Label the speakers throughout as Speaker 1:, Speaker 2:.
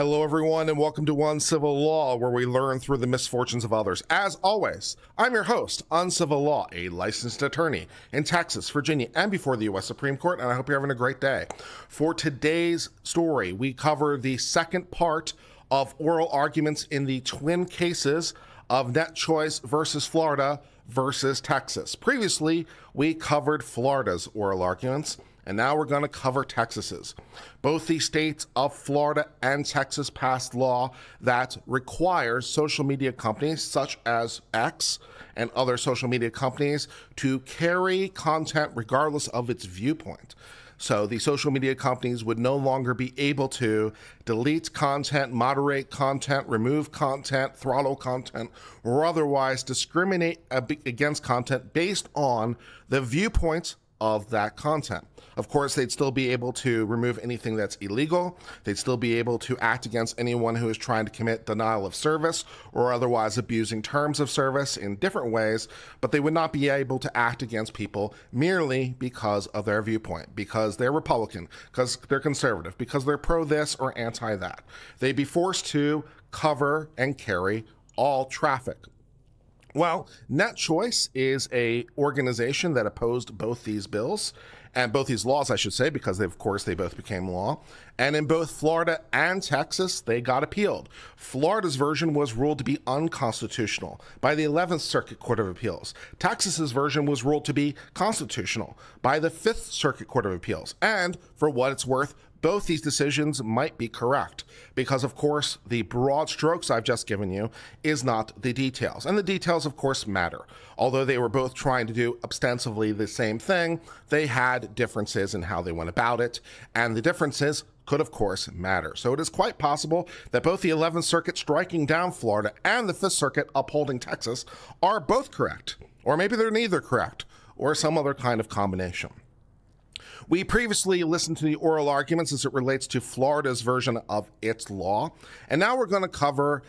Speaker 1: Hello, everyone, and welcome to One Uncivil Law, where we learn through the misfortunes of others. As always, I'm your host, Uncivil Law, a licensed attorney in Texas, Virginia, and before the U.S. Supreme Court, and I hope you're having a great day. For today's story, we cover the second part of oral arguments in the twin cases of NetChoice versus Florida versus Texas. Previously, we covered Florida's oral arguments and now we're going to cover Texas's. Both the states of Florida and Texas passed law that requires social media companies such as X and other social media companies to carry content regardless of its viewpoint. So the social media companies would no longer be able to delete content, moderate content, remove content, throttle content, or otherwise discriminate against content based on the viewpoints of that content. Of course, they'd still be able to remove anything that's illegal. They'd still be able to act against anyone who is trying to commit denial of service or otherwise abusing terms of service in different ways, but they would not be able to act against people merely because of their viewpoint, because they're Republican, because they're conservative, because they're pro this or anti that. They'd be forced to cover and carry all traffic. Well, NetChoice is a organization that opposed both these bills and both these laws, I should say, because they, of course they both became law. And in both Florida and Texas, they got appealed. Florida's version was ruled to be unconstitutional by the 11th Circuit Court of Appeals. Texas's version was ruled to be constitutional by the 5th Circuit Court of Appeals. And for what it's worth, both these decisions might be correct because, of course, the broad strokes I've just given you is not the details. And the details, of course, matter. Although they were both trying to do ostensibly the same thing, they had differences in how they went about it. And the differences could, of course, matter. So it is quite possible that both the 11th Circuit striking down Florida and the 5th Circuit upholding Texas are both correct. Or maybe they're neither correct, or some other kind of combination. We previously listened to the oral arguments as it relates to Florida's version of its law, and now we're going to cover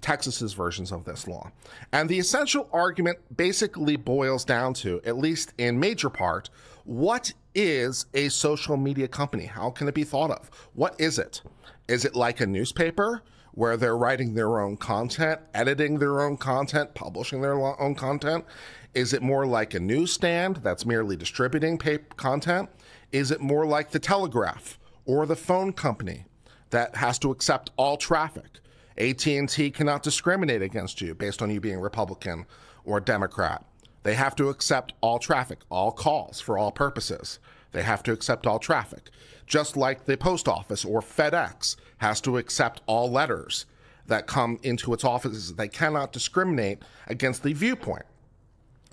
Speaker 1: Texas's versions of this law. And the essential argument basically boils down to, at least in major part, what is a social media company? How can it be thought of? What is it? Is it like a newspaper where they're writing their own content, editing their own content, publishing their own content? Is it more like a newsstand that's merely distributing content? Is it more like the telegraph or the phone company that has to accept all traffic? AT&T cannot discriminate against you based on you being Republican or Democrat. They have to accept all traffic, all calls for all purposes. They have to accept all traffic. Just like the post office or FedEx has to accept all letters that come into its offices. They cannot discriminate against the viewpoint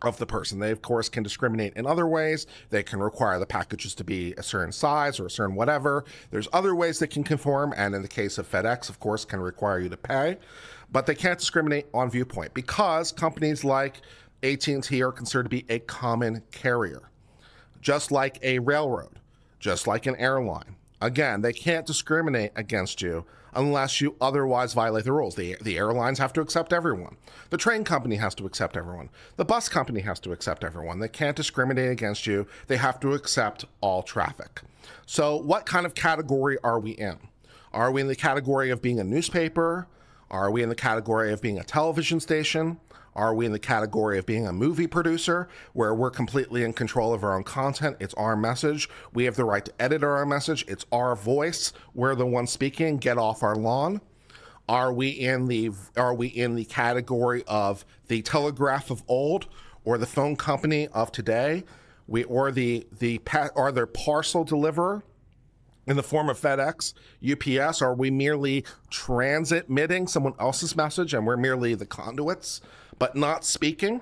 Speaker 1: of the person. They, of course, can discriminate in other ways. They can require the packages to be a certain size or a certain whatever. There's other ways they can conform, and in the case of FedEx, of course, can require you to pay. But they can't discriminate on viewpoint because companies like AT&T are considered to be a common carrier, just like a railroad, just like an airline. Again, they can't discriminate against you unless you otherwise violate the rules. The, the airlines have to accept everyone. The train company has to accept everyone. The bus company has to accept everyone. They can't discriminate against you. They have to accept all traffic. So, what kind of category are we in? Are we in the category of being a newspaper? Are we in the category of being a television station? Are we in the category of being a movie producer where we're completely in control of our own content? It's our message. We have the right to edit our message. It's our voice. We're the ones speaking. Get off our lawn. Are we in the are we in the category of the telegraph of old or the phone company of today? We or the the are there parcel deliverer in the form of FedEx, UPS? Are we merely transmitting someone else's message and we're merely the conduits? But not speaking.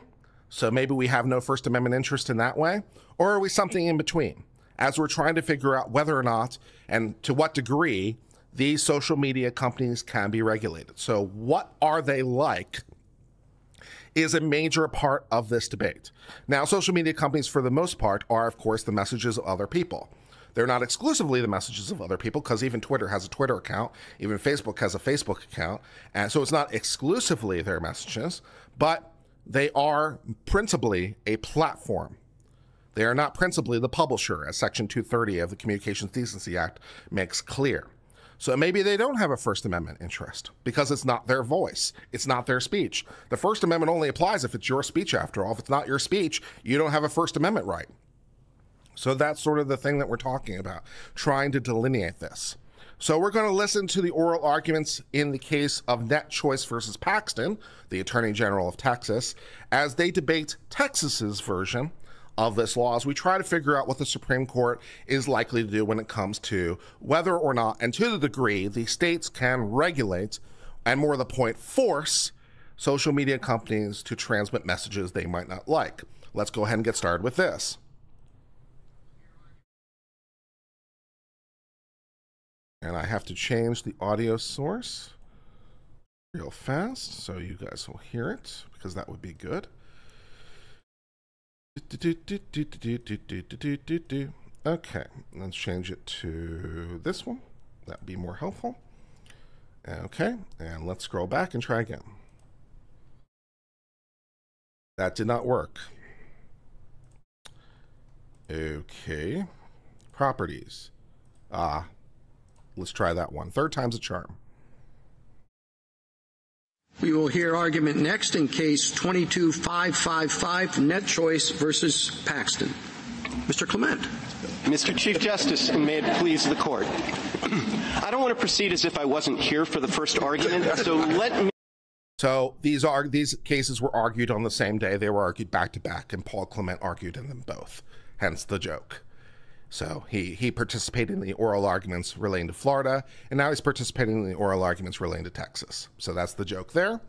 Speaker 1: So maybe we have no First Amendment interest in that way. Or are we something in between? As we're trying to figure out whether or not and to what degree these social media companies can be regulated. So, what are they like? Is a major part of this debate. Now, social media companies, for the most part, are, of course, the messages of other people. They're not exclusively the messages of other people because even Twitter has a Twitter account, even Facebook has a Facebook account. And so it's not exclusively their messages, but they are principally a platform. They are not principally the publisher, as Section 230 of the Communications Decency Act makes clear. So maybe they don't have a First Amendment interest because it's not their voice. It's not their speech. The First Amendment only applies if it's your speech, after all. If it's not your speech, you don't have a First Amendment right. So that's sort of the thing that we're talking about, trying to delineate this. So we're going to listen to the oral arguments in the case of NetChoice versus Paxton, the Attorney General of Texas, as they debate Texas's version of this law as we try to figure out what the Supreme Court is likely to do when it comes to whether or not, and to the degree, the states can regulate and more the point, force social media companies to transmit messages they might not like. Let's go ahead and get started with this. And I have to change the audio source real fast so you guys will hear it because that would be good. Okay, let's change it to this one. That would be more helpful. Okay, and let's scroll back and try again. That did not work. Okay, properties. Ah, Let's try that one. Third time's a charm.
Speaker 2: We will hear argument next in case 22555, NetChoice versus Paxton. Mr. Clement.
Speaker 3: Mr. Chief Justice, and may it please the court. I don't want to proceed as if I wasn't here for the first argument, so let me.
Speaker 1: So these are these cases were argued on the same day. They were argued back to back, and Paul Clement argued in them both. Hence the joke. So he, he participated in the oral arguments relating to Florida, and now he's participating in the oral arguments relating to Texas. So that's the joke there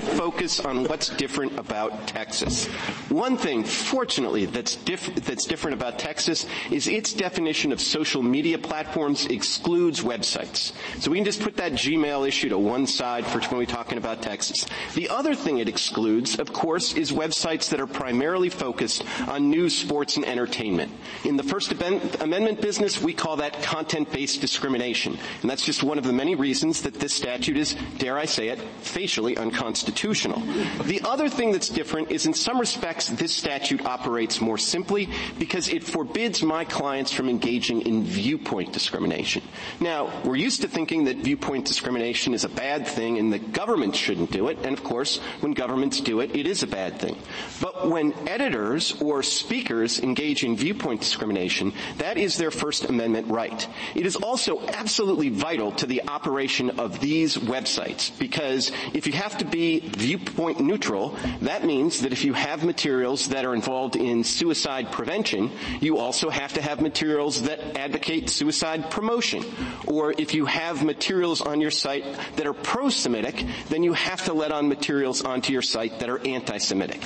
Speaker 3: focus on what's different about Texas. One thing, fortunately, that's, diff- that's different about Texas is its definition of social media platforms excludes websites. So we can just put that Gmail issue to one side for when we're talking about Texas. The other thing it excludes, of course, is websites that are primarily focused on news, sports, and entertainment. In the First Amendment business, we call that content-based discrimination. And that's just one of the many reasons that this statute is, dare I say it, facially unconstitutional constitutional. The other thing that's different is in some respects this statute operates more simply because it forbids my clients from engaging in viewpoint discrimination. Now, we're used to thinking that viewpoint discrimination is a bad thing and that government shouldn't do it, and of course, when governments do it, it is a bad thing. But when editors or speakers engage in viewpoint discrimination, that is their First Amendment right. It is also absolutely vital to the operation of these websites because if you have to be viewpoint neutral, that means that if you have materials that are involved in suicide prevention, you also have to have materials that advocate suicide promotion. Or if you have materials on your site that are pro-Semitic, then you have to let on materials onto your site that are anti-Semitic.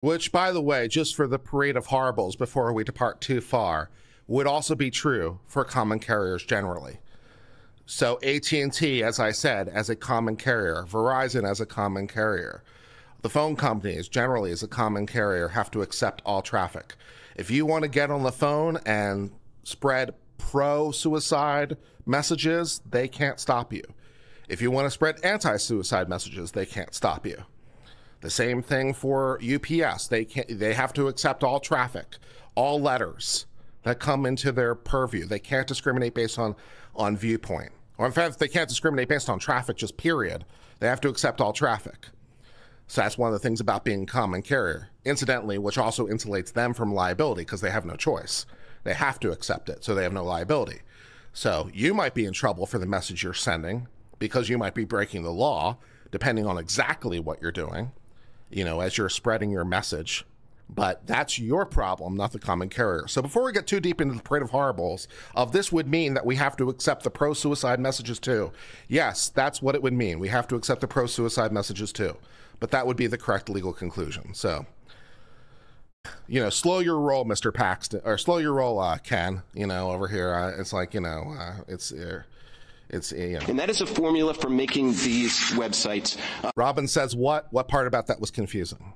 Speaker 1: Which, by the way, just for the parade of horribles before we depart too far, would also be true for common carriers generally. So AT&T, as I said, as a common carrier, Verizon as a common carrier, the phone companies generally as a common carrier have to accept all traffic. If you want to get on the phone and spread pro-suicide messages, they can't stop you. If you want to spread anti-suicide messages, they can't stop you. The same thing for UPS. They can they have to accept all traffic, all letters that come into their purview. They can't discriminate based on on viewpoint. Or in fact, they can't discriminate based on traffic, just period. They have to accept all traffic. So that's one of the things about being common carrier. Incidentally, which also insulates them from liability because they have no choice. They have to accept it, so they have no liability. So you might be in trouble for the message you're sending because you might be breaking the law, depending on exactly what you're doing, you know, as you're spreading your message but that's your problem, not the common carrier. So before we get too deep into the parade of horribles, of this would mean that we have to accept the pro-suicide messages too. Yes, that's what it would mean. We have to accept the pro-suicide messages too. But that would be the correct legal conclusion. So, you know, slow your roll, Mr. Paxton, or slow your roll, uh, Ken. You know, over here, uh, it's like you know, uh, it's. Uh, it's you know.
Speaker 3: And that is a formula for making these websites.
Speaker 1: Uh, Robin says, "What? What part about that was confusing?"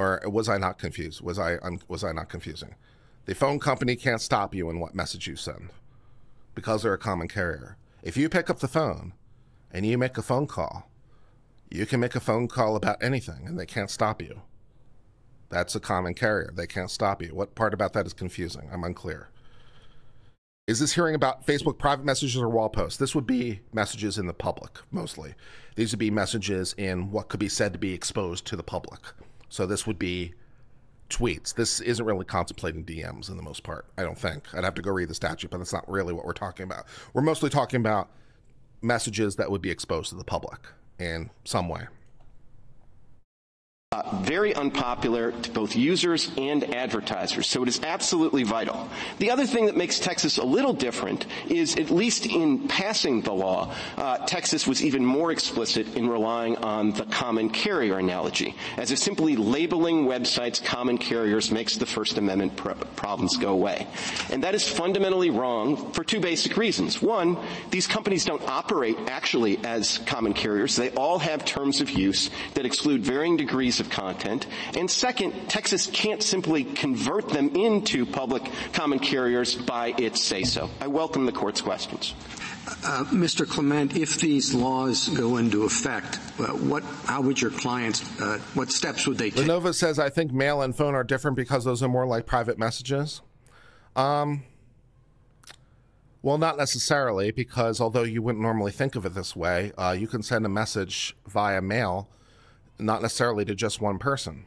Speaker 1: Or was I not confused? Was I was I not confusing? The phone company can't stop you in what message you send because they're a common carrier. If you pick up the phone and you make a phone call, you can make a phone call about anything and they can't stop you. That's a common carrier. They can't stop you. What part about that is confusing? I'm unclear. Is this hearing about Facebook private messages or wall posts? This would be messages in the public mostly. These would be messages in what could be said to be exposed to the public. So this would be tweets. This isn't really contemplating DMs in the most part, I don't think. I'd have to go read the statute, but that's not really what we're talking about. We're mostly talking about messages that would be exposed to the public in some way.
Speaker 3: Uh, very unpopular to both users and advertisers, so it is absolutely vital. The other thing that makes Texas a little different is, at least in passing the law, uh, Texas was even more explicit in relying on the common carrier analogy, as if simply labeling websites common carriers makes the First Amendment pro problems go away. And that is fundamentally wrong for two basic reasons. One, these companies don't operate actually as common carriers. They all have terms of use that exclude varying degrees of content. And second, Texas can't simply convert them into public common carriers by its say so. I welcome the court's questions.
Speaker 2: Uh, Mr. Clement, if these laws go into effect, uh, what, how would your clients, uh, what steps would they take?
Speaker 1: Lenova says, I think mail and phone are different because those are more like private messages. Um, well, not necessarily, because although you wouldn't normally think of it this way, uh, you can send a message via mail not necessarily to just one person.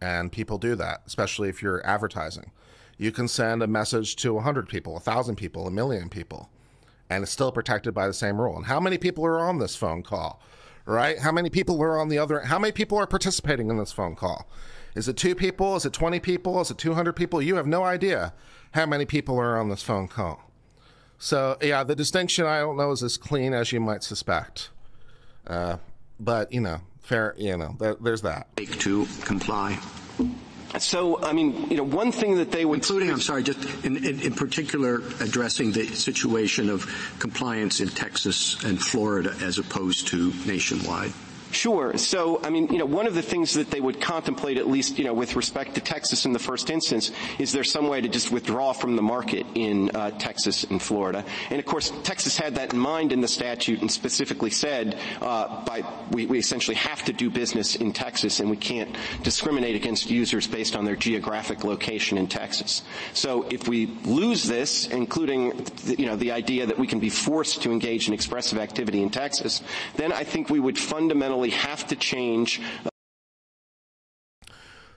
Speaker 1: And people do that, especially if you're advertising. You can send a message to 100 people, 1,000 people, a million people, and it's still protected by the same rule. And how many people are on this phone call, right? How many people are on the other? How many people are participating in this phone call? Is it two people? Is it 20 people? Is it 200 people? You have no idea how many people are on this phone call. So, yeah, the distinction I don't know is as clean as you might suspect. Uh, but, you know, fair, you know, there, there's that.
Speaker 2: To comply.
Speaker 3: So, I mean, you know, one thing that they would.
Speaker 2: Including, I'm sorry, just in, in, in, particular addressing the situation of compliance in Texas and Florida as opposed to nationwide.
Speaker 3: Sure. So, I mean, you know, one of the things that they would contemplate, at least, you know, with respect to Texas in the first instance, is there some way to just withdraw from the market in uh, Texas and Florida? And of course, Texas had that in mind in the statute and specifically said, uh, by we, we essentially have to do business in Texas and we can't discriminate against users based on their geographic location in Texas. So, if we lose this, including, you know, the idea that we can be forced to engage in expressive activity in Texas, then I think we would fundamentally have to change.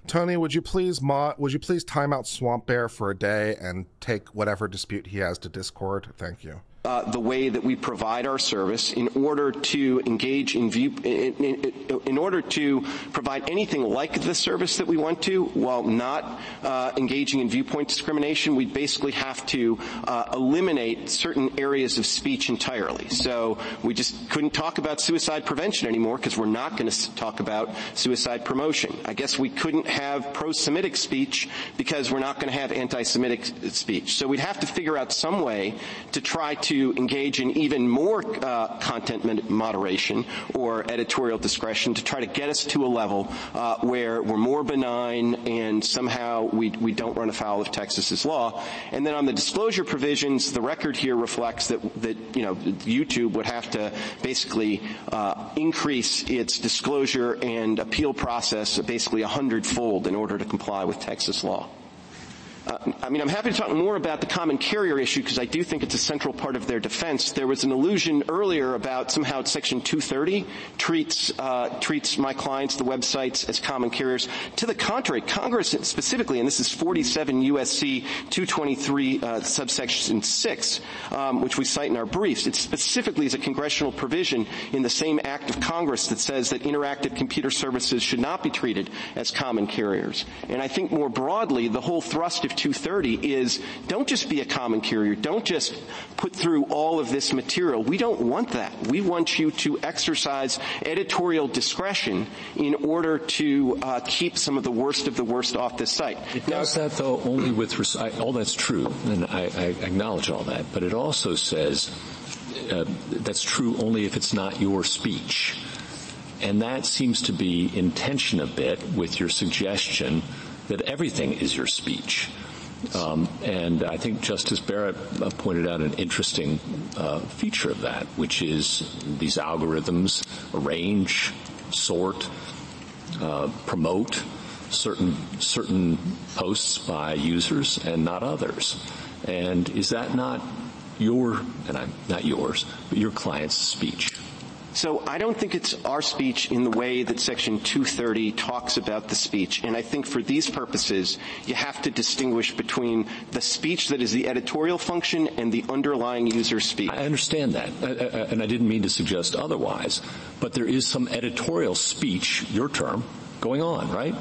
Speaker 1: Tony, would you please would you please time out Swamp Bear for a day and take whatever dispute he has to Discord? Thank you
Speaker 3: uh, the way that we provide our service in order to engage in view, in, in, in, order to provide anything like the service that we want to, while not uh, engaging in viewpoint discrimination, we basically have to uh, eliminate certain areas of speech entirely. So we just couldn't talk about suicide prevention anymore because we're not going to talk about suicide promotion. I guess we couldn't have pro-Semitic speech because we're not going to have anti-Semitic speech. So we'd have to figure out some way to try to to engage in even more uh, content moderation or editorial discretion to try to get us to a level uh, where we're more benign and somehow we, we don't run afoul of Texas's law. And then on the disclosure provisions, the record here reflects that, that you know, YouTube would have to basically uh, increase its disclosure and appeal process basically a hundredfold in order to comply with Texas law. Uh, I mean, I'm happy to talk more about the common carrier issue because I do think it's a central part of their defense. There was an allusion earlier about somehow Section 230 treats uh, treats my clients, the websites, as common carriers. To the contrary, Congress specifically, and this is 47 USC 223 uh, subsection 6, um, which we cite in our briefs. It specifically is a congressional provision in the same act of Congress that says that interactive computer services should not be treated as common carriers. And I think more broadly, the whole thrust of 230 is don't just be a common carrier. Don't just put through all of this material. We don't want that. We want you to exercise editorial discretion in order to uh, keep some of the worst of the worst off this site.
Speaker 4: It does that though only with res- I, all that's true, and I, I, acknowledge all that. But it also says uh, that's true only if it's not your speech. And that seems to be in tension a bit with your suggestion that everything is your speech. Um, and I think Justice Barrett uh, pointed out an interesting uh, feature of that, which is these algorithms arrange, sort, uh, promote certain certain posts by users and not others. And is that not your, and I'm not yours, but your client's speech?
Speaker 3: So I don't think it's our speech in the way that Section 230 talks about the speech. And I think for these purposes, you have to distinguish between the speech that is the editorial function and the underlying user speech.
Speaker 4: I understand that, uh, uh, uh, and I didn't mean to suggest otherwise, but there is some editorial speech, your term, going on, right?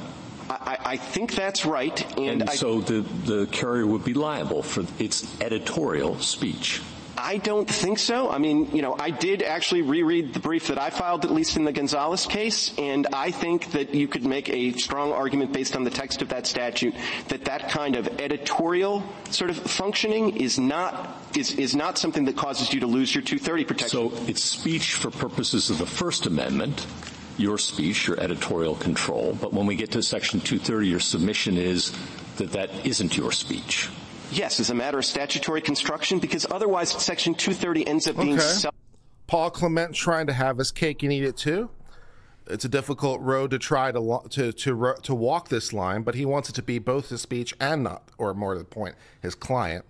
Speaker 3: I, I think that's right.
Speaker 4: And,
Speaker 3: And, I,
Speaker 4: so the, the carrier would be liable for its editorial speech.
Speaker 3: I don't think so. I mean, you know, I did actually reread the brief that I filed, at least in the Gonzalez case, and I think that you could make a strong argument based on the text of that statute that that kind of editorial sort of functioning is not is, is not something that causes you to lose your 230 protection.
Speaker 4: So it's speech for purposes of the First Amendment, your speech, your editorial control, but when we get to Section 230, your submission is that that isn't your speech.
Speaker 3: Yes, as a matter of statutory construction, because otherwise Section 230 ends up being
Speaker 1: Okay.
Speaker 3: self
Speaker 1: Paul Clement trying to have his cake and eat it too. It's a difficult road to try to to to to walk this line, but he wants it to be both his speech and not, or more to the point, his client.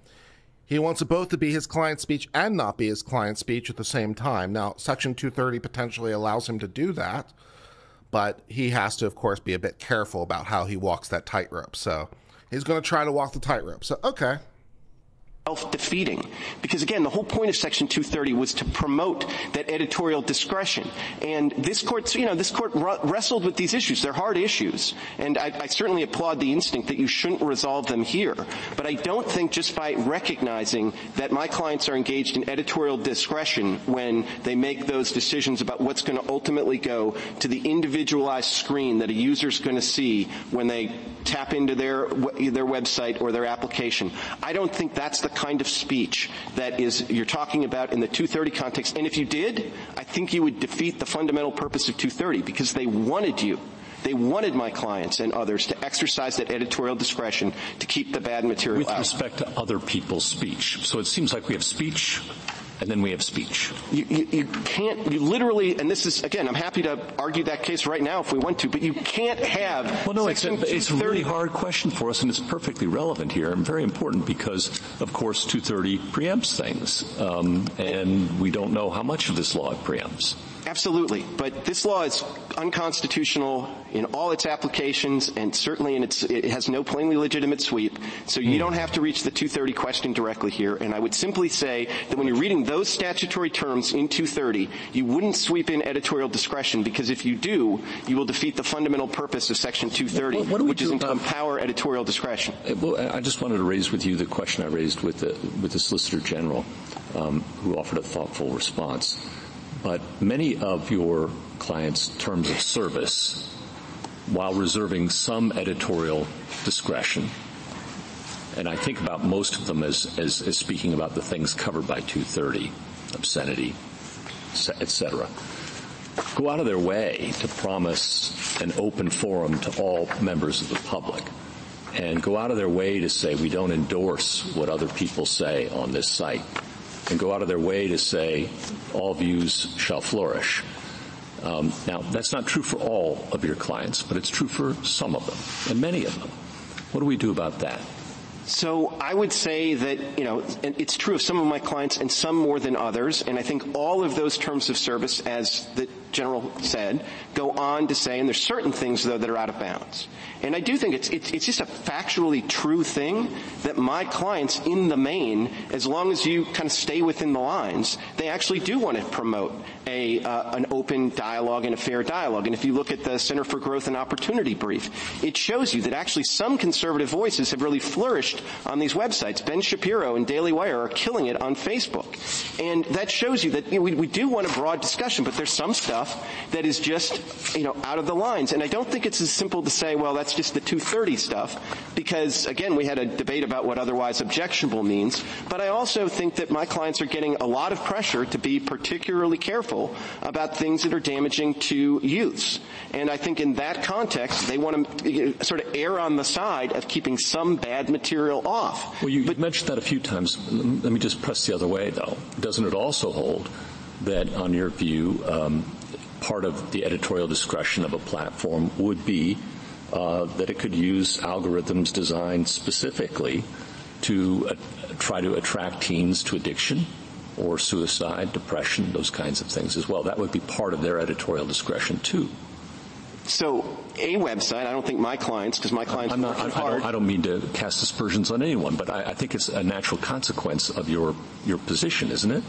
Speaker 1: He wants it both to be his client's speech and not be his client's speech at the same time. Now, Section 230 potentially allows him to do that, but he has to, of course, be a bit careful about how he walks that tightrope. So he's going to try to walk the tightrope. So, okay.
Speaker 3: self-defeating. Because again, the whole point of Section 230 was to promote that editorial discretion. And this court, you know, this court wrestled with these issues. They're hard issues. And I, I certainly applaud the instinct that you shouldn't resolve them here. But I don't think just by recognizing that my clients are engaged in editorial discretion when they make those decisions about what's going to ultimately go to the individualized screen that a user's going to see when they tap into their their website or their application. I don't think that's the kind of speech that is you're talking about in the 230 context. And if you did, I think you would defeat the fundamental purpose of 230 because they wanted you. They wanted my clients and others to exercise that editorial discretion to keep the bad material
Speaker 4: With
Speaker 3: out.
Speaker 4: respect to other people's speech. So it seems like we have speech, and then we have speech.
Speaker 3: You, you, you can't, you literally, and this is, again, I'm happy to argue that case right now if we want to, but you can't have.
Speaker 4: Well, no, it's a, it's a really hard question for us, and it's perfectly relevant here and very important because, of course, 230 preempts things, um, and we don't know how much of this law it preempts.
Speaker 3: Absolutely, but this law is unconstitutional in all its applications, and certainly in its, it has no plainly legitimate sweep. So you don't have to reach the 230 question directly here. And I would simply say that when you're reading those statutory terms in 230, you wouldn't sweep in editorial discretion because if you do, you will defeat the fundamental purpose of Section 230,
Speaker 4: What- what
Speaker 3: which is to empower editorial discretion.
Speaker 4: Uh, Well, I- I just wanted to raise with you the question I raised with the, with the Solicitor General, um, who offered a thoughtful response. But many of your clients' terms of service, while reserving some editorial discretion, and I think about most of them as, as, as speaking about the things covered by 230, obscenity, etc., go out of their way to promise an open forum to all members of the public. And go out of their way to say we don't endorse what other people say on this site and go out of their way to say all views shall flourish. Um, now, that's not true for all of your clients, but it's true for some of them and many of them. What do we do about that?
Speaker 3: So I would say that, you know, it's true of some of my clients and some more than others, and I think all of those terms of service, as the general said, go on to say, and there's certain things, though, that are out of bounds. And I do think it's, it's, it's just a factually true thing that my clients, in the main, as long as you kind of stay within the lines, they actually do want to promote a, uh, an open dialogue and a fair dialogue. And if you look at the Center for Growth and Opportunity brief, it shows you that actually some conservative voices have really flourished on these websites. Ben Shapiro and Daily Wire are killing it on Facebook. And that shows you that you know, we, we do want a broad discussion, but there's some stuff that is just, you know, out of the lines. And I don't think it's as simple to say, well, that's just the 230 stuff, because again, we had a debate about what otherwise objectionable means. But I also think that my clients are getting a lot of pressure to be particularly careful about things that are damaging to youths. And I think in that context, they want to sort of err on the side of keeping some bad material off.
Speaker 4: Well, you, you've mentioned that a few times. Let me just press the other way, though. Doesn't it also hold that, on your view, um, part of the editorial discretion of a platform would be uh, that it could use algorithms designed specifically to uh, try to attract teens to addiction or suicide, depression, those kinds of things as well. That would be part of their editorial discretion too.
Speaker 3: So a website, I don't think my clients, because my clients
Speaker 4: I'm not, I, I, don't, I don't mean to cast aspersions on anyone, but I, I think it's a natural consequence of your your position, isn't it?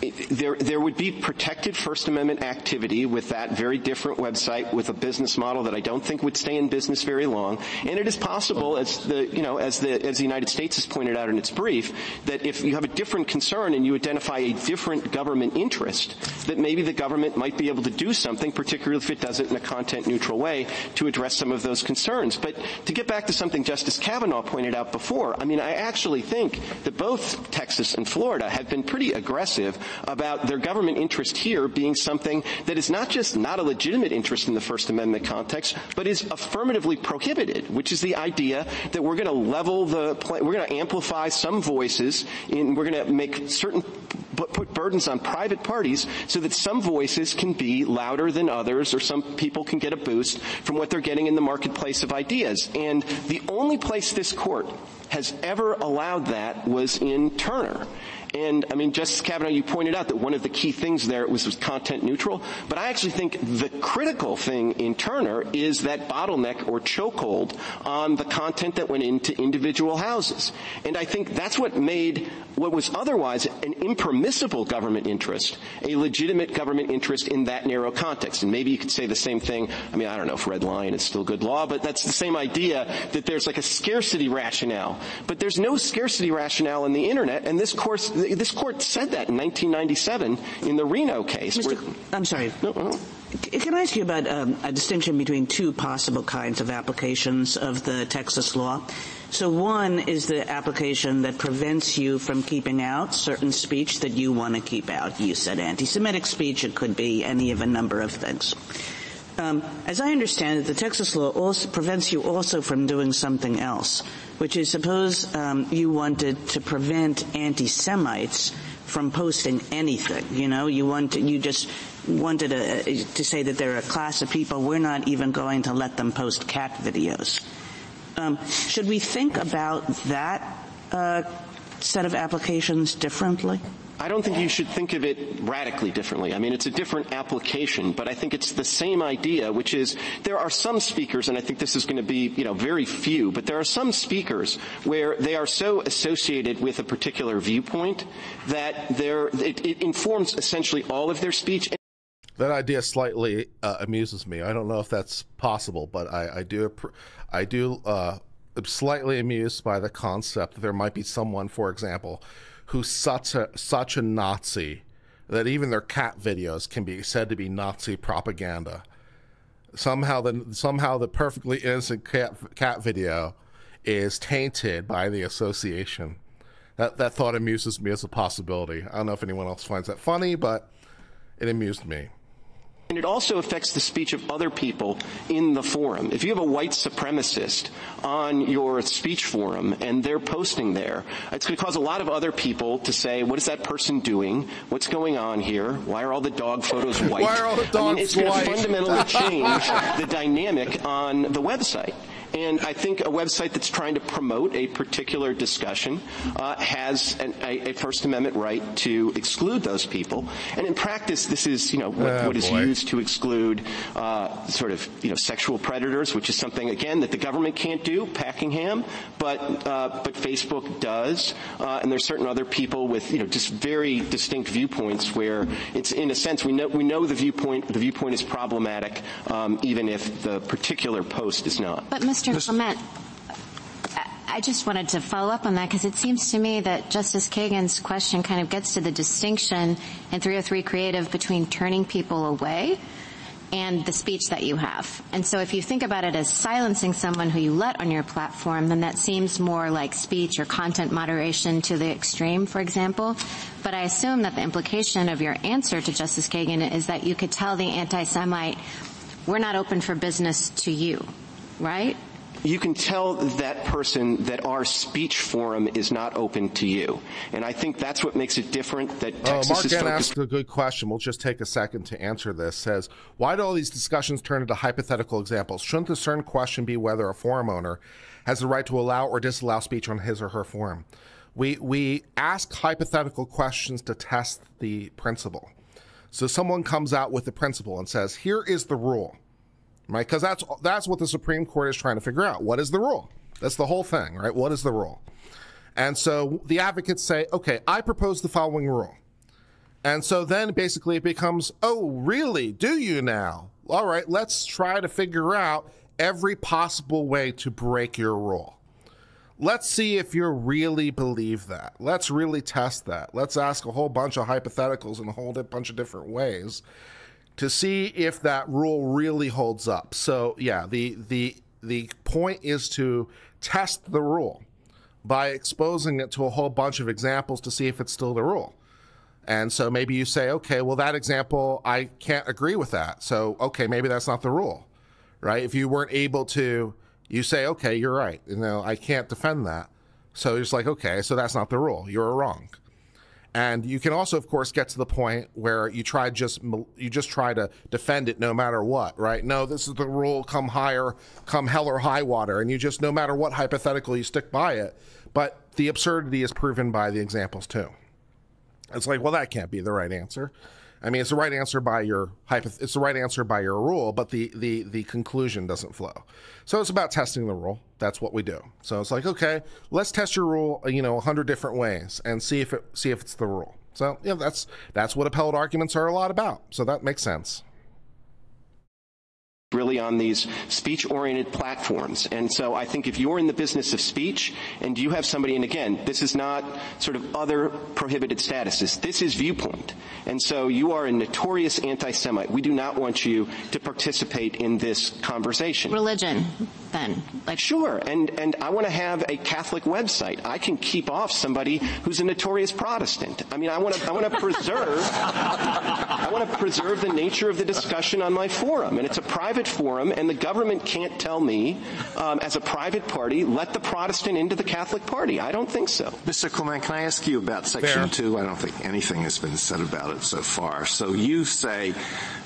Speaker 3: There, there would be protected First Amendment activity with that very different website with a business model that I don't think would stay in business very long. And it is possible, as the you know as the as the United States has pointed out in its brief, that if you have a different concern and you identify a different government interest, that maybe the government might be able to do something, particularly if it does it in a content neutral way, to address some of those concerns. But to get back to something Justice Kavanaugh pointed out before, I mean, I actually think that both Texas and Florida have been pretty aggressive about their government interest here being something that is not just not a legitimate interest in the First Amendment context, but is affirmatively prohibited, which is the idea that we're going to level the, we're going to amplify some voices, and we're going to make certain put burdens on private parties so that some voices can be louder than others or some people can get a boost from what they're getting in the marketplace of ideas. And the only place this court has ever allowed that was in Turner. And I mean, Justice Kavanaugh, you pointed out that one of the key things there was, was content neutral. But I actually think the critical thing in Turner is that bottleneck or chokehold on the content that went into individual houses. And I think that's what made what was otherwise an impermissible government interest a legitimate government interest in that narrow context. And maybe you could say the same thing. I mean, I don't know if Red Lion is still good law, but that's the same idea that there's like a scarcity rationale. But there's no scarcity rationale in the internet, and this course this court said that in 1997 in the Reno case.
Speaker 5: Mr. I'm sorry. No, no. Can I ask you about um, a distinction between two possible kinds of applications of the Texas law? So one is the application that prevents you from keeping out certain speech that you want to keep out. You said anti-Semitic speech. It could be any of a number of things. Um, as I understand it, the Texas law also prevents you also from doing something else, which is suppose um, you wanted to prevent anti-Semites from posting anything. You know, you want to, you just wanted to, to say that they're a class of people. We're not even going to let them post cat videos. Um, should we think about that uh, set of applications differently?
Speaker 3: I don't think you should think of it radically differently. I mean, it's a different application, but I think it's the same idea, which is there are some speakers, and I think this is going to be, you know, very few, but there are some speakers where they are so associated with a particular viewpoint that it, it informs essentially all of their speech.
Speaker 1: That idea slightly uh, amuses me. I don't know if that's possible, but I, I do, I do, uh, slightly amused by the concept that there might be someone, for example, who's such a such a Nazi that even their cat videos can be said to be Nazi propaganda. Somehow the somehow the perfectly innocent cat cat video is tainted by the association. That that thought amuses me as a possibility. I don't know if anyone else finds that funny, but it amused me.
Speaker 3: And it also affects the speech of other people in the forum. If you have a white supremacist on your speech forum and they're posting there, it's going to cause a lot of other people to say, what is that person doing? What's going on here? Why are all the dog photos white?
Speaker 1: Why are all the dogs
Speaker 3: I mean, it's going to fundamentally change the dynamic on the website. And I think a website that's trying to promote a particular discussion uh, has an, a, a, First Amendment right to exclude those people. And in practice, this is, you know, what, oh, what is used to exclude uh, sort of, you know, sexual predators, which is something again that the government can't do, Packingham, but uh, but Facebook does. Uh, and there's certain other people with, you know, just very distinct viewpoints where it's in a sense we know we know the viewpoint the viewpoint is problematic, um, even if the particular post is not.
Speaker 6: But Mr. Mr. Clement, I just wanted to follow up on that because it seems to me that Justice Kagan's question kind of gets to the distinction in 303 Creative between turning people away and the speech that you have. And so if you think about it as silencing someone who you let on your platform, then that seems more like speech or content moderation to the extreme, for example. But I assume that the implication of your answer to Justice Kagan is that you could tell the anti-Semite, we're not open for business to you, right?
Speaker 3: You can tell that person that our speech forum is not open to you. And I think that's what makes it different that
Speaker 1: Uh,
Speaker 3: Texas
Speaker 1: Mark
Speaker 3: is
Speaker 1: N
Speaker 3: focused
Speaker 1: asked a good question. We'll just take a second to answer this. Says, why do all these discussions turn into hypothetical examples? Shouldn't the certain question be whether a forum owner has the right to allow or disallow speech on his or her forum? We we ask hypothetical questions to test the principle. So someone comes out with the principle and says, "Here is the rule," right? Because that's that's what the Supreme Court is trying to figure out. What is the rule? That's the whole thing, right? What is the rule? And so the advocates say, "Okay, I propose the following rule." And so then basically it becomes, "Oh, really? Do you now? All right, let's try to figure out every possible way to break your rule." let's see if you really believe that. Let's really test that. Let's ask a whole bunch of hypotheticals in a whole bunch of different ways to see if that rule really holds up. So yeah, the the the point is to test the rule by exposing it to a whole bunch of examples to see if it's still the rule. And so maybe you say, okay, well that example I can't agree with that. So okay, maybe that's not the rule. Right? If you weren't able to you say, okay, you're right. You know, I can't defend that. So it's like, okay, so that's not the rule. You're wrong. And you can also, of course, get to the point where you try just you just try to defend it no matter what, right? No, this is the rule. Come higher, come hell or high water, and you just no matter what hypothetical you stick by it. But the absurdity is proven by the examples too. It's like, well, that can't be the right answer. I mean, it's the right answer by your hypoth- it's the right answer by your rule, but the the the conclusion doesn't flow. So it's about testing the rule. That's what we do. So it's like, okay, let's test your rule, you know, a hundred different ways and see if it see if it's the rule. So yeah, that's that's what appellate arguments are a lot about. So that makes sense
Speaker 3: really on these speech oriented platforms. And so I think if you're in the business of speech and you have somebody, and again, this is not sort of other prohibited statuses, this is viewpoint. And so you are a notorious anti Semite. We do not want you to participate in this conversation.
Speaker 6: Religion, then.
Speaker 3: Like Sure. And and I want to have a Catholic website. I can keep off somebody who's a notorious Protestant. I mean I want to I want to preserve I want to preserve the nature of the discussion on my forum. And it's a private forum, and the government can't tell me, um, as a private party, let the Protestant into the Catholic Party. I don't think so.
Speaker 2: Mr. Clement, can I ask you about Section
Speaker 1: Fair.
Speaker 2: 2? I don't think anything has been said about it so far. So you say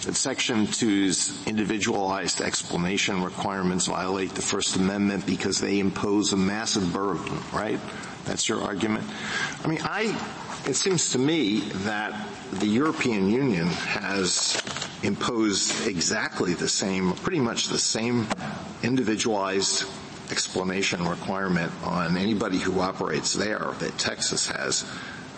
Speaker 2: that Section 2's individualized explanation requirements violate the First Amendment because they impose a massive burden, right? That's your argument? I mean, I, it seems to me that the European Union has imposed exactly the same, pretty much the same individualized explanation requirement on anybody who operates there that Texas has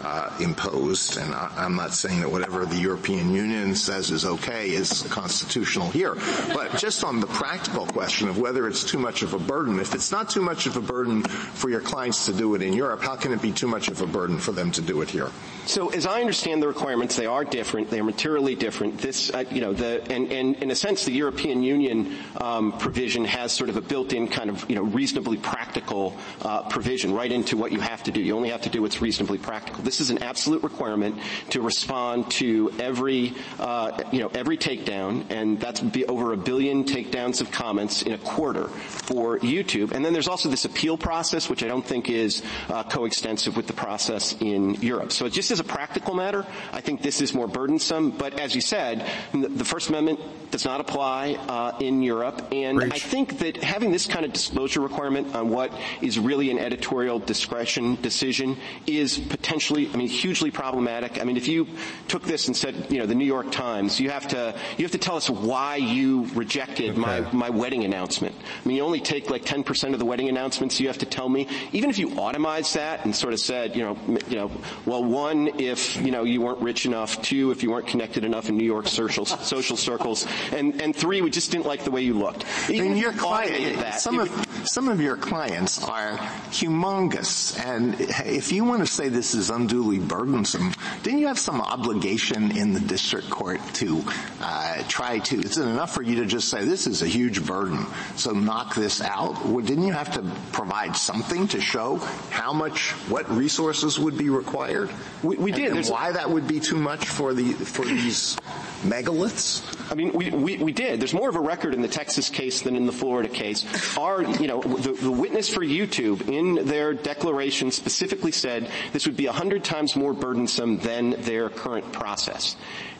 Speaker 2: uh, imposed. And I, I'm not saying that whatever the European Union says is okay is constitutional here. But just on the practical question of whether it's too much of a burden, if it's not too much of a burden for your clients to do it in Europe, how can it be too much of a burden for them to do it here?
Speaker 3: So, as I understand the requirements, they are different. They are materially different. This, uh, you know, the and, and in a sense, the European Union um, provision has sort of a built-in kind of, you know, reasonably practical uh, provision right into what you have to do. You only have to do what's reasonably practical. This is an absolute requirement to respond to every, uh, you know, every takedown, and that's be over a billion takedowns of comments in a quarter for YouTube. And then there's also this appeal process, which I don't think is uh, coextensive with the process in Europe. So, just as a practical matter, I think this is more burdensome. But as you said, the the First Amendment does not apply uh, in Europe, and I think that having this kind of disclosure requirement on what is really an editorial discretion decision is potentially, I mean, hugely problematic. I mean, if you took this and said, you know, the New York Times, you have to you have to tell us why you rejected my my wedding announcement. I mean, you only take like 10% of the wedding announcements. You have to tell me, even if you automized that and sort of said, you know, you know, well, one, if you know you weren't rich enough. Two, if you weren't connected enough in New York social social circles. And and three, we just didn't like the way you looked. Even
Speaker 2: And
Speaker 3: if
Speaker 2: your
Speaker 3: you
Speaker 2: client,
Speaker 3: that,
Speaker 2: some of some of your clients are humongous, and if you want to say this is unduly burdensome, didn't you have some obligation in the district court to uh, try to? Is it enough for you to just say this is a huge burden, so knock this out? Or didn't you have to provide something to show how much, what resources would be required?
Speaker 3: We, we did.
Speaker 2: And, why that would be too much for the for these megaliths?
Speaker 3: I mean, we, we, we, did. There's more of a record in the Texas case than in the Florida case. Our, you know, the, the witness for YouTube in their declaration specifically said this would be 100 times more burdensome than their current process.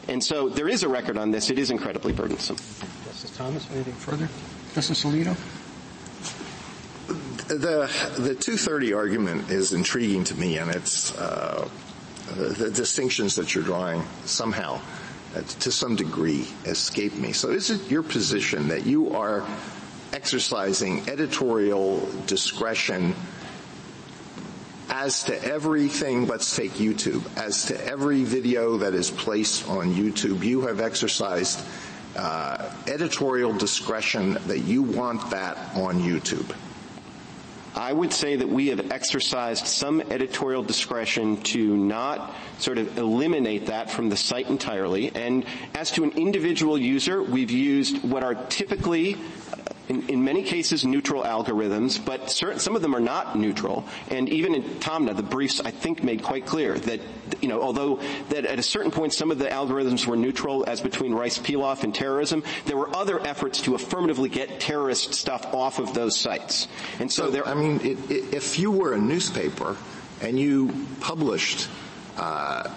Speaker 3: And so there is a record on this. It is incredibly burdensome.
Speaker 7: Justice Thomas, anything further? Justice Alito?
Speaker 2: The, the 230 argument is intriguing to me, and it's uh, the distinctions that you're drawing somehow uh, to some degree escape me. So is it your position that you are exercising editorial discretion as to everything, let's take YouTube, as to every video that is placed on YouTube, you have exercised uh, editorial discretion that you want that on YouTube?
Speaker 3: I would say that we have exercised some editorial discretion to not sort of eliminate that from the site entirely. And as to an individual user, we've used what are typically in, in, many cases neutral algorithms, but certain, some of them are not neutral. And even in Taamneh, the briefs I think made quite clear that, you know, although that at a certain point some of the algorithms were neutral as between rice pilaf and terrorism, there were other efforts to affirmatively get terrorist stuff off of those sites. And so, so there.
Speaker 2: I mean, it, it, if you were a newspaper and you published uh,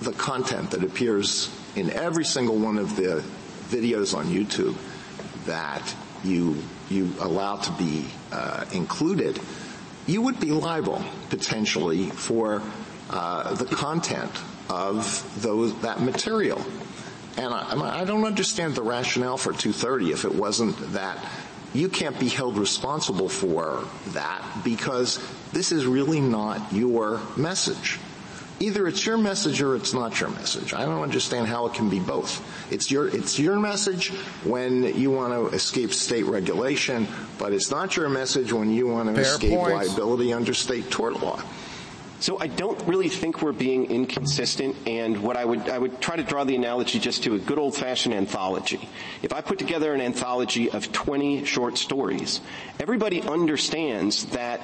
Speaker 2: the content that appears in every single one of the videos on YouTube that you you allow to be uh, included, you would be liable potentially for uh, the content of those that material. And I, I don't understand the rationale for 230 if it wasn't that you can't be held responsible for that because this is really not your message either it's your message or it's not your message. I don't understand how it can be both. It's your it's your message when you want to escape state regulation, but it's not your message when you want to Fair escape points. liability under state tort law.
Speaker 3: So I don't really think we're being inconsistent, and what I would I would try to draw the analogy just to a good old-fashioned anthology. If I put together an anthology of 20 short stories, everybody understands that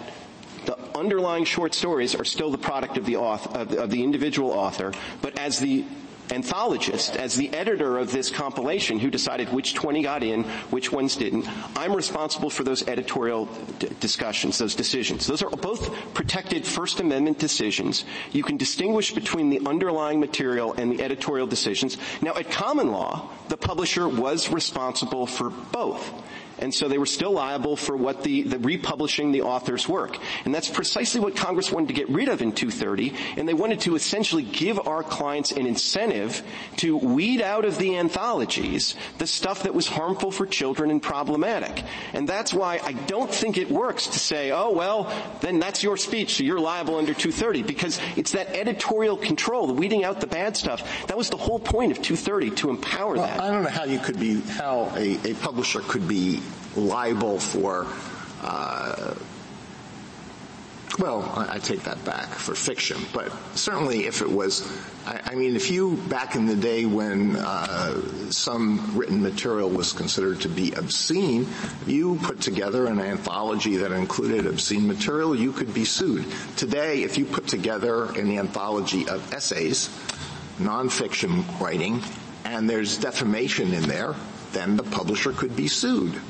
Speaker 3: the underlying short stories are still the product of the author, of the, of the individual author, but as the anthologist, as the editor of this compilation who decided which 20 got in, which ones didn't, I'm responsible for those editorial d- discussions, those decisions. Those are both protected First Amendment decisions. You can distinguish between the underlying material and the editorial decisions. Now, at common law, the publisher was responsible for both and so they were still liable for what the, the republishing the author's work. And that's precisely what Congress wanted to get rid of in 230, and they wanted to essentially give our clients an incentive to weed out of the anthologies the stuff that was harmful for children and problematic. And that's why I don't think it works to say, oh, well, then that's your speech, so you're liable under 230, because it's that editorial control, the weeding out the bad stuff. That was the whole point of 230, to empower
Speaker 2: well,
Speaker 3: that.
Speaker 2: I don't know how you could be, how a, a publisher could be liable for, uh, well, I, I, take that back for fiction, but certainly if it was, I, I mean, if you, back in the day when uh, some written material was considered to be obscene, you put together an anthology that included obscene material, you could be sued. Today, if you put together an anthology of essays, nonfiction writing, and there's defamation in there, then the publisher could be sued.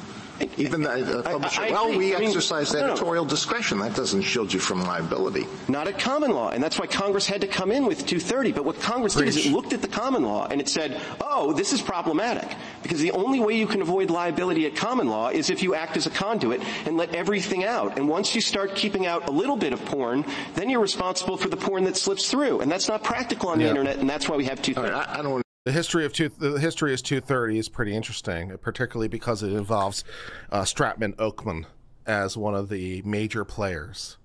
Speaker 2: Even the publisher, I, I well, we I mean, exercise editorial no. discretion. That doesn't shield you from liability.
Speaker 3: Not at common law, and that's why Congress had to come in with 230. But what Congress Preach. did is it looked at the common law and it said, oh, this is problematic. Because the only way you can avoid liability at common law is if you act as a conduit and let everything out. And once you start keeping out a little bit of porn, then you're responsible for the porn that slips through. And that's not practical on yeah. the internet, and that's why we have 230.
Speaker 2: Right, I, I don't
Speaker 1: the history of two, the history is 230 is pretty interesting, particularly because it involves uh, Stratton Oakmont as one of the major players.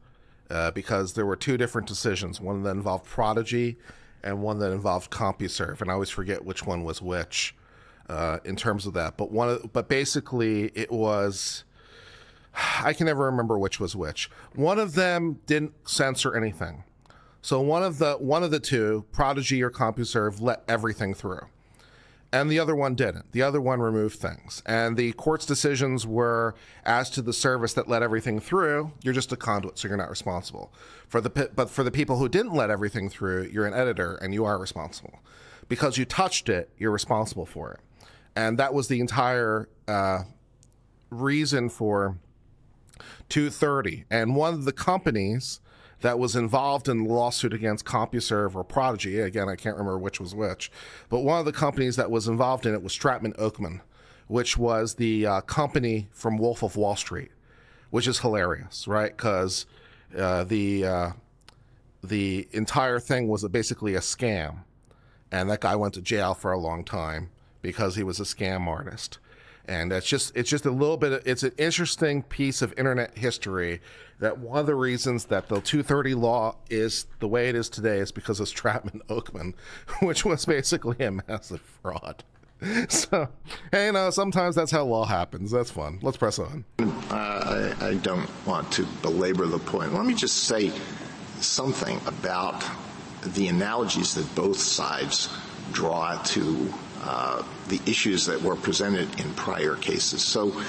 Speaker 1: Uh, because there were two different decisions, one that involved Prodigy and one that involved CompuServe, and I always forget which one was which uh, in terms of that. But one, but basically, it was. I can never remember which was which. One of them didn't censor anything. So one of the one of the two, Prodigy or CompuServe, let everything through, and the other one didn't. The other one removed things, and the court's decisions were as to the service that let everything through. You're just a conduit, so you're not responsible. For the but for the people who didn't let everything through, you're an editor and you are responsible because you touched it. You're responsible for it, and that was the entire uh, reason for 230. And one of the companies that was involved in the lawsuit against CompuServe or Prodigy, again, I can't remember which was which, but one of the companies that was involved in it was Stratton Oakmont, which was the uh, company from Wolf of Wall Street, which is hilarious, right? Because uh, the uh, the entire thing was basically a scam, and that guy went to jail for a long time because he was a scam artist and it's just it's just a little bit of, it's an interesting piece of internet history that one of the reasons that the 230 law is the way it is today is because of Stratton Oakmont, which was basically a massive fraud. So, hey, you know, sometimes that's how law happens. That's fun. Let's press on.
Speaker 2: I, I don't want to belabor the point. Let me just say something about the analogies that both sides draw to the issues that were presented in prior cases. So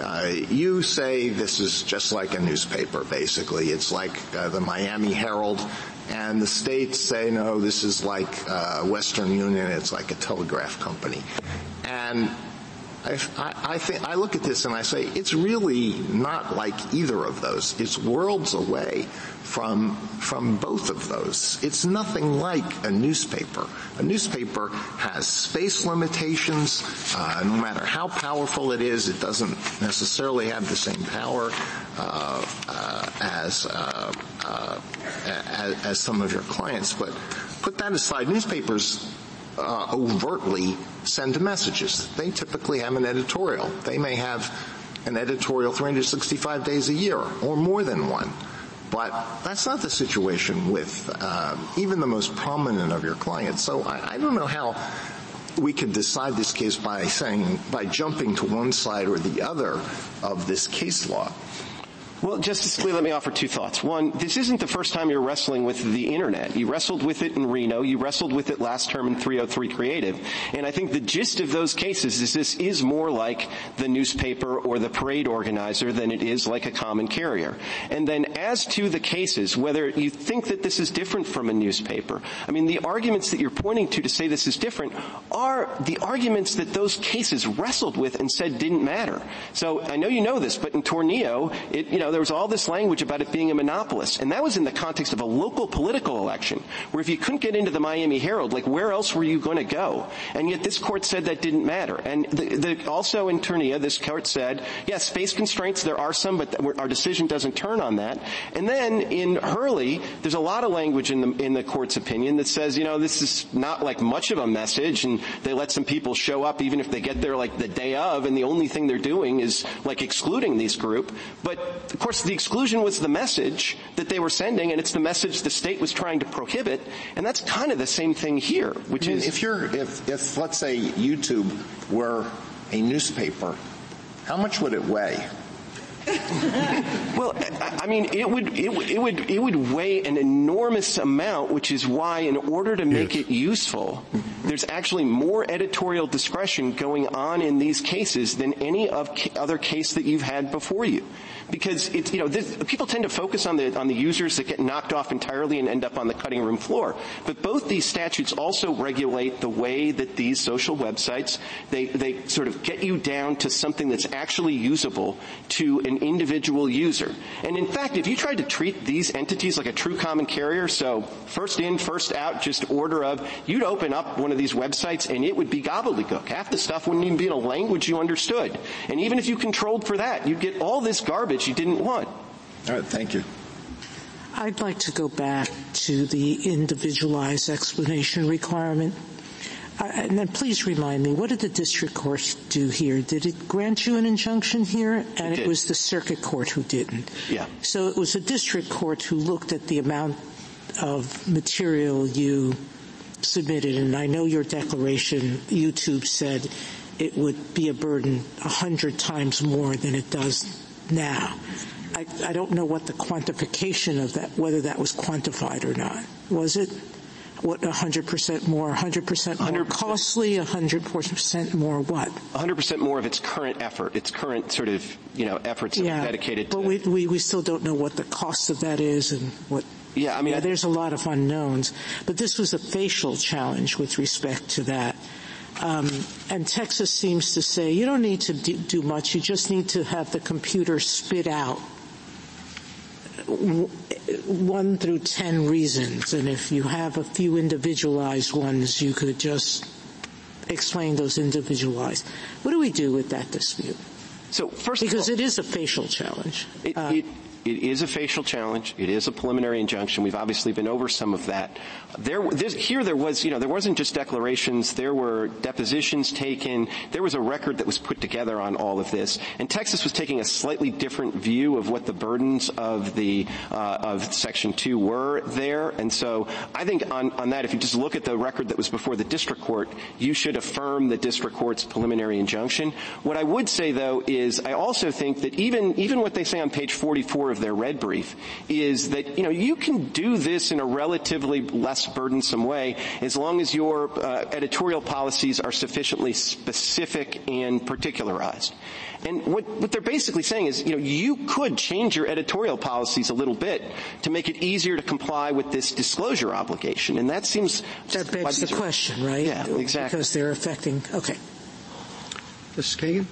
Speaker 2: uh, you say this is just like a newspaper, basically. It's like uh, the Miami Herald, and the states say, no, this is like uh, Western Union, it's like a telegraph company. And I, I, think I look at this and I say it's really not like either of those. It's worlds away from from both of those. It's nothing like a newspaper. A newspaper has space limitations. Uh, no matter how powerful it is, it doesn't necessarily have the same power uh, uh, as, uh, uh, as as some of your clients. But put that aside. Newspapers uh, overtly send messages. They typically have an editorial. They may have an editorial 365 days a year or more than one. But that's not the situation with uh, even the most prominent of your clients. So I, I don't know how we could decide this case by saying, by jumping to one side or the other of this case law.
Speaker 3: Well, Justice Scalia, let me offer two thoughts. One, this isn't the first time you're wrestling with the internet. You wrestled with it in Reno. You wrestled with it last term in 303 Creative. And I think the gist of those cases is this is more like the newspaper or the parade organizer than it is like a common carrier. And then as to the cases, whether you think that this is different from a newspaper, I mean, the arguments that you're pointing to to say this is different are the arguments that those cases wrestled with and said didn't matter. So I know you know this, but in Tornillo, it, you know, there was all this language about it being a monopolist. And that was in the context of a local political election, where if you couldn't get into the Miami Herald, like where else were you going to go? And yet this court said that didn't matter. And the, the, also in Tornillo, this court said, yes, space constraints, there are some, but our decision doesn't turn on that. And then in Hurley, there's a lot of language in the, in the court's opinion that says, you know, this is not like much of a message, and they let some people show up even if they get there like the day of, and the only thing they're doing is like excluding these group. But of course, the exclusion was the message that they were sending, and it's the message the state was trying to prohibit. And that's kind of the same thing here, which
Speaker 2: I mean,
Speaker 3: is
Speaker 2: if you're if if let's say YouTube were a newspaper, how much would it weigh?
Speaker 3: well, I mean, it would, it would, it would, it would weigh an enormous amount, which is why, in order to make yes. it useful, there's actually more editorial discretion going on in these cases than any of other case that you've had before you because it's, you know, this, people tend to focus on the, on the users that get knocked off entirely and end up on the cutting room floor. But both these statutes also regulate the way that these social websites, they, they sort of get you down to something that's actually usable to an individual user. And in fact, if you tried to treat these entities like a true common carrier, so first in, first out, just order of, you'd open up one of these websites and it would be gobbledygook. Half the stuff wouldn't even be in a language you understood. And even if you controlled for that, you'd get all this garbage you didn't want.
Speaker 2: All right, thank you.
Speaker 8: I'd like to go back to the individualized explanation requirement. Uh, and then please remind me, what did the district court do here? Did it grant you an injunction here? And
Speaker 3: it,
Speaker 8: it was the circuit court who didn't.
Speaker 3: Yeah.
Speaker 8: So it was the district court who looked at the amount of material you submitted. And I know your declaration, YouTube said it would be a burden a hundred times more than it does now. I, I don't know what the quantification of that, whether that was quantified or not. was it? What, 100% more, 100% more
Speaker 3: 100%.
Speaker 8: costly, 100% more what?
Speaker 3: 100% more of its current effort, its current sort of, you know, efforts
Speaker 8: Yeah,
Speaker 3: dedicated to
Speaker 8: but we, we, we still don't know what the cost of that is and what.
Speaker 3: Yeah, I mean, I-
Speaker 8: there's a lot of unknowns. But this was a facial challenge with respect to that. Um, and Texas seems to say you don't need to do, do much. You just need to have the computer spit out one through ten reasons. And if you have a few individualized ones, you could just explain those individualized. What do we do with that dispute?
Speaker 3: So first of
Speaker 8: Because
Speaker 3: all,
Speaker 8: it is a facial challenge.
Speaker 3: It,
Speaker 8: Uh,
Speaker 3: it, it is a facial challenge. It is a preliminary injunction. We've obviously been over some of that. There, this, here there was, you know, there wasn't just declarations. There were depositions taken. There was a record that was put together on all of this. And Texas was taking a slightly different view of what the burdens of the uh, of Section Two were there. And so I think on, on that, if you just look at the record that was before the district court, you should affirm the district court's preliminary injunction. What I would say though is I also think that even even what they say on page 44 of their red brief is that you know you can do this in a relatively less burdensome way as long as your uh, editorial policies are sufficiently specific and particularized. And what, what they're basically saying is, you know, you could change your editorial policies a little bit to make it easier to comply with this disclosure obligation. And that seems
Speaker 8: That begs the
Speaker 3: are-
Speaker 8: question, right?
Speaker 3: Yeah, exactly.
Speaker 8: Because they're affecting, okay.
Speaker 7: Mrs. Kagan?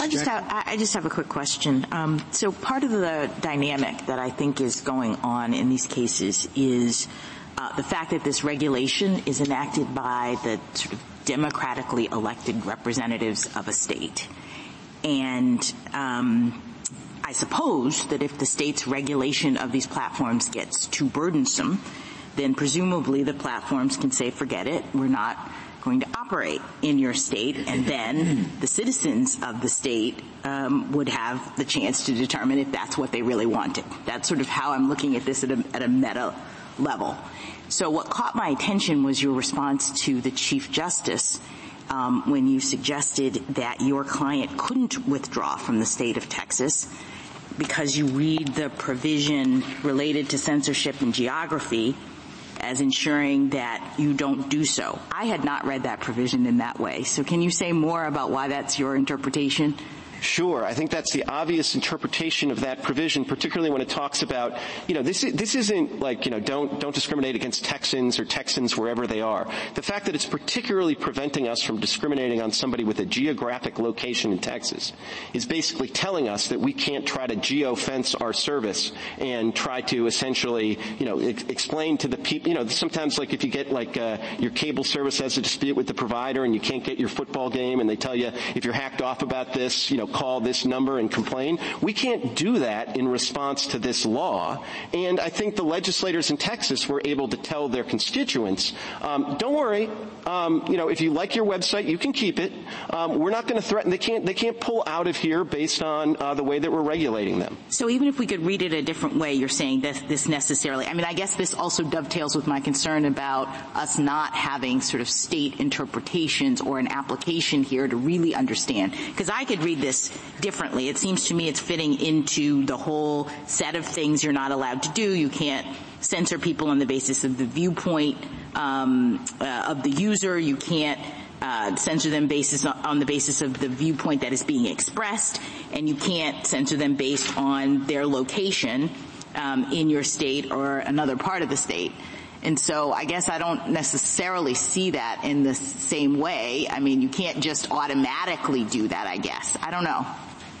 Speaker 9: I just have, I just have a quick question. Um, so part of the dynamic that I think is going on in these cases is uh, the fact that this regulation is enacted by the sort of democratically elected representatives of a state. And um, I suppose that if the state's regulation of these platforms gets too burdensome, then presumably the platforms can say, forget it, we're not going to operate in your state, and then the citizens of the state um, would have the chance to determine if that's what they really wanted. That's sort of how I'm looking at this at a, at a meta level. So what caught my attention was your response to the Chief Justice um, when you suggested that your client couldn't withdraw from the state of Texas because you read the provision related to censorship and geography as ensuring that you don't do so. I had not read that provision in that way. So can you say more about why that's your interpretation?
Speaker 3: Sure, I think that's the obvious interpretation of that provision, particularly when it talks about, you know, this is, this isn't like, you know, don't don't discriminate against Texans or Texans wherever they are. The fact that it's particularly preventing us from discriminating on somebody with a geographic location in Texas is basically telling us that we can't try to geo-fence our service and try to essentially, you know, ex- explain to the people, you know, sometimes like if you get like uh, your cable service has a dispute with the provider and you can't get your football game and they tell you if you're hacked off about this, you know, call this number and complain. We can't do that in response to this law. And I think the legislators in Texas were able to tell their constituents, um, don't worry, um, you know, if you like your website, you can keep it. Um, we're not going to threaten. They can't. They can't pull out of here based on uh, the way that we're regulating them.
Speaker 9: So even if we could read it a different way, you're saying that this necessarily, I mean, I guess this also dovetails with my concern about us not having sort of state interpretations or an application here to really understand. Because I could read this differently. It seems to me it's fitting into the whole set of things you're not allowed to do. You can't censor people on the basis of the viewpoint um, uh, of the user. You can't uh, censor them basis on the basis of the viewpoint that is being expressed, and you can't censor them based on their location um, in your state or another part of the state. And so I guess I don't necessarily see that in the same way. I mean, you can't just automatically do that, I guess. I don't know.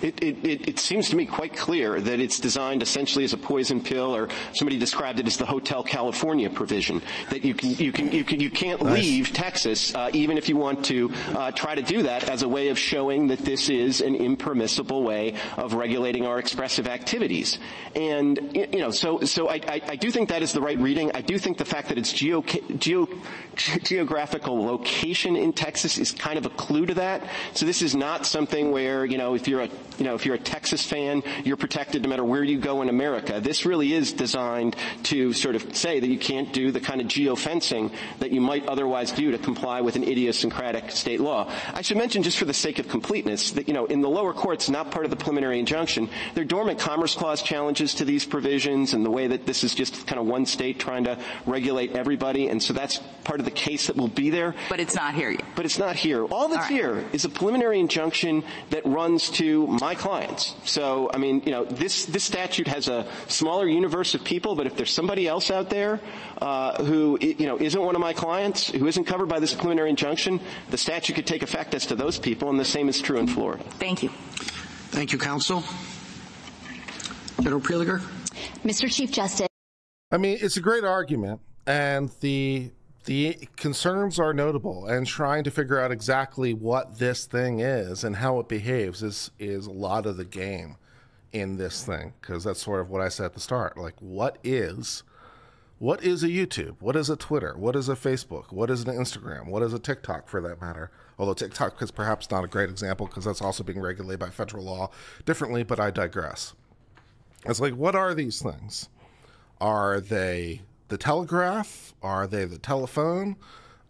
Speaker 3: It, it, it, it seems to me quite clear that it's designed essentially as a poison pill, or somebody described it as the Hotel California provision. That you can you can you can you can't leave Texas uh, even if you want to uh, try to do that as a way of showing that this is an impermissible way of regulating our expressive activities. And you know, so so I, I, I do think that is the right reading. I do think the fact that it's geo, geo geographical location in Texas is kind of a clue to that. So this is not something where you know if you're a you know, if you're a Texas fan, you're protected no matter where you go in America. This really is designed to sort of say that you can't do the kind of geofencing that you might otherwise do to comply with an idiosyncratic state law. I should mention, just for the sake of completeness, that, you know, in the lower courts, not part of the preliminary injunction, there are dormant Commerce Clause challenges to these provisions and the way that this is just kind of one state trying to regulate everybody. And so that's part of the case that will be there.
Speaker 9: But it's not here yet.
Speaker 3: But it's not here. All that's
Speaker 9: All right.
Speaker 3: here is a preliminary injunction that runs to my clients. So, I mean, you know, this, this statute has a smaller universe of people, but if there's somebody else out there uh, who, you know, isn't one of my clients, who isn't covered by this preliminary injunction, the statute could take effect as to those people, and the same is true in Florida.
Speaker 9: Thank you.
Speaker 7: Thank you, counsel. General Prelogar?
Speaker 6: Mr. Chief Justice.
Speaker 1: I mean, it's a great argument, and the the concerns are notable. And trying to figure out exactly what this thing is and how it behaves is is a lot of the game in this thing because that's sort of what I said at the start. Like, what is what is a YouTube? What is a Twitter? What is a Facebook? What is an Instagram? What is a TikTok for that matter? Although TikTok is perhaps not a great example because that's also being regulated by federal law differently, but I digress. It's like, what are these things? Are they the telegraph? Are they the telephone?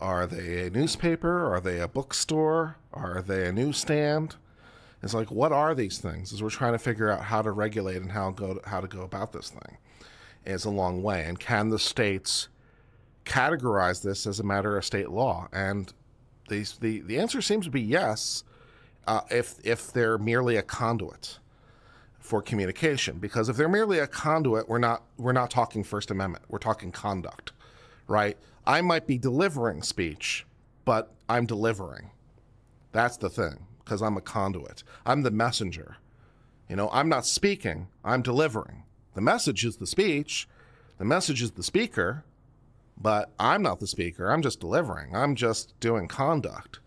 Speaker 1: Are they a newspaper? Are they a bookstore? Are they a newsstand? It's like, what are these things? As we're trying to figure out how to regulate and how go how to go about this thing, is a long way. And can the states categorize this as a matter of state law? And the the the answer seems to be yes, uh, if if they're merely a conduit for communication because if they're merely a conduit we're not we're not talking first amendment we're talking conduct right? I might be delivering speech but i'm delivering. That's the thing because i'm a conduit. I'm the messenger. You know i'm not speaking i'm delivering. The message is the speech the message is the speaker but i'm not the speaker i'm just delivering. I'm just doing conduct.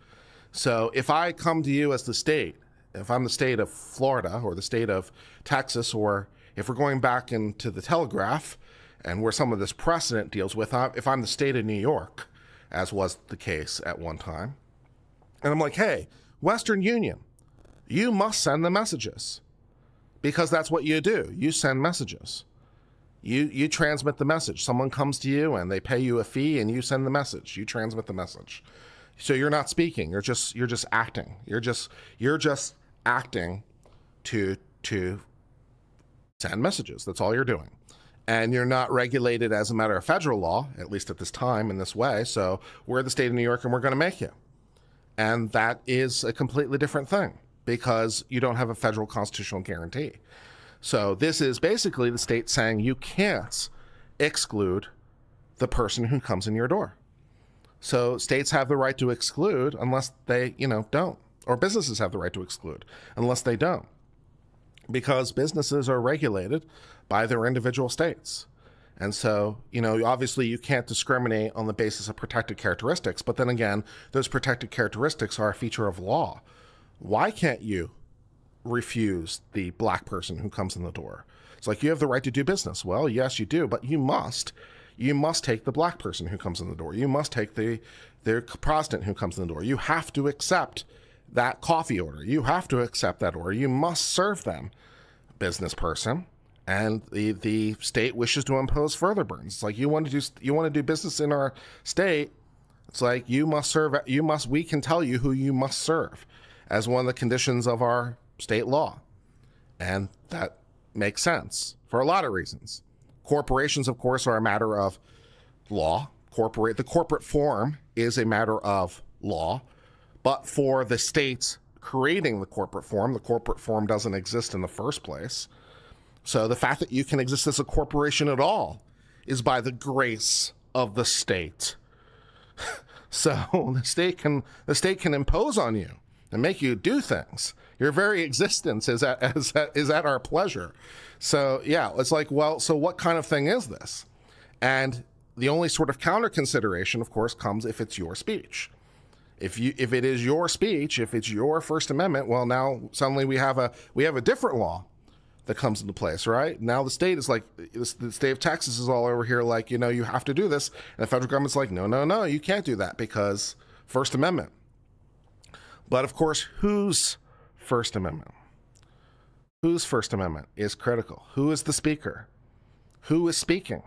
Speaker 1: So if I come to you as the state, if I'm the state of Florida or the state of Texas, or if we're going back into the Telegraph and where some of this precedent deals with, if I'm the state of New York, as was the case at one time, and I'm like, hey, Western Union, you must send the messages because that's what you do. You send messages. You you transmit the message. Someone comes to you and they pay you a fee and you send the message. You transmit the message. So you're not speaking. You're just you're just acting. You're just you're just acting to to send messages. That's all you're doing. And you're not regulated as a matter of federal law, at least at this time in this way. So we're the state of New York and we're going to make you. And that is a completely different thing because you don't have a federal constitutional guarantee. So this is basically the state saying you can't exclude the person who comes in your door. So states have the right to exclude unless they, you know, don't. Or businesses have the right to exclude unless they don't. Because businesses are regulated by their individual states. And so, you know, obviously you can't discriminate on the basis of protected characteristics, but then again, those protected characteristics are a feature of law. Why can't you refuse the black person who comes in the door? It's like you have the right to do business. Well, yes, you do, but you must you must take the black person who comes in the door. You must take the the Protestant who comes in the door. You have to accept that coffee order. You have to accept that order. You must serve them, business person. And the the state wishes to impose further burdens. It's like you want to do you want to do business in our state. It's like you must serve. You must. We can tell you who you must serve, as one of the conditions of our state law, and that makes sense for a lot of reasons. Corporations, of course, are a matter of law. Corporate the corporate form is a matter of law, but for the states creating the corporate form, the corporate form doesn't exist in the first place. So the fact that you can exist as a corporation at all is by the grace of the state. so the state can the state can impose on you and make you do things. Your very existence is at is at, is at our pleasure. So yeah, it's like, well, so what kind of thing is this? And the only sort of counter consideration, of course, comes if it's your speech. If you if it is your speech, if it's your First Amendment, well, now suddenly we have a we have a different law that comes into place, right? Now the state is like the state of Texas is all over here, like you know you have to do this, and the federal government's like, no, no, no, you can't do that because First Amendment. But of course, whose First Amendment? Whose First Amendment is critical? Who is the speaker? Who is speaking?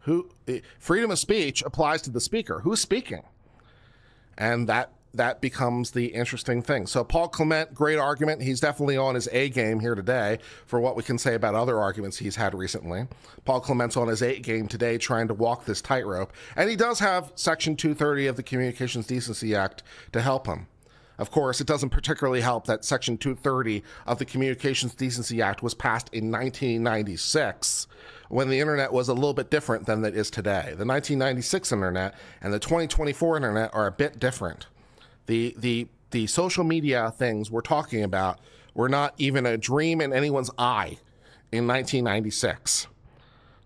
Speaker 1: Who eh, freedom of speech applies to the speaker. Who's speaking? And that that becomes the interesting thing. So Paul Clement, great argument. He's definitely on his A game here today for what we can say about other arguments he's had recently. Paul Clement's on his A game today trying to walk this tightrope. And he does have Section 230 of the Communications Decency Act to help him. Of course, it doesn't particularly help that Section 230 of the Communications Decency Act was passed in 1996 when the internet was a little bit different than it is today. The 1996 internet and the 2024 internet are a bit different the the the social media things we're talking about were not even a dream in anyone's eye in 1996.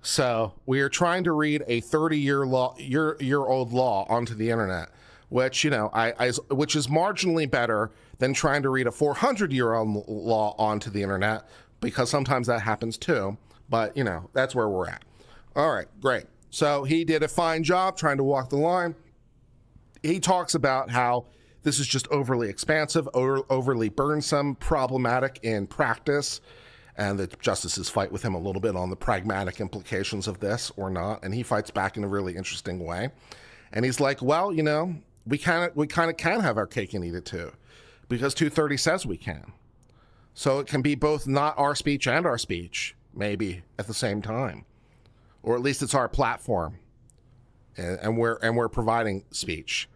Speaker 1: So we are trying to read a 30 year law year year old law onto the internet, which you know I, I which is marginally better than trying to read a 400 year old law onto the internet because sometimes that happens too. But you know that's where we're at. All right, great. So he did a fine job trying to walk the line. He talks about how this is just overly expansive, over, overly burdensome, problematic in practice. And the justices fight with him a little bit on the pragmatic implications of this or not. And he fights back in a really interesting way. And he's like, well, you know, we kind of we kind of can have our cake and eat it too, because 230 says we can. So it can be both not our speech and our speech, maybe at the same time, or at least it's our platform, and, and we're and we're providing speech.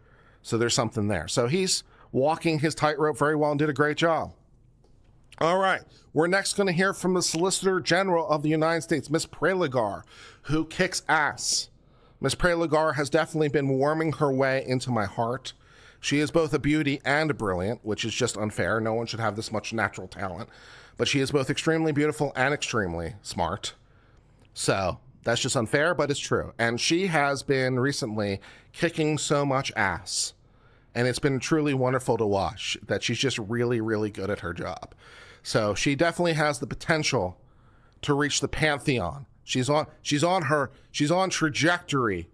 Speaker 1: So there's something there. So he's walking his tightrope very well and did a great job. All right. We're next going to hear from the Solicitor General of the United States, Miss Prelogar, who kicks ass. Miss Prelogar has definitely been warming her way into my heart. She is both a beauty and brilliant, which is just unfair. No one should have this much natural talent. But she is both extremely beautiful and extremely smart. So that's just unfair, but it's true. And she has been recently kicking so much ass and it's been truly wonderful to watch that she's just really, really good at her job. So she definitely has the potential to reach the pantheon. She's on she's on her she's on trajectory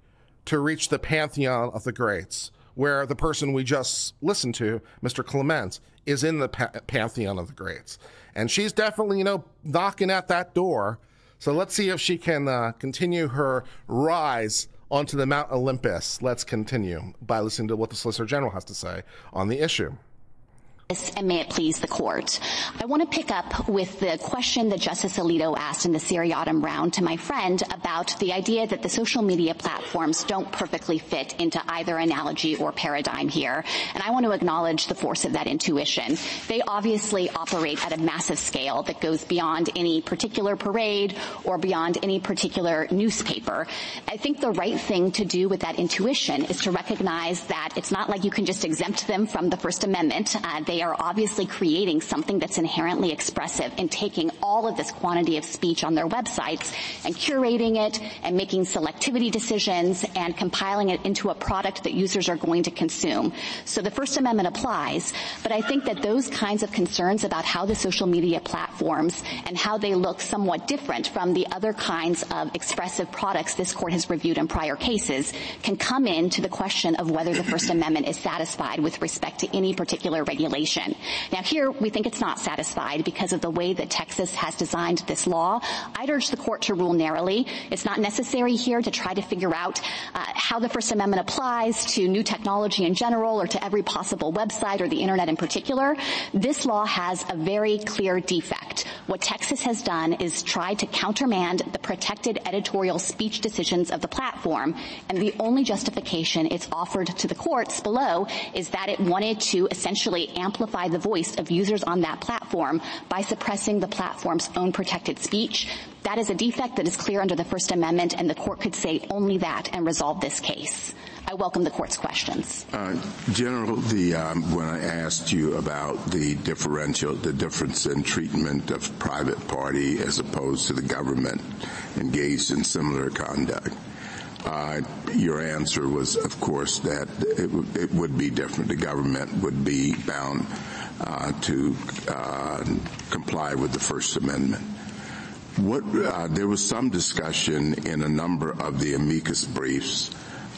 Speaker 1: to reach the pantheon of the greats, where the person we just listened to, Mr. Clement, is in the pa- pantheon of the greats, and she's definitely you know knocking at that door. So let's see if she can uh, continue her rise onto the Mount Olympus. Let's continue by listening to what the Solicitor General has to say on the issue
Speaker 10: and may it please the court. I want to pick up with the question that Justice Alito asked in the seriatim round to my friend about the idea that the social media platforms don't perfectly fit into either analogy or paradigm here. And I want to acknowledge the force of that intuition. They obviously operate at a massive scale that goes beyond any particular parade or beyond any particular newspaper. I think the right thing to do with that intuition is to recognize that it's not like you can just exempt them from the First Amendment. Uh, they are obviously creating something that's inherently expressive and taking all of this quantity of speech on their websites and curating it and making selectivity decisions and compiling it into a product that users are going to consume. So the First Amendment applies, but I think that those kinds of concerns about how the social media platforms and how they look somewhat different from the other kinds of expressive products this court has reviewed in prior cases can come into the question of whether the First Amendment is satisfied with respect to any particular regulation now here, we think it's not satisfied because of the way that Texas has designed this law. I'd urge the court to rule narrowly. It's not necessary here to try to figure out uh, how the First Amendment applies to new technology in general or to every possible website or the internet in particular. This law has a very clear defect. What Texas has done is try to countermand the protected editorial speech decisions of the platform, and the only justification it's offered to the courts below is that it wanted to essentially amplify amplify the voice of users on that platform by suppressing the platform's own protected speech. That is a defect that is clear under the First Amendment, and the court could say only that and resolve this case. I welcome the court's questions.
Speaker 11: Uh, General, the um, when I asked you about the differential, the difference in treatment of private party as opposed to the government engaged in similar conduct, uh, your answer was, of course, that it, it, would be different. The government would be bound uh, to uh, comply with the First Amendment. What uh, there was some discussion in a number of the amicus briefs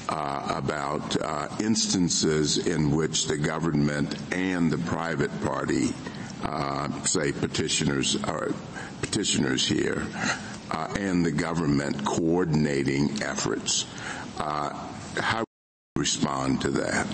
Speaker 11: uh, about uh, instances in which the government and the private party uh, say petitioners or petitioners here uh, and the government coordinating efforts. Uh, how respond to that?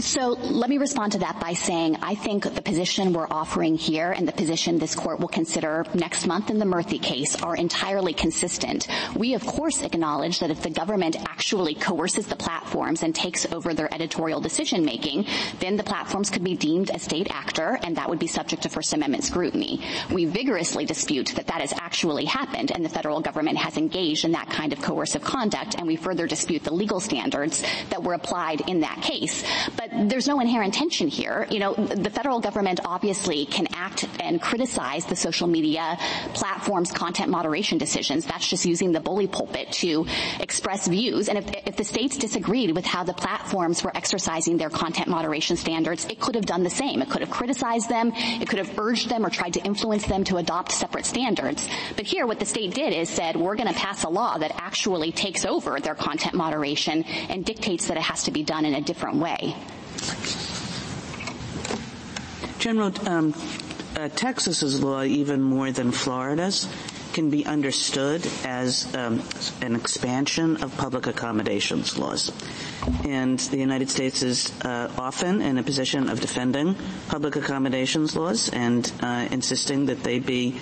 Speaker 10: So let me respond to that by saying I think the position we're offering here and the position this court will consider next month in the Murthy case are entirely consistent. We of course acknowledge that if the government actually coerces the platforms and takes over their editorial decision making, then the platforms could be deemed a state actor and that would be subject to First Amendment scrutiny. We vigorously dispute that that has actually happened and the federal government has engaged in that kind of coercive conduct and we further dispute the legal standards that were applied in that case. But there's no inherent tension here. You know, the federal government obviously can act and criticize the social media platforms' content moderation decisions. That's just using the bully pulpit to express views. And if, if the states disagreed with how the platforms were exercising their content moderation standards, it could have done the same. It could have criticized them. It could have urged them or tried to influence them to adopt separate standards. But here, what the state did is said, we're going to pass a law that actually takes over their content moderation and dictates that it has to be done in a different way.
Speaker 5: General, um, uh, Texas's law, even more than Florida's, can be understood as um, an expansion of public accommodations laws. And the United States is uh, often in a position of defending public accommodations laws and uh, insisting that they be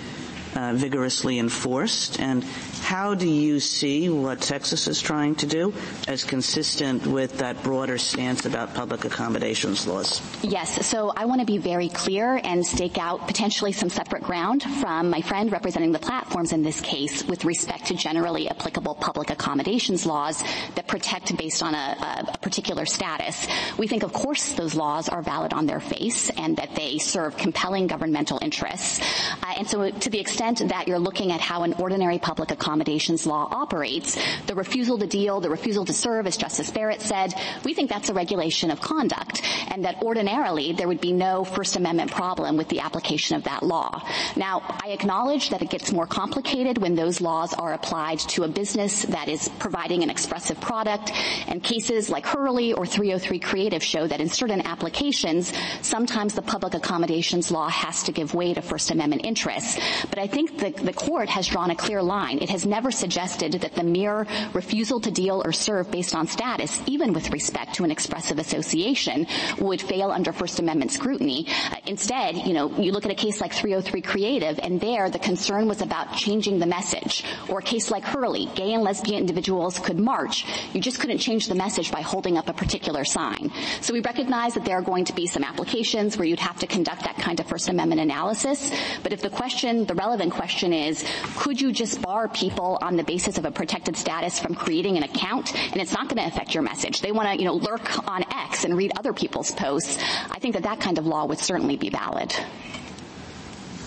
Speaker 5: uh, vigorously enforced? And how do you see what Texas is trying to do as consistent with that broader stance about public accommodations laws?
Speaker 10: Yes. So I want to be very clear and stake out potentially some separate ground from my friend representing the platforms in this case with respect to generally applicable public accommodations laws that protect based on a, a particular status. We think, of course, those laws are valid on their face and that they serve compelling governmental interests. Uh, and so to the extent that you're looking at how an ordinary public accommodations law operates, the refusal to deal, the refusal to serve, as Justice Barrett said, we think that's a regulation of conduct and that ordinarily there would be no First Amendment problem with the application of that law. Now, I acknowledge that it gets more complicated when those laws are applied to a business that is providing an expressive product, and cases like Hurley or 303 Creative show that in certain applications, sometimes the public accommodations law has to give way to First Amendment interests. But I think the, the court has drawn a clear line. It has never suggested that the mere refusal to deal or serve based on status, even with respect to an expressive association, would fail under First Amendment scrutiny. Uh, instead, you know, you look at a case like 303 Creative, and there the concern was about changing the message. Or a case like Hurley, gay and lesbian individuals could march. You just couldn't change the message by holding up a particular sign. So we recognize that there are going to be some applications where you'd have to conduct that kind of First Amendment analysis. But if the question, the relevant question is, could you just bar people on the basis of a protected status from creating an account? And it's not going to affect your message. They want to, you know, lurk on X and read other people's posts. I think that that kind of law would certainly be valid.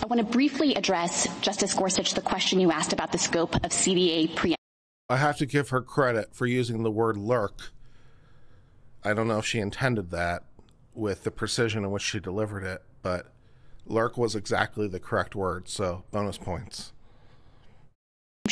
Speaker 10: I want to briefly address, Justice Gorsuch, the question you asked about the scope of CDA preemption.
Speaker 1: I have to give her credit for using the word lurk. I don't know if she intended that with the precision in which she delivered it, but lurk was exactly the correct word, so bonus points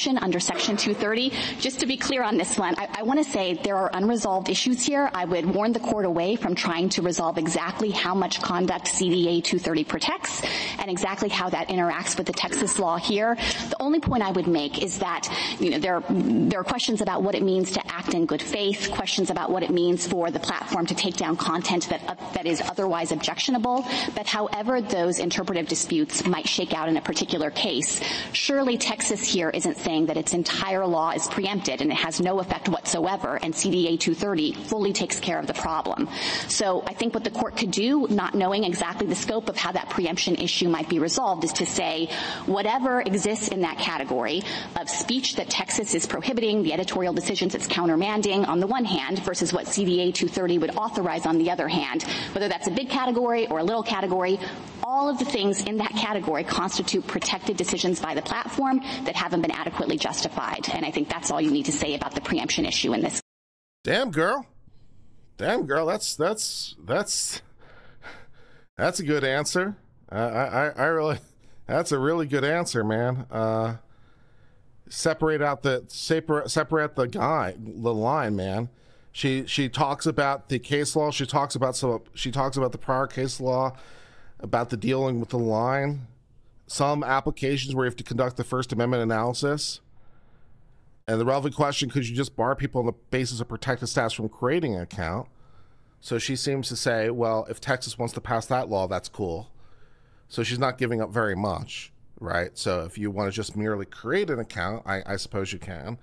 Speaker 10: under Section 230. Just to be clear on this one, I, I want to say there are unresolved issues here. I would warn the court away from trying to resolve exactly how much conduct CDA 230 protects and exactly how that interacts with the Texas law here. The only point I would make is that you know there there are questions about what it means to act in good faith, questions about what it means for the platform to take down content that uh, that is otherwise objectionable. But however those interpretive disputes might shake out in a particular case, surely Texas here isn't saying that its entire law is preempted and it has no effect whatsoever and CDA 230 fully takes care of the problem. So I think what the court could do, not knowing exactly the scope of how that preemption issue might be resolved, is to say whatever exists in that category of speech that Texas is prohibiting, the editorial decisions it's countermanding on the one hand versus what CDA 230 would authorize on the other hand, whether that's a big category or a little category, all of the things in that category constitute protected decisions by the platform that haven't been adequately adequately justified. And I think that's all you need to say about the preemption issue in this.
Speaker 1: Damn girl. Damn girl, that's that's that's that's a good answer. Uh, I, I I really that's a really good answer, man. Uh, separate out the separate separate the guy the line, man. She she talks about the case law. She talks about so she talks about the prior case law about the dealing with the line. Some applications where you have to conduct the First Amendment analysis. And the relevant question could you just bar people on the basis of protected status from creating an account? So she seems to say, well, if Texas wants to pass that law, that's cool. So she's not giving up very much, right? So if you want to just merely create an account, I, I suppose you can.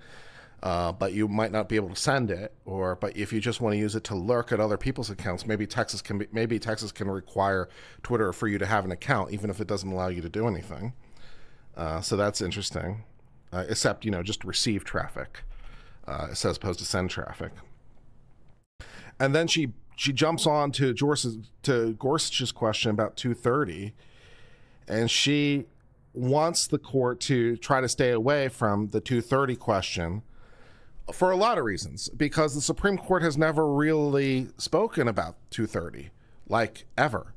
Speaker 1: Uh, but you might not be able to send it, or but if you just want to use it to lurk at other people's accounts, maybe Texas can be, maybe Texas can require Twitter for you to have an account, even if it doesn't allow you to do anything. Uh, so that's interesting, uh, except you know just receive traffic, uh, as opposed to send traffic. And then she she jumps on to Gorsuch's, to Gorsuch's question about 230, and she wants the court to try to stay away from the 230 question for a lot of reasons because the Supreme Court has never really spoken about 230 like ever.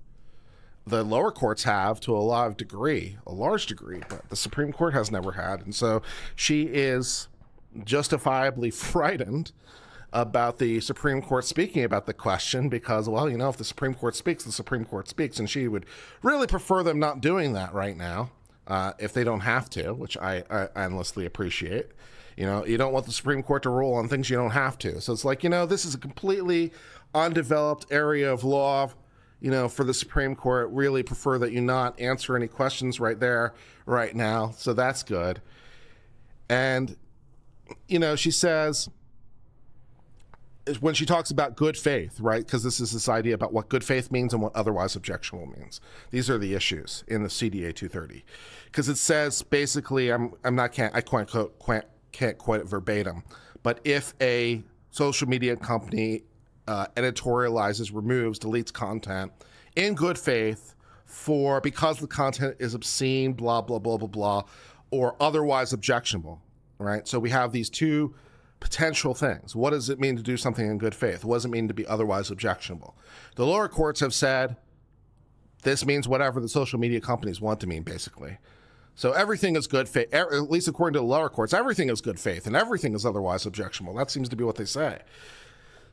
Speaker 1: The lower courts have to a lot of degree, a large degree, but the Supreme Court has never had. And so she is justifiably frightened about the Supreme Court speaking about the question because, well, you know, if the Supreme Court speaks, the Supreme Court speaks, and she would really prefer them not doing that right now uh, if they don't have to, which I, I endlessly appreciate. You know, you don't want the Supreme Court to rule on things you don't have to. So it's like, you know, this is a completely undeveloped area of law. You know, for the Supreme Court, really prefer that you not answer any questions right there, right now. So that's good. And, you know, she says, when she talks about good faith, right? Because this is this idea about what good faith means and what otherwise objectionable means. These are the issues in the CDA 230. Because it says basically, I'm I'm not can't I can't quote can't can't quote it verbatim, but if a social media company uh, editorializes, removes, deletes content in good faith for because the content is obscene, blah blah blah blah blah, or otherwise objectionable, right? So we have these two potential things. What does it mean to do something in good faith? What does it mean to be otherwise objectionable? The lower courts have said this means whatever the social media companies want to mean, basically. So everything is good faith, at least according to the lower courts, everything is good faith and everything is otherwise objectionable. That seems to be what they say.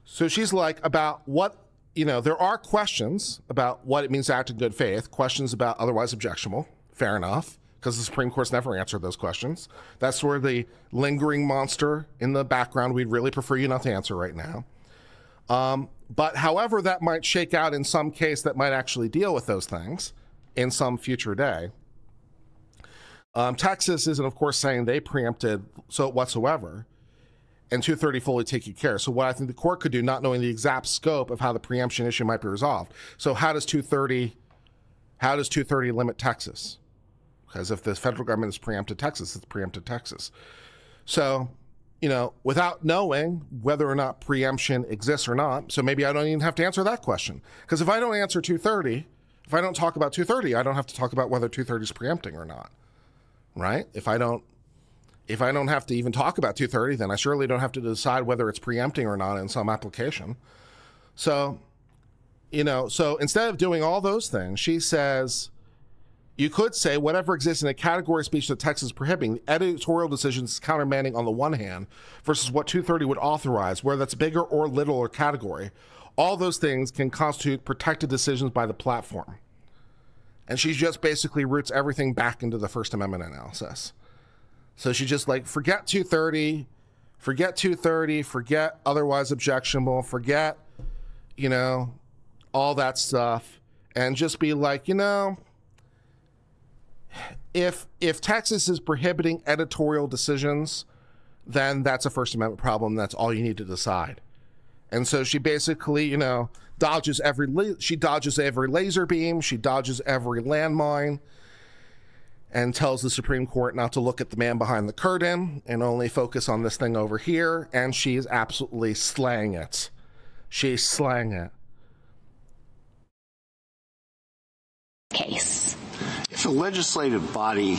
Speaker 1: So she's like, about what, you know, there are questions about what it means to act in good faith, questions about otherwise objectionable. Fair enough, because the Supreme Court's never answered those questions. That's where the lingering monster in the background we'd really prefer you not to answer right now. Um, but however that might shake out in some case that might actually deal with those things in some future day, um, Texas isn't, of course, saying they preempted so whatsoever, and 230 fully taking care. So what I think the court could do, not knowing the exact scope of how the preemption issue might be resolved. So how does 230, how does 230 limit Texas? Because if the federal government has preempted Texas, it's preempted Texas. So, you know, without knowing whether or not preemption exists or not, so maybe I don't even have to answer that question. Because if I don't answer 230, if I don't talk about 230, I don't have to talk about whether 230 is preempting or not right? If I don't if I don't have to even talk about 230, then I surely don't have to decide whether it's preempting or not in some application. So, you know, so instead of doing all those things, she says you could say whatever exists in a category of speech that Texas is prohibiting, the editorial decisions is countermanding on the one hand versus what 230 would authorize, whether that's bigger or little or category. All those things can constitute protected decisions by the platform. And she just basically roots everything back into the First Amendment analysis. So she just like, forget 230, forget 230, forget otherwise objectionable, forget, you know, all that stuff, and just be like, you know, if if Texas is prohibiting editorial decisions, then that's a First Amendment problem. That's all you need to decide. And so she basically, you know, dodges every she dodges every laser beam, she dodges every landmine, and tells the Supreme Court not to look at the man behind the curtain and only focus on this thing over here. And she is absolutely slaying it. She's slaying it.
Speaker 10: Case.
Speaker 2: If a legislative body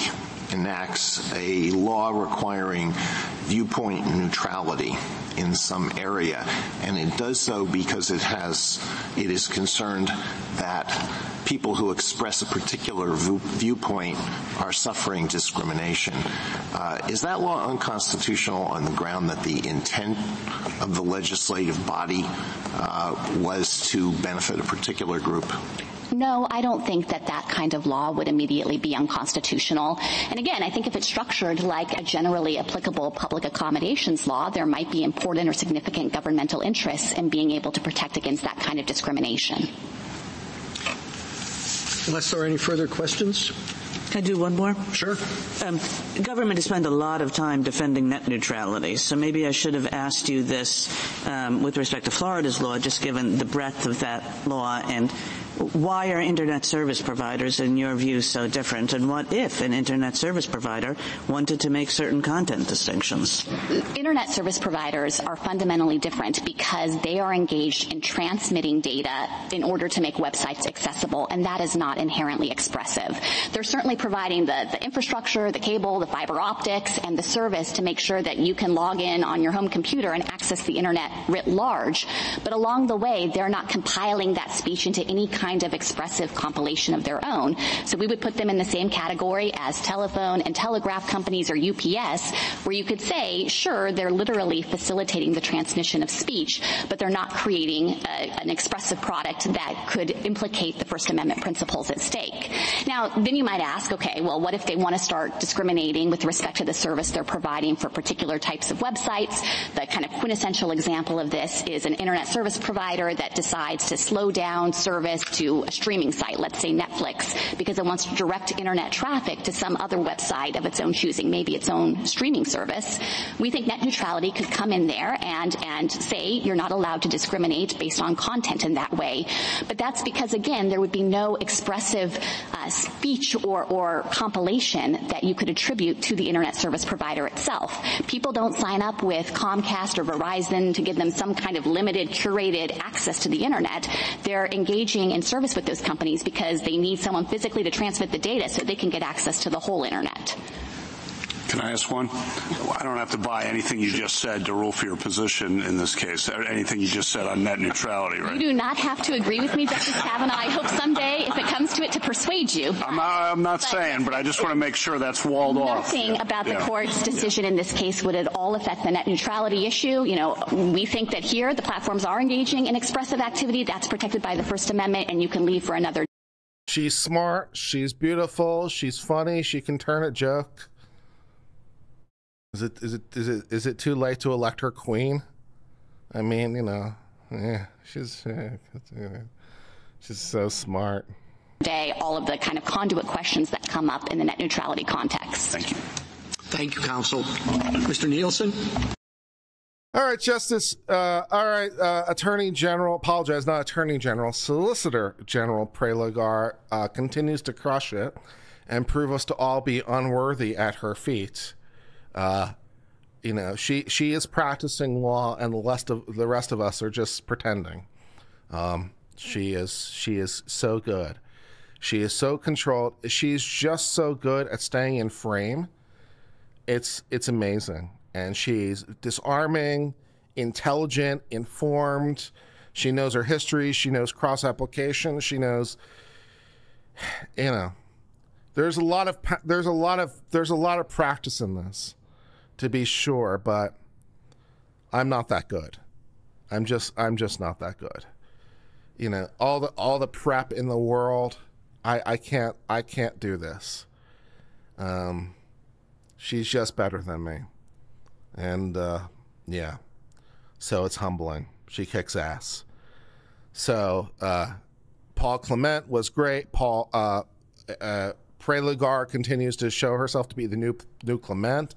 Speaker 2: enacts a law requiring viewpoint neutrality in some area. And it does so because it has it is concerned that people who express a particular viewpoint are suffering discrimination. Uh, is that law unconstitutional on the ground that the intent of the legislative body uh, was to benefit a particular group
Speaker 10: No, I don't think that that kind of law would immediately be unconstitutional. And again, I think if it's structured like a generally applicable public accommodations law, there might be important or significant governmental interests in being able to protect against that kind of discrimination.
Speaker 7: Unless there are any further questions?
Speaker 5: Can I do one more?
Speaker 7: Sure.
Speaker 5: Um, government has spent a lot of time defending net neutrality, so maybe I should have asked you this um, with respect to Florida's law, just given the breadth of that law and why are internet service providers, in your view, so different? And what if an internet service provider wanted to make certain content distinctions?
Speaker 10: Internet service providers are fundamentally different because they are engaged in transmitting data in order to make websites accessible, and that is not inherently expressive. They're certainly providing the, the infrastructure, the cable, the fiber optics, and the service to make sure that you can log in on your home computer and access the internet writ large. But along the way, they're not compiling that speech into any kind kind of expressive compilation of their own. So we would put them in the same category as telephone and telegraph companies or UPS, where you could say, sure, they're literally facilitating the transmission of speech, but they're not creating a, an expressive product that could implicate the First Amendment principles at stake. Now, then you might ask, okay, well, what if they want to start discriminating with respect to the service they're providing for particular types of websites? The kind of quintessential example of this is an internet service provider that decides to slow down service to a streaming site, let's say Netflix, because it wants to direct internet traffic to some other website of its own choosing, maybe its own streaming service. We think net neutrality could come in there and, and say you're not allowed to discriminate based on content in that way. But that's because, again, there would be no expressive uh, speech or, or compilation that you could attribute to the internet service provider itself. People don't sign up with Comcast or Verizon to give them some kind of limited, curated access to the internet. They're engaging in service with those companies because they need someone physically to transmit the data so they can get access to the whole internet.
Speaker 12: Can I ask one? I don't have to buy anything you just said to rule for your position in this case, anything you just said on net neutrality, right?
Speaker 10: You do not have to agree with me, Justice Kavanaugh. I hope someday, if it comes to it, to persuade you.
Speaker 12: I'm not, I'm not but saying, but I just want to make sure that's walled
Speaker 10: nothing
Speaker 12: off.
Speaker 10: Nothing about the yeah. court's decision yeah. in this case would at all affect the net neutrality issue. You know, we think that here the platforms are engaging in expressive activity. That's protected by the First Amendment, and you can leave for another.
Speaker 1: She's smart. She's beautiful. She's funny. She can turn a joke. Is it is it is it is it too late to elect her queen? I mean, you know, yeah, she's she's so smart.
Speaker 10: Day, all of the kind of conduit questions that come up in the net neutrality context.
Speaker 12: Thank you.
Speaker 7: Thank you, counsel. Mr. Nielsen.
Speaker 1: All right, Justice. Uh, all right, uh, Attorney General. Apologize, not Attorney General. Solicitor General Prelogar uh, continues to crush it and prove us to all be unworthy at her feet. Uh, you know, she she is practicing law, and the rest of the rest of us are just pretending. Um, she is she is so good. She is so controlled. She's just so good at staying in frame. It's it's amazing, and she's disarming, intelligent, informed. She knows her history. She knows cross application. She knows, you know, there's a lot of there's a lot of there's a lot of practice in this to be sure, but I'm not that good. I'm just I'm just not that good. You know, all the all the prep in the world, I I can't I can't do this. Um she's just better than me. And uh yeah. So it's humbling. She kicks ass. So uh Paul Clement was great. Paul uh uh Prelogar continues to show herself to be the new new Clement.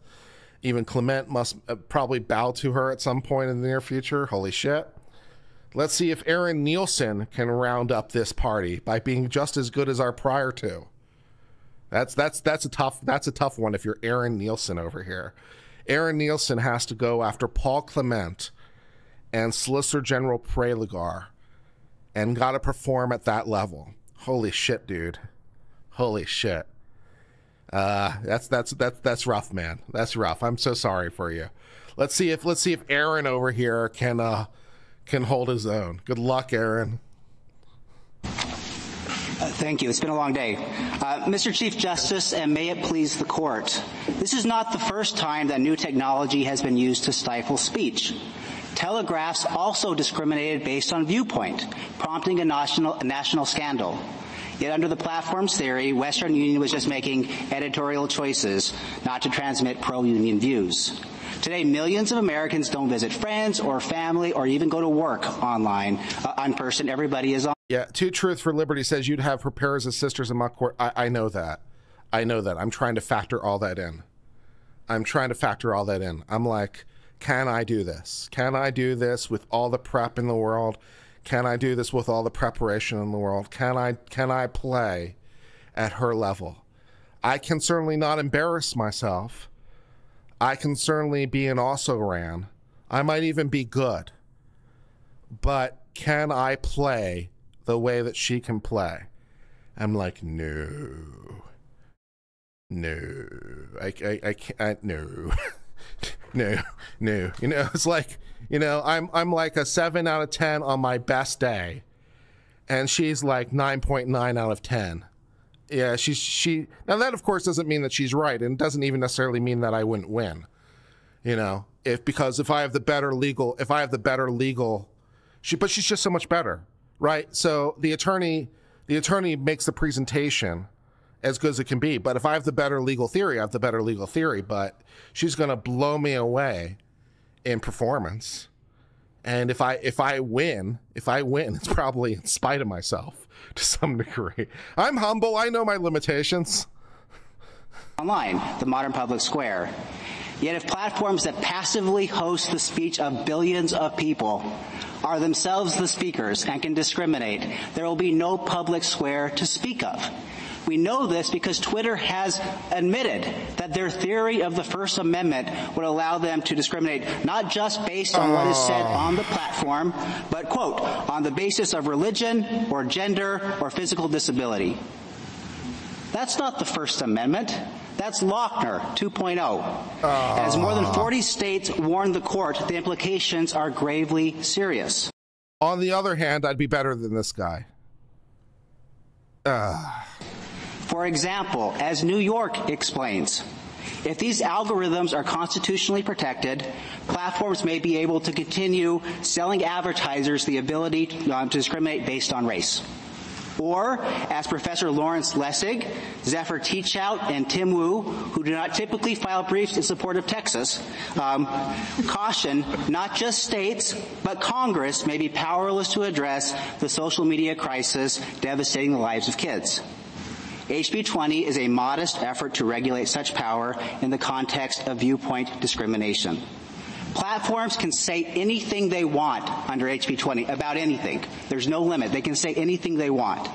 Speaker 1: Even Clement must uh, probably bow to her at some point in the near future. Holy shit. Let's see if Aaron Nielsen can round up this party by being just as good as our prior two. That's that's that's a tough that's a tough one if you're Aaron Nielsen over here. Aaron Nielsen has to go after Paul Clement and Solicitor General Prelogar and got to perform at that level. Holy shit, dude. Holy shit. Uh, that's that's that's that's rough, man. That's rough. I'm so sorry for you. Let's see if let's see if Aaron over here can uh, can hold his own. Good luck, Aaron.
Speaker 13: Uh, thank you. It's been a long day. Uh, Mr. Chief Justice, and may it please the court, this is not the first time that new technology has been used to stifle speech. Telegraphs also discriminated based on viewpoint, prompting a national, a national scandal. Yet under the platform's theory, Western Union was just making editorial choices not to transmit pro-union views. Today, millions of Americans don't visit friends or family or even go to work online, uh, on person. Everybody is on.
Speaker 1: Yeah, Two Truth for Liberty says you'd have her pair as sisters in my court. I, I know that. I know that. I'm trying to factor all that in. I'm trying to factor all that in. I'm like, can I do this? Can I do this with all the prep in the world? Can I do this with all the preparation in the world? Can I can I play at her level? I can certainly not embarrass myself. I can certainly be an also ran. I might even be good. But can I play the way that she can play? I'm like, no. No. I, I, I can't. No. no. No. You know, it's like, you know, I'm I'm like a seven out of ten on my best day, and she's like nine point nine out of ten. Yeah, she's she. Now that of course doesn't mean that she's right, and it doesn't even necessarily mean that I wouldn't win. You know, if because if I have the better legal, if I have the better legal, she, but she's just so much better, right? So the attorney, the attorney makes the presentation as good as it can be. But if I have the better legal theory, I have the better legal theory. But she's going to blow me away in performance. And if I if I win, if I win, it's probably in spite of myself to some degree. I'm humble. I know my limitations.
Speaker 13: Online, the modern public square. Yet if platforms that passively host the speech of billions of people are themselves the speakers and can discriminate, there will be no public square to speak of. We know this because Twitter has admitted that their theory of the First Amendment would allow them to discriminate not just based on what is said on the platform, but, quote, on the basis of religion or gender or physical disability. That's not the First Amendment. That's Lochner 2.0. As more than 40 states warned the court, the implications are gravely serious.
Speaker 1: On the other hand, I'd be better than this guy. Uh.
Speaker 13: For example, as New York explains, if these algorithms are constitutionally protected, platforms may be able to continue selling advertisers the ability to, um, to discriminate based on race. Or, as Professor Lawrence Lessig, Zephyr Teachout, and Tim Wu, who do not typically file briefs in support of Texas, um, caution not just states, but Congress may be powerless to address the social media crisis devastating the lives of kids. HB 20 is a modest effort to regulate such power in the context of viewpoint discrimination. Platforms can say anything they want under HB 20 about anything. There's no limit. They can say anything they want.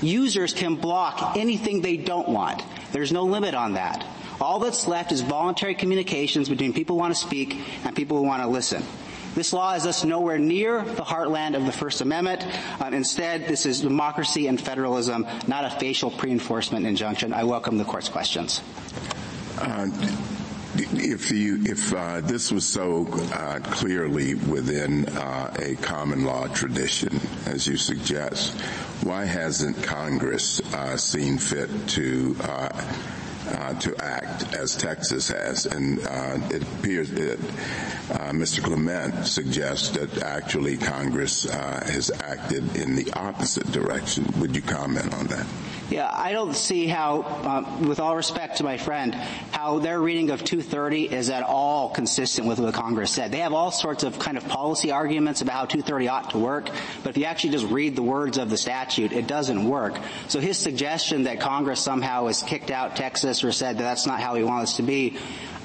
Speaker 13: Users can block anything they don't want. There's no limit on that. All that's left is voluntary communications between people who want to speak and people who want to listen. This law is thus nowhere near the heartland of the First Amendment. Uh, instead, this is democracy and federalism, not a facial pre-enforcement injunction. I welcome the court's questions.
Speaker 11: Uh, if you if uh, this was so uh, clearly within uh, a common law tradition, as you suggest, why hasn't Congress uh, seen fit to uh, to act as Texas has. And uh, it appears that uh, Mr. Clement suggests that actually Congress uh, has acted in the opposite direction. Would you comment on that?
Speaker 13: Yeah, I don't see how, uh, with all respect to my friend, how their reading of 230 is at all consistent with what Congress said. They have all sorts of kind of policy arguments about how 230 ought to work, but if you actually just read the words of the statute, it doesn't work. So his suggestion that Congress somehow has kicked out Texas or said that that's not how we want us to be,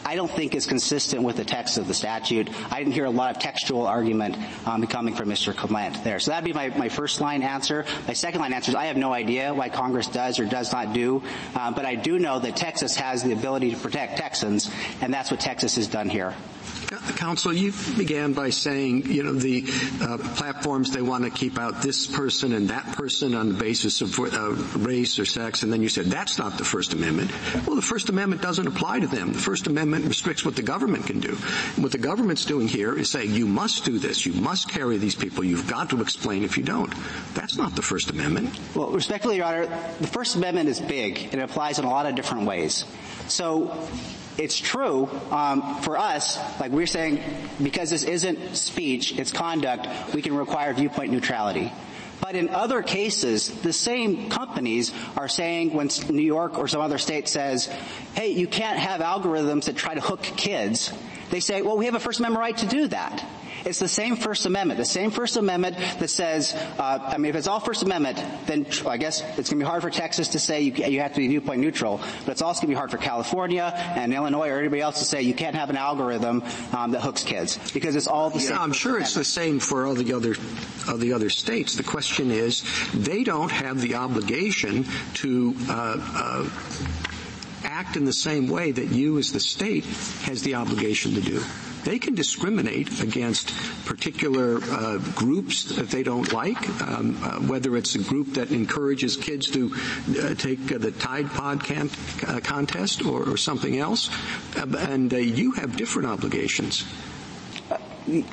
Speaker 13: I don't think is consistent with the text of the statute. I didn't hear a lot of textual argument um, coming from Mr. Clement there. So that'd be my, my first line answer. My second line answer is I have no idea why Congress does or does not do, uh, but I do know that Texas has the ability to protect Texans, and that's what Texas has done here.
Speaker 7: Counsel, you began by saying, you know, the uh, platforms, they want to keep out this person and that person on the basis of uh, race or sex, and then you said that's not the First Amendment. Well, the First Amendment doesn't apply to them. The First Amendment restricts what the government can do. And what the government's doing here is saying you must do this, you must carry these people, you've got to explain if you don't. That's not the First Amendment.
Speaker 13: Well, respectfully, Your Honor, the First Amendment is big, and it applies in a lot of different ways. So it's true um, for us, like we're saying, because this isn't speech, it's conduct, we can require viewpoint neutrality. But in other cases, the same companies are saying when New York or some other state says, hey, you can't have algorithms that try to hook kids, they say, well, we have a First Amendment right to do that. It's the same First Amendment, the same First Amendment that says, uh, I mean, if it's all First Amendment, then I guess it's going to be hard for Texas to say you, you have to be viewpoint neutral, but it's also going to be hard for California and Illinois or anybody else to say you can't have an algorithm um, that hooks kids because it's all the
Speaker 7: yeah,
Speaker 13: same.
Speaker 7: I'm sure it's the same for all the other all the other states. The question is, they don't have the obligation to. Uh, uh, act in the same way that you as the state has the obligation to do they can discriminate against particular uh, groups that they don't like, um, uh, whether it's a group that encourages kids to uh, take uh, the Tide Pod can- uh, contest or, or, something else, uh, and you have different obligations.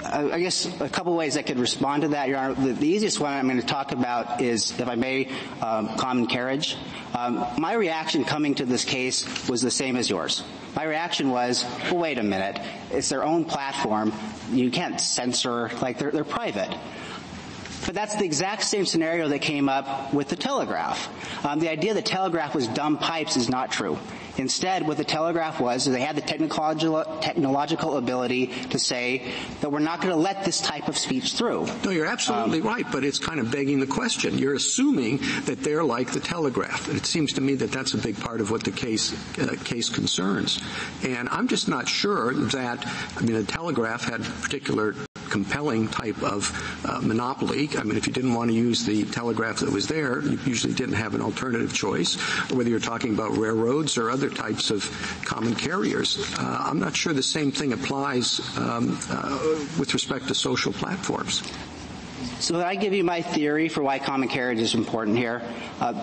Speaker 13: I guess a couple ways I could respond to that, Your Honor. The, the easiest one I'm going to talk about is, if I may, um, common carriage. Um, my reaction coming to this case was the same as yours. My reaction was, well, wait a minute. It's their own platform. You can't censor, like, they're, they're private. But that's the exact same scenario that came up with the telegraph. Um, the idea that telegraph was dumb pipes is not true. Instead, what the Telegraph was, is they had the technological, technological ability to say that we're not going to let this type of speech through.
Speaker 7: No, you're absolutely um, right, but it's kind of begging the question. You're assuming that they're like the Telegraph. It seems to me that that's a big part of what the case uh, case concerns. And I'm just not sure that, I mean, the Telegraph had particular compelling type of uh, monopoly. I mean, if you didn't want to use the telegraph that was there, you usually didn't have an alternative choice, whether you're talking about railroads or other types of common carriers. Uh, I'm not sure the same thing applies um, uh, with respect to social platforms.
Speaker 13: So I give you my theory for why common carriage is important here. Uh,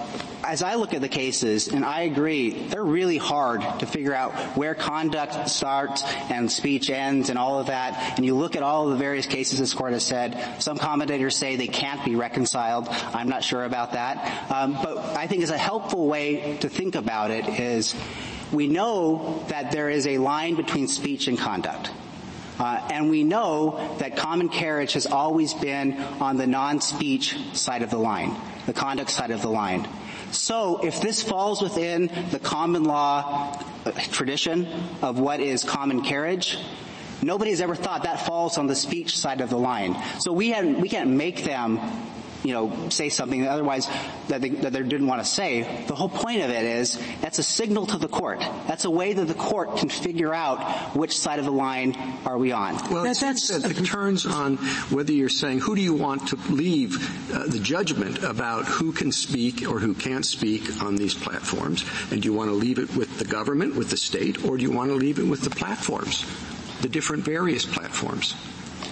Speaker 13: as I look at the cases, and I agree, they're really hard to figure out where conduct starts and speech ends and all of that. And you look at all of the various cases this court has said, some commentators say they can't be reconciled. I'm not sure about that. Um, but I think it's a helpful way to think about it is we know that there is a line between speech and conduct. Uh, and we know that common carriage has always been on the non-speech side of the line, the conduct side of the line. So if this falls within the common law uh, tradition of what is common carriage, nobody's ever thought that falls on the speech side of the line. So we, we can't make them you know, say something otherwise that they, that they didn't want to say. The whole point of it is that's a signal to the court. That's a way that the court can figure out which side of the line are we on.
Speaker 7: Well, that, that's it turns on whether you're saying who do you want to leave uh, the judgment about who can speak or who can't speak on these platforms, and do you want to leave it with the government, with the state, or do you want to leave it with the platforms, the different various platforms?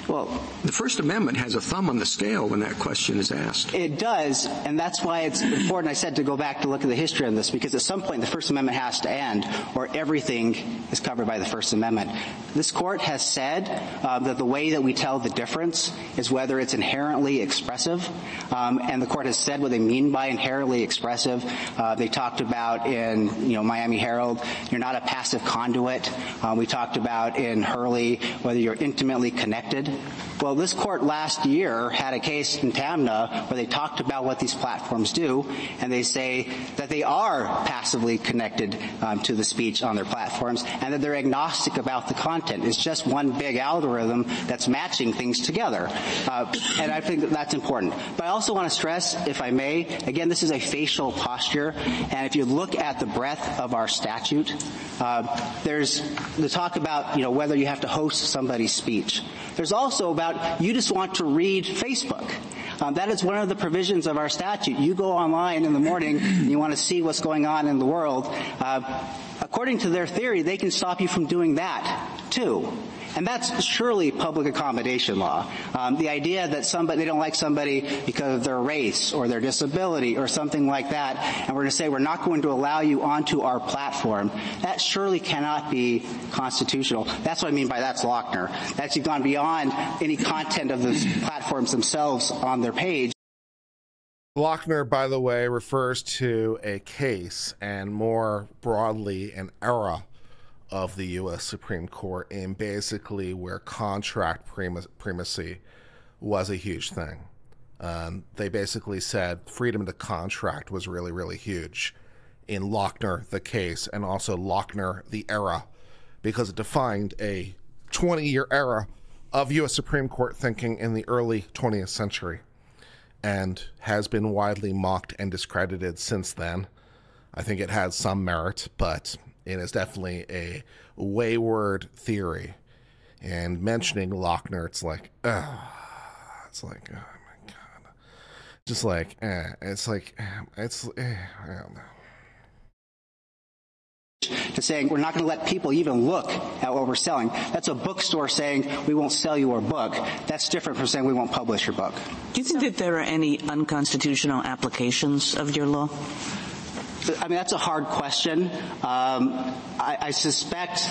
Speaker 13: Well,
Speaker 7: the First Amendment has a thumb on the scale when that question is asked.
Speaker 13: It does, and that's why it's important, I said, to go back to look at the history on this, because at some point the First Amendment has to end, or everything is covered by the First Amendment. This court has said um, that the way that we tell the difference is whether it's inherently expressive, um, and the court has said what they mean by inherently expressive. Uh, they talked about in, you know, Miami Herald, you're not a passive conduit. Um, we talked about in Hurley whether you're intimately connected well, this court last year had a case in Taamneh where they talked about what these platforms do, and they say that they are passively connected um, to the speech on their platforms, and that they're agnostic about the content. It's just one big algorithm that's matching things together. Uh, and I think that that's important. But I also want to stress, if I may, again, this is a facial posture, and if you look at the breadth of our statute, uh, there's the talk about, you know, whether you have to host somebody's speech. There's also about you just want to read Facebook. Um, that is one of the provisions of our statute. You go online in the morning and you want to see what's going on in the world. Uh, according to their theory, they can stop you from doing that too. And that's surely public accommodation law. Um, the idea that somebody, they don't like somebody because of their race or their disability or something like that, and we're going to say we're not going to allow you onto our platform, that surely cannot be constitutional. That's what I mean by that's Lochner. That's gone beyond any content of the platforms themselves on their page.
Speaker 1: Lochner, by the way, refers to a case and more broadly an era of the U.S. Supreme Court and basically where contract primacy was a huge thing. Um, they basically said freedom to contract was really, really huge in Lochner, the case, and also Lochner, the era, because it defined a 20 year era of U.S. Supreme Court thinking in the early 20th century and has been widely mocked and discredited since then. I think it has some merit, but it is definitely a wayward theory. And mentioning Lochner, it's like, ugh, it's like, oh my god, just like, eh, it's like, eh, it's, eh, I don't know
Speaker 13: to saying we're not going to let people even look at what we're selling. That's a bookstore saying we won't sell you our book. That's different from saying we won't publish your book.
Speaker 5: Do you think that there are any unconstitutional applications of your law?
Speaker 13: I mean, that's a hard question. Um, I, I, suspect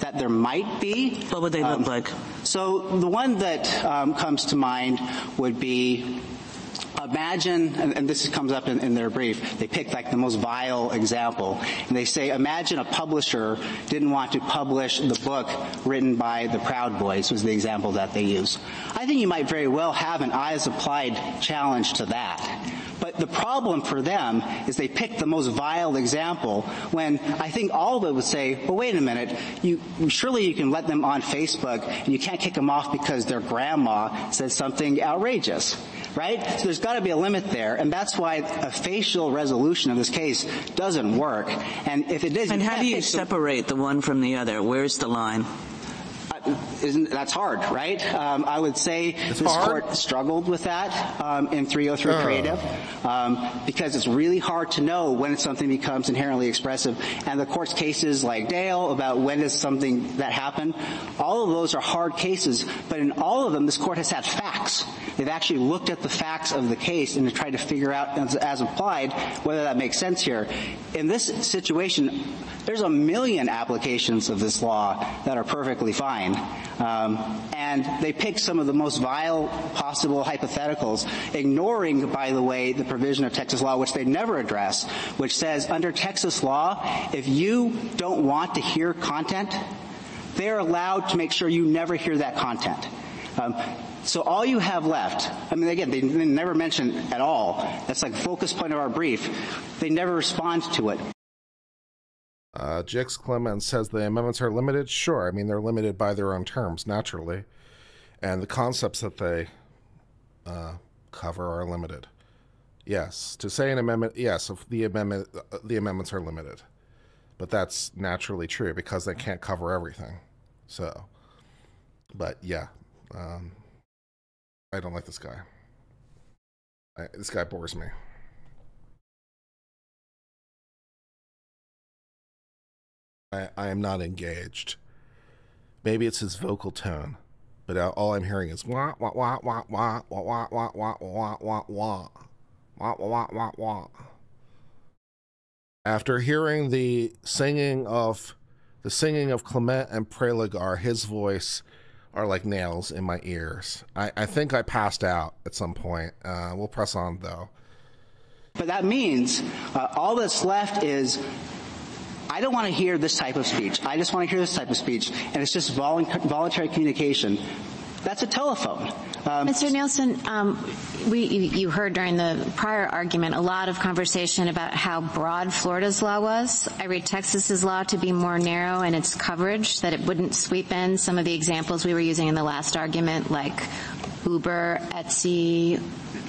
Speaker 13: that there might be.
Speaker 5: What would they
Speaker 13: um,
Speaker 5: look like?
Speaker 13: So the one that um, comes to mind would be imagine, and, and this comes up in, in, their brief, they pick like the most vile example, and they say, imagine a publisher didn't want to publish the book written by the Proud Boys, was the example that they use. I think you might very well have an as applied challenge to that. But the problem for them is they pick the most vile example when I think all of them would say, well, wait a minute, you, surely you can let them on Facebook and you can't kick them off because their grandma said something outrageous right? So there's got to be a limit there, and that's why a facial resolution of this case doesn't work. And if it is,
Speaker 5: and how do you separate the one from the other? Where's the line?
Speaker 13: Isn't that's hard, right? Um, I would say
Speaker 1: it's
Speaker 13: this
Speaker 1: hard.
Speaker 13: court struggled with that um, in 303 uh. creative um, because it's really hard to know when something becomes inherently expressive. And the court's cases like Dale about when does something that happen, all of those are hard cases. But in all of them, this court has had facts. They've actually looked at the facts of the case and tried to figure out, as, as applied, whether that makes sense here. In this situation, there's a million applications of this law that are perfectly fine. Um, and they pick some of the most vile possible hypotheticals, ignoring, by the way, the provision of Texas law, which they never address, which says under Texas law, if you don't want to hear content, they're allowed to make sure you never hear that content. Um, so all you have left, I mean, again, they, they never mention at all. That's like focus point of our brief. They never respond to it.
Speaker 1: Uh, Jix Clement says the amendments are limited. Sure, I mean they're limited by their own terms, naturally, and the concepts that they uh, cover are limited. Yes, to say an amendment, yes, the amendment, uh, the amendments are limited, but that's naturally true because they can't cover everything. So, but yeah, um, I don't like this guy. I, this guy bores me. I, I am not engaged. Maybe it's his vocal tone, but all I'm hearing is wah wah wah wah wah wah wah wah wah wah wah wah wah wah wah. After hearing the singing of the singing of Clement and Prelogar, his voice are like nails in my ears. I, I think I passed out at some point. Uh, we'll press on though.
Speaker 13: But that means uh, all that's left is I don't want to hear this type of speech. I just want to hear this type of speech. And it's just voluntary communication. That's a telephone.
Speaker 6: Um, Mr. Nielsen, um, we, you heard during the prior argument a lot of conversation about how broad Florida's law was. I read Texas's law to be more narrow in its coverage, that it wouldn't sweep in some of the examples we were using in the last argument, like Uber, Etsy.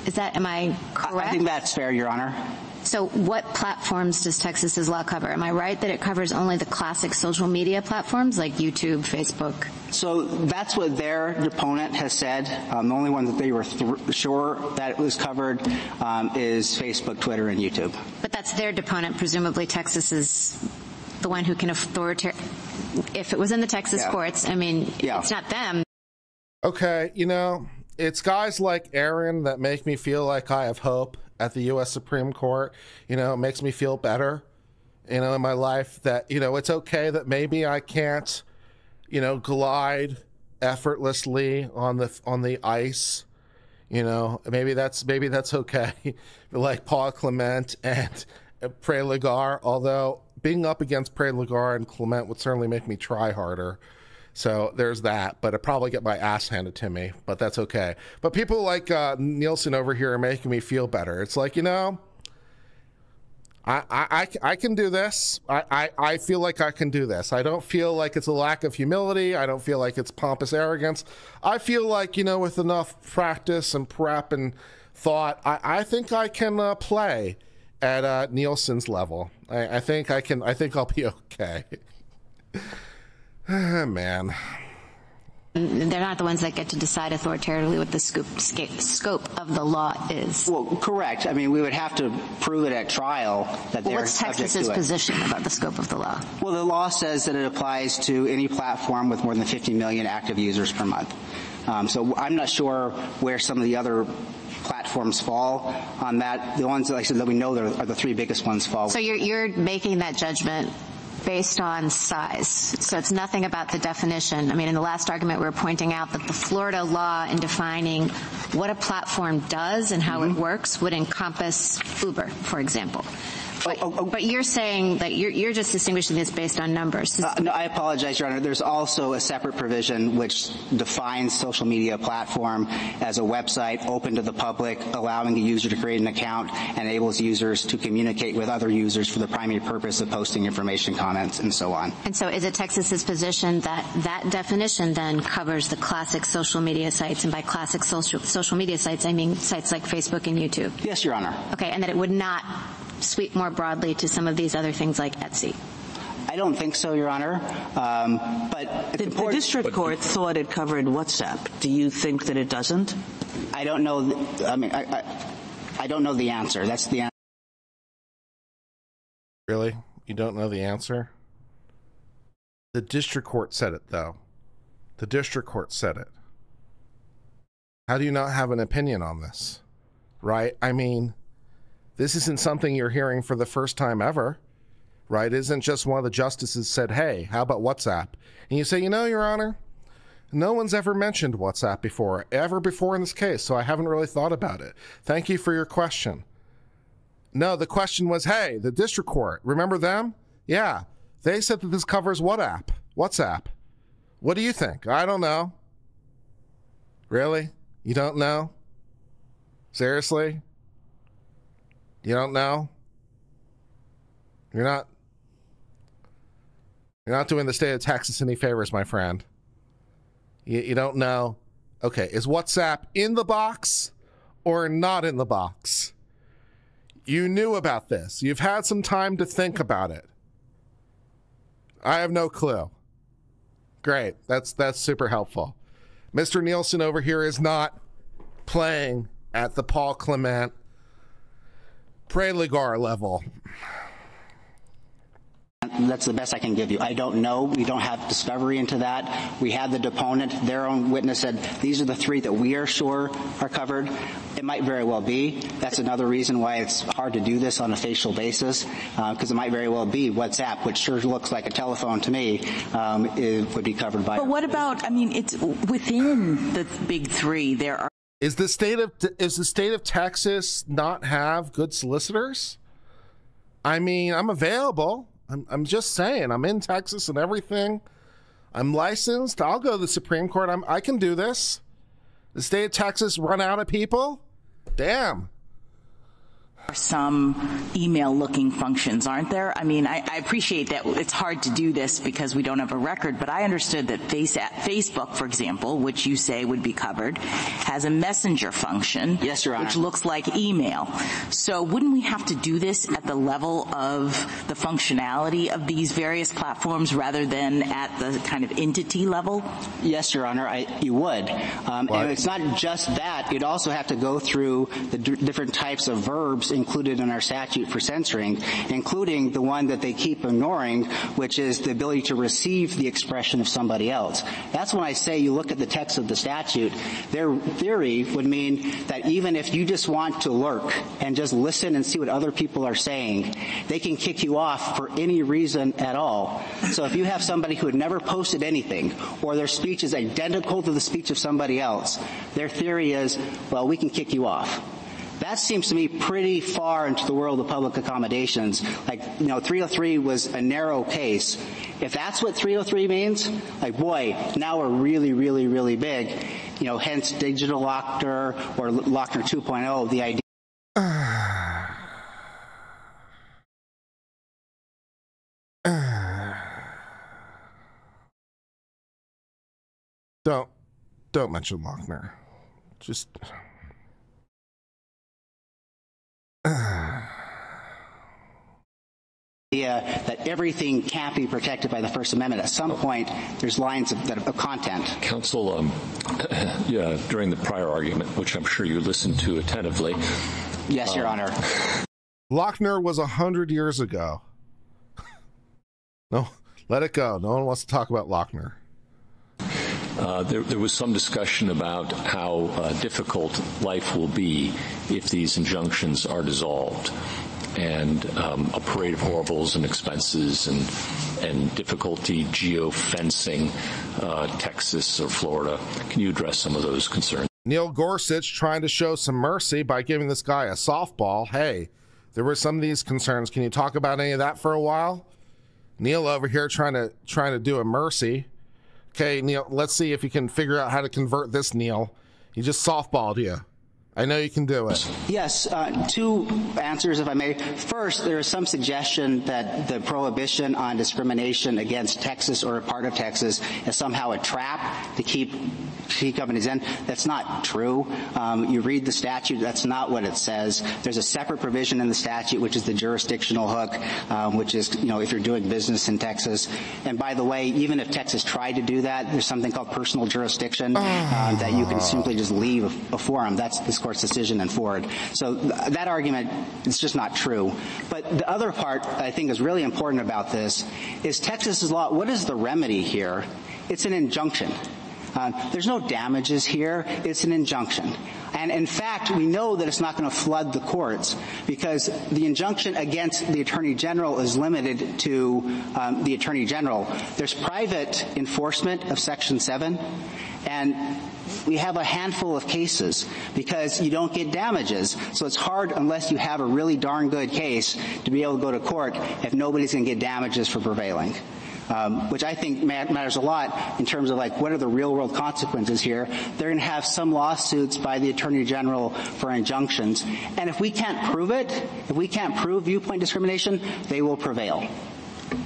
Speaker 6: Is that, am I correct?
Speaker 13: I think that's fair, Your Honor.
Speaker 6: So what platforms does Texas's law cover? Am I right that it covers only the classic social media platforms like YouTube, Facebook?
Speaker 13: So that's what their deponent has said. Um, the only one that they were th- sure that it was covered um, is Facebook, Twitter, and YouTube.
Speaker 6: But that's their deponent. Presumably Texas is the one who can authoritative. If it was in the Texas yeah. courts, I mean, yeah. it's not them.
Speaker 1: Okay, you know, it's guys like Aaron that make me feel like I have hope at the U.S. Supreme Court. You know, it makes me feel better, you know, in my life that, you know, it's okay that maybe I can't, you know, glide effortlessly on the on the ice. You know, maybe that's maybe that's okay. like Paul Clement and Prelogar, although being up against Prelogar and Clement would certainly make me try harder. So there's that, but I'd probably get my ass handed to me, but that's okay. But people like uh, Nielsen over here are making me feel better. It's like, you know, I, I, I can do this. I, I, I feel like I can do this. I don't feel like it's a lack of humility. I don't feel like it's pompous arrogance. I feel like, you know, with enough practice and prep and thought, I, I think I can uh, play at uh, Nielsen's level. I, I think I can. I think I'll be okay. Man.
Speaker 6: They're not the ones that get to decide authoritatively what the scope, scope of the law is.
Speaker 13: Well, correct. I mean, we would have to prove it at trial that
Speaker 6: well,
Speaker 13: they're
Speaker 6: what's Texas's position about the scope of the law?
Speaker 13: Well, the law says that it applies to any platform with more than 50 million active users per month. Um, so I'm not sure where some of the other platforms fall on that. The ones, like I said, that we know are the three biggest ones fall.
Speaker 6: So you're, you're making that judgment based on size. So it's nothing about the definition. I mean, in the last argument, we were pointing out that the Florida law in defining what a platform does and how mm-hmm. it works would encompass Uber, for example. But, oh, oh, but you're saying that you're, you're, just distinguishing this based on numbers.
Speaker 13: Uh, no, I apologize, Your Honor. There's also a separate provision which defines social media platform as a website open to the public, allowing the user to create an account, and enables users to communicate with other users for the primary purpose of posting information, comments, and so on.
Speaker 6: And so is it Texas's position that that definition then covers the classic social media sites, and by classic social, social media sites, I mean sites like Facebook and YouTube?
Speaker 13: Yes, Your Honor.
Speaker 6: Okay, and that it would not sweep more broadly to some of these other things like Etsy?
Speaker 13: I don't think so, Your Honor. Um, but
Speaker 5: the, the district court thought it covered WhatsApp. Do you think that it doesn't?
Speaker 13: I don't know. The, I mean, I, I, I don't know the answer. That's the answer.
Speaker 1: Really? You don't know the answer? The district court said it, though. The district court said it. How do you not have an opinion on this? Right? I mean, this isn't something you're hearing for the first time ever, right? It isn't just one of the justices said, hey, how about WhatsApp? And you say, you know, Your Honor, no one's ever mentioned WhatsApp before, ever before in this case, so I haven't really thought about it. Thank you for your question. No, the question was, hey, the district court, remember them? Yeah, they said that this covers what app? WhatsApp. What do you think? I don't know. Really? You don't know? Seriously? You don't know? You're not You're not doing the state of Texas any favors, my friend. You, you don't know. Okay, is WhatsApp in the box or not in the box? You knew about this. You've had some time to think about it. I have no clue. Great. That's that's super helpful. Mr. Nielsen over here is not playing at the Paul Clement Prelogar level.
Speaker 13: That's the best I can give you. I don't know. We don't have discovery into that. We had the deponent, their own witness said these are the three that we are sure are covered. It might very well be. That's another reason why it's hard to do this on a facial basis, because uh, it might very well be WhatsApp, which sure looks like a telephone to me, um, it would be covered by.
Speaker 9: But what about? I mean, it's within the big three. There are
Speaker 1: is the state of is the state of Texas not have good solicitors? I mean, I'm available. I'm I'm just saying. I'm in Texas and everything. I'm licensed. I'll go to the Supreme Court. I'm I can do this. The state of Texas run out of people? Damn
Speaker 9: some email looking functions, aren't there? I mean, I, I, appreciate that it's hard to do this because we don't have a record, but I understood that face, Facebook, for example, which you say would be covered, has a messenger function.
Speaker 13: Yes, Your Honor.
Speaker 9: Which looks like email. So wouldn't we have to do this at the level of the functionality of these various platforms rather than at the kind of entity level?
Speaker 13: Yes, Your Honor, I, you would. Um, and it's not just that. You'd also have to go through the d- different types of verbs included in our statute for censoring, including the one that they keep ignoring, which is the ability to receive the expression of somebody else. That's when I say you look at the text of the statute, their theory would mean that even if you just want to lurk and just listen and see what other people are saying, they can kick you off for any reason at all. So if you have somebody who had never posted anything or their speech is identical to the speech of somebody else, their theory is, well, we can kick you off. That seems to me pretty far into the world of public accommodations. Like, you know, 303 was a narrow case. If that's what 303 means, like, boy, now we're really, really, really big. You know, hence digital Lochner or Lochner 2.0, the idea.
Speaker 1: don't don't mention Lochner. Just
Speaker 13: idea that everything can't be protected by the First Amendment. At some point, there's lines of, of content.
Speaker 4: Counsel, um, yeah, during the prior argument, which I'm sure you listened to attentively.
Speaker 13: Yes, um, Your Honor.
Speaker 1: Lochner was a hundred years ago. no, let it go. No one wants to talk about Lochner.
Speaker 4: Uh, there, there, was some discussion about how uh, difficult life will be if these injunctions are dissolved and um, a parade of horribles and expenses and and difficulty geofencing uh, Texas or Florida. Can you address some of those concerns?
Speaker 1: Neil Gorsuch trying to show some mercy by giving this guy a softball. Hey, there were some of these concerns. Can you talk about any of that for a while? Neil over here trying to trying to do a mercy. Okay, Neil, let's see if you can figure out how to convert this, Neil. He just softballed you. I know you can do it.
Speaker 13: Yes, uh, two answers, if I may. First, there is some suggestion that the prohibition on discrimination against Texas or a part of Texas is somehow a trap to keep keep companies in. That's not true. Um, you read the statute, that's not what it says. There's a separate provision in the statute, which is the jurisdictional hook, um, which is, you know, if you're doing business in Texas. And by the way, even if Texas tried to do that, there's something called personal jurisdiction uh, that you can simply just leave a, a forum. That's court's decision and Ford. So th- that argument is just not true. But the other part I think is really important about this is Texas's law. What is the remedy here? It's an injunction. Uh, there's no damages here. It's an injunction. And in fact, we know that it's not going to flood the courts because the injunction against the Attorney General is limited to um, the Attorney General. There's private enforcement of Section 7, and we have a handful of cases because you don't get damages. So it's hard unless you have a really darn good case to be able to go to court if nobody's going to get damages for prevailing. Um, which I think matters a lot in terms of like what are the real world consequences here. They're going to have some lawsuits by the Attorney General for injunctions. And if we can't prove it, if we can't prove viewpoint discrimination, they will prevail.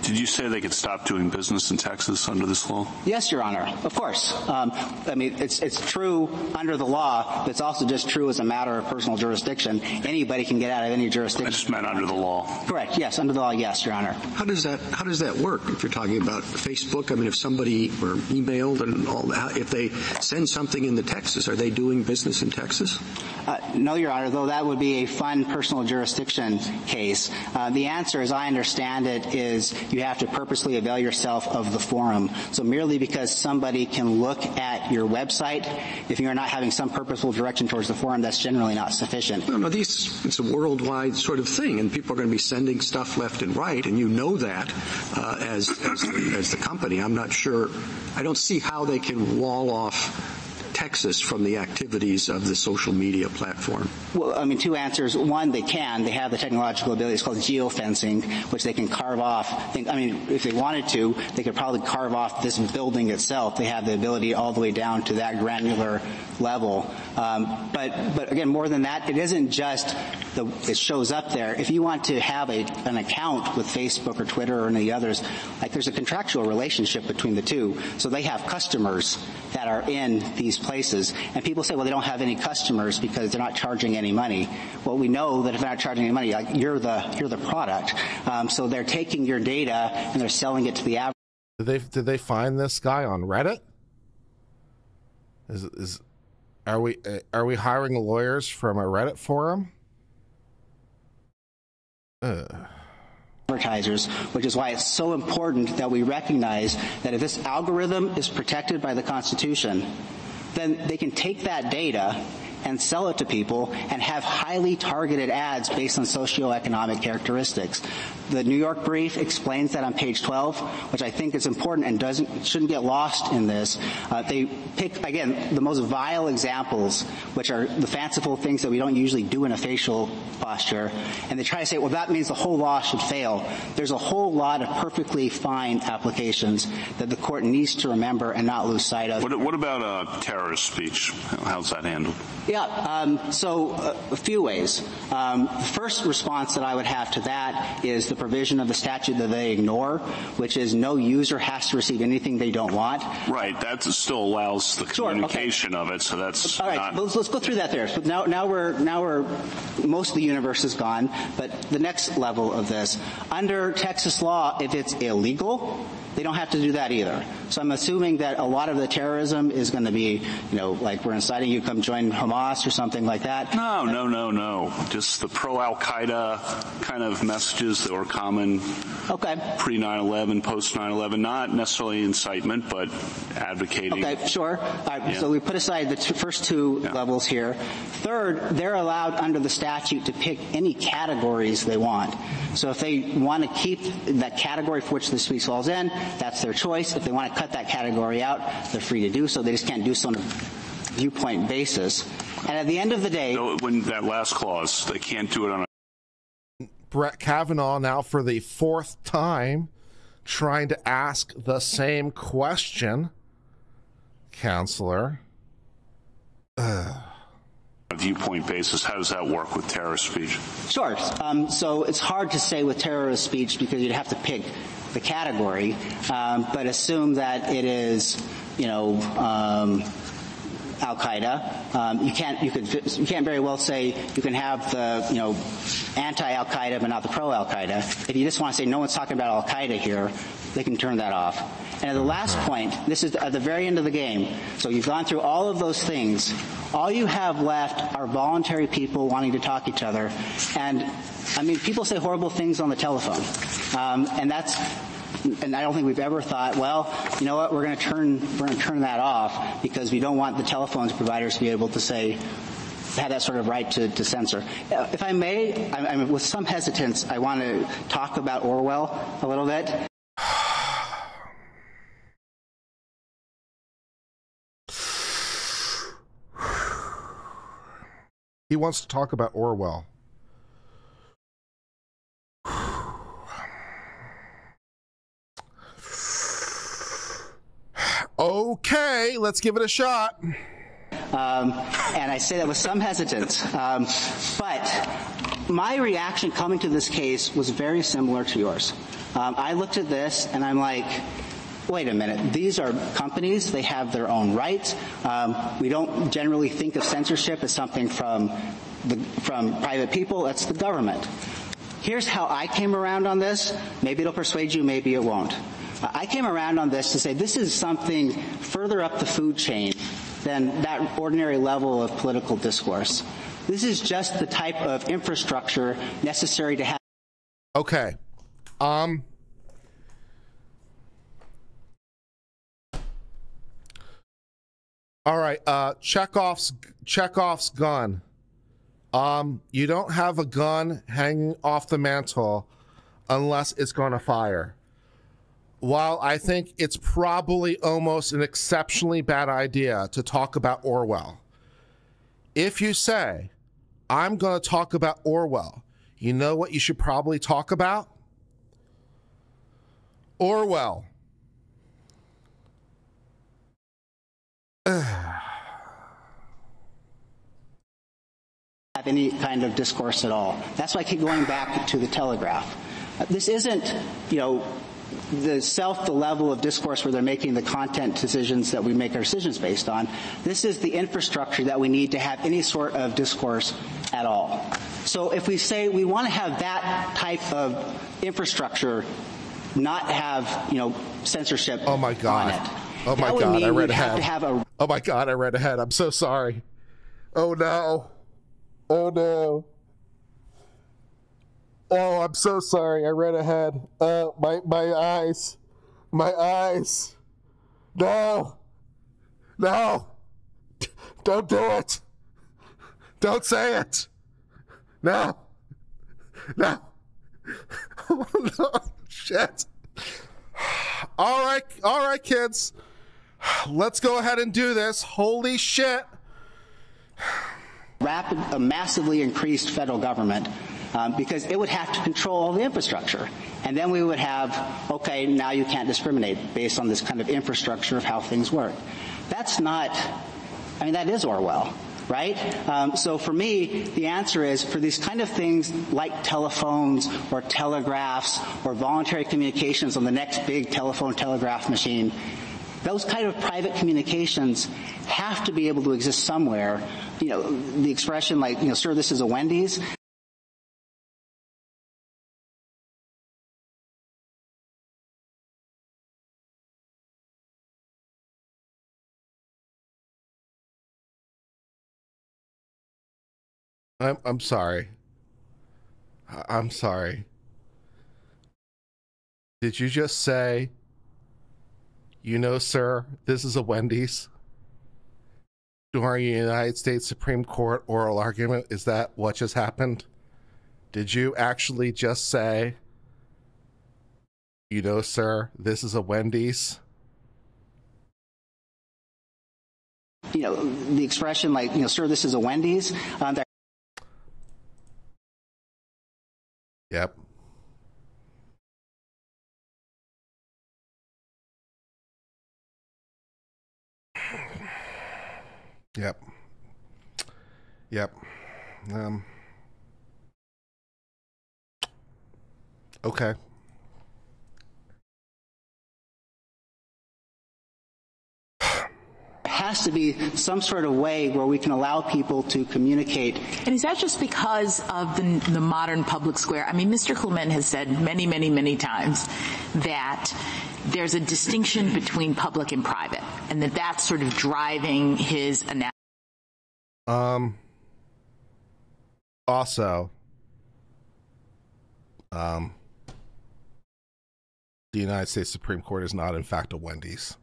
Speaker 12: Did you say they could stop doing business in Texas under this law?
Speaker 13: Yes, Your Honor. Of course. Um, I mean, it's it's true under the law, but it's also just true as a matter of personal jurisdiction. Anybody can get out of any jurisdiction. I
Speaker 12: just meant under the law.
Speaker 13: Correct. Yes, under the law. Yes, Your Honor.
Speaker 7: How does that How does that work? If you're talking about Facebook, I mean, if somebody were emailed and all that, if they send something into Texas, are they doing business in Texas?
Speaker 13: Uh, no, Your Honor. Though that would be a fun personal jurisdiction case. Uh, the answer, as I understand it, is you have to purposely avail yourself of the forum. So merely because somebody can look at your website, if you're not having some purposeful direction towards the forum, that's generally not sufficient.
Speaker 7: No, no, these, it's a worldwide sort of thing, and people are going to be sending stuff left and right, and you know that uh, as, as, as the company. I'm not sure. I don't see how they can wall off Texas from the activities of the social media platform?
Speaker 13: Well, I mean, two answers. One, they can. They have the technological ability. It's called geofencing, which they can carve off. I mean, if they wanted to, they could probably carve off this building itself. They have the ability all the way down to that granular level. Um, but, but again, more than that, it isn't just the, it shows up there. If you want to have a, an account with Facebook or Twitter or any others, like there's a contractual relationship between the two. So they have customers that are in these places. And people say, well, they don't have any customers because they're not charging any money. Well, we know that if they're not charging any money, like you're the you're the product. Um, so they're taking your data and they're selling it to the average.
Speaker 1: Did they did they find this guy on Reddit? Is is are we are we hiring lawyers from a Reddit forum?
Speaker 13: Ugh advertisers, which is why it's so important that we recognize that if this algorithm is protected by the Constitution, then they can take that data and sell it to people and have highly targeted ads based on socioeconomic characteristics. The New York brief explains that on page 12, which I think is important and doesn't shouldn't get lost in this. Uh, they pick again the most vile examples, which are the fanciful things that we don't usually do in a facial posture, and they try to say, well, that means the whole law should fail. There's a whole lot of perfectly fine applications that the court needs to remember and not lose sight of.
Speaker 12: What, what about uh, terrorist speech? How's that handled?
Speaker 13: Yeah, um, so uh, a few ways. Um, the first response that I would have to that is the provision of the statute that they ignore, which is no user has to receive anything they don't want.
Speaker 12: Right, that still allows the communication
Speaker 13: sure,
Speaker 12: okay. of it, so that's
Speaker 13: all right.
Speaker 12: Not...
Speaker 13: Let's, let's, go through that there. So now, now we're now we're most of the universe is gone, but the next level of this under Texas law, if it's illegal, they don't have to do that either. So I'm assuming that a lot of the terrorism is going to be, you know, like we're inciting you to come join Hamas or something like that.
Speaker 12: No, no, no, no. Just the pro Al Qaeda kind of messages that were common.
Speaker 13: Okay.
Speaker 12: Pre 9/11, post 9/11, not necessarily incitement, but advocating.
Speaker 13: Okay, sure. yeah. So we put aside the first two yeah. levels here. Third, they're allowed under the statute to pick any categories they want. So if they want to keep that category for which the speech falls in, that's their choice. If they want to cut that category out, they're free to do so. They just can't do so on a viewpoint basis. And at the end of the day,
Speaker 12: no, when that last clause, they can't do it on a.
Speaker 1: Brett Kavanaugh now for the fourth time trying to ask the same question, counselor.
Speaker 12: Ugh viewpoint basis, how does that work with terrorist speech?
Speaker 13: Sure. Um, so it's hard to say with terrorist speech because you'd have to pick the category, um, but assume that it is, you know, um, Al Qaeda. Um, you can't you could you can't very well say you can have the you know anti Al Qaeda but not the pro Al Qaeda. If you just want to say no one's talking about Al Qaeda here, they can turn that off. And at the last point, this is at the very end of the game. So you've gone through all of those things. All you have left are voluntary people wanting to talk to each other. And I mean, people say horrible things on the telephone. Um, and that's and I don't think we've ever thought, well, you know what, we're going to turn we're going to turn that off because we don't want the telephones providers to be able to say have that sort of right to, to censor. If I may, I, I with some hesitance, I want to talk about Orwell a little bit.
Speaker 1: He wants to talk about Orwell. okay, let's give it a shot.
Speaker 13: Um, and I say that with some hesitance. Um, but my reaction coming to this case was very similar to yours. Um, I looked at this and I'm like, wait a minute, these are companies, they have their own rights. Um, we don't generally think of censorship as something from, the, from private people, that's the government. Here's how I came around on this. Maybe it'll persuade you, maybe it won't. I came around on this to say this is something further up the food chain than that ordinary level of political discourse. This is just the type of infrastructure necessary to have.
Speaker 1: Okay. Um, All right, uh, Chekhov's Chekhov's gun. Um, you don't have a gun hanging off the mantle unless it's going to fire. While I think it's probably almost an exceptionally bad idea to talk about Orwell, if you say, I'm going to talk about Orwell, you know what you should probably talk about? Orwell.
Speaker 13: have any kind of discourse at all. That's why I keep going back to the Telegraph. This isn't, you know, the self, the level of discourse where they're making the content decisions that we make our decisions based on. This is the infrastructure that we need to have any sort of discourse at all. So if we say we want to have that type of infrastructure, not have, you know, censorship
Speaker 1: oh my God.
Speaker 13: on it.
Speaker 1: Oh my God, I read ahead. A... oh my God, I read ahead. I'm so sorry. Oh no. Oh no. Oh, I'm so sorry. I read ahead. Uh, my my eyes, my eyes. No, no, don't do it. Don't say it. No. No. Oh, no. Shit. All right, all right, kids. Let's go ahead and do this. Holy shit.
Speaker 13: Rapid, a massively increased federal government um, because it would have to control all the infrastructure. And then we would have, okay, now you can't discriminate based on this kind of infrastructure of how things work. That's not, I mean, that is Orwell right? Um, so for me, the answer is for these kind of things like telephones or telegraphs or voluntary communications on the next big telephone telegraph machine, those kind of private communications have to be able to exist somewhere. You know, the expression like, you know, sir, this is a Wendy's.
Speaker 1: I'm I'm sorry. I'm sorry. Did you just say, you know, sir, this is a Wendy's? During a United States Supreme Court oral argument, is that what just happened? Did you actually just say, you know, sir, this is a Wendy's?
Speaker 13: You know, the expression like, you know, sir, this is a Wendy's. Um,
Speaker 1: Yep. Yep. Yep. Um. Okay.
Speaker 13: has to be some sort of way where we can allow people to communicate.
Speaker 9: And is that just because of the, the modern public square? I mean, Mr. Clement has said many, many, many times that there's a distinction between public and private, and that that's sort of driving his analysis.
Speaker 1: Um. Also, um, the United States Supreme Court is not, in fact, a Wendy's.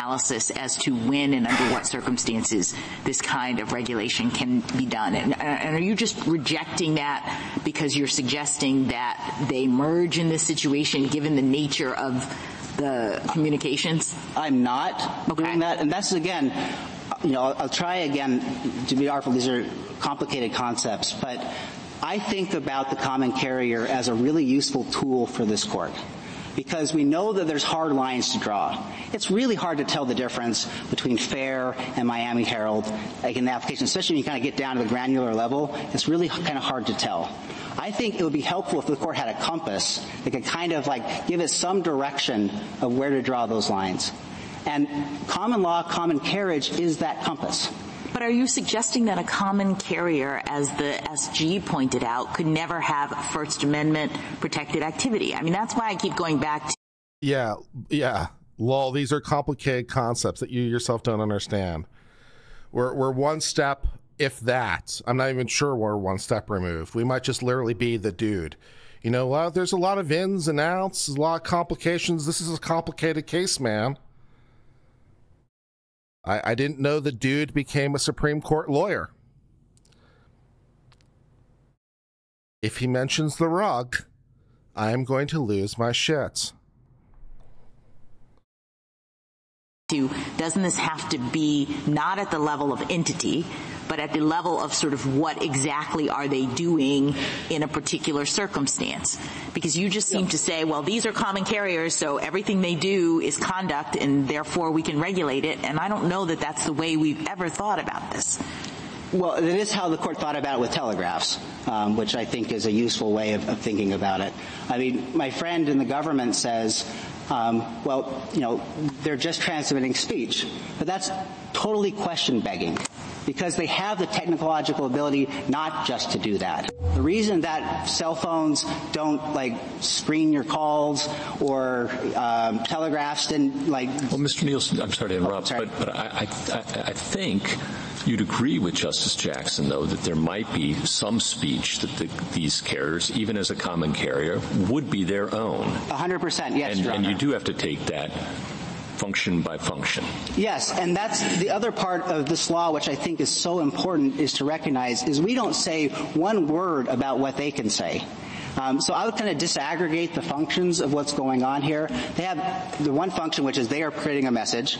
Speaker 9: Analysis as to when and under what circumstances this kind of regulation can be done. And, uh, and, are you just rejecting that because you're suggesting that they merge in this situation given the nature of the communications?
Speaker 13: I'm not okay. doing that. And that's, again, you know, I'll, I'll try again to be artful. These are complicated concepts, but I think about the common carrier as a really useful tool for this court because we know that there's hard lines to draw. It's really hard to tell the difference between FAIR and Miami Herald like in the application, especially when you kind of get down to the granular level. It's really kind of hard to tell. I think it would be helpful if the court had a compass that could kind of like give it some direction of where to draw those lines. And common law, common carriage is that compass.
Speaker 9: But are you suggesting that a common carrier, as the SG pointed out, could never have First Amendment protected activity? I mean, that's why I keep going back to.
Speaker 1: Yeah, yeah. Lol, these are complicated concepts that you yourself don't understand. We're, we're one step, if that. I'm not even sure we're one step removed. We might just literally be the dude. You know what? There's a lot of ins and outs, a lot of complications. This is a complicated case, man. I, I didn't know the dude became a Supreme Court lawyer. If he mentions the rug, I am going to lose my shit.
Speaker 9: Doesn't this have to be not at the level of entity, but at the level of sort of what exactly are they doing in a particular circumstance. Because you just seem to say, well, these are common carriers, so everything they do is conduct, and therefore we can regulate it. And I don't know that that's the way we've ever thought about this.
Speaker 13: Well, it is how the court thought about it with telegraphs, um, which I think is a useful way of, of, thinking about it. I mean, my friend in the government says, um, well, you know, they're just transmitting speech. But that's totally question begging because they have the technological ability not just to do that. The reason that cell phones don't like screen your calls or um, telegraphs didn't like.
Speaker 4: Well, Mr. Nielson, I'm sorry to interrupt, oh, sorry. but, but I, I, I think You'd agree with Justice Jackson, though, that there might be some speech that the, these carriers, even as a common carrier, would be their own.
Speaker 13: 100%, yes,
Speaker 4: and, and you do have to take that function by function.
Speaker 13: Yes, and that's the other part of this law, which I think is so important, is to recognize is we don't say one word about what they can say. Um, so I would kind of disaggregate the functions of what's going on here. They have the one function, which is they are creating a message.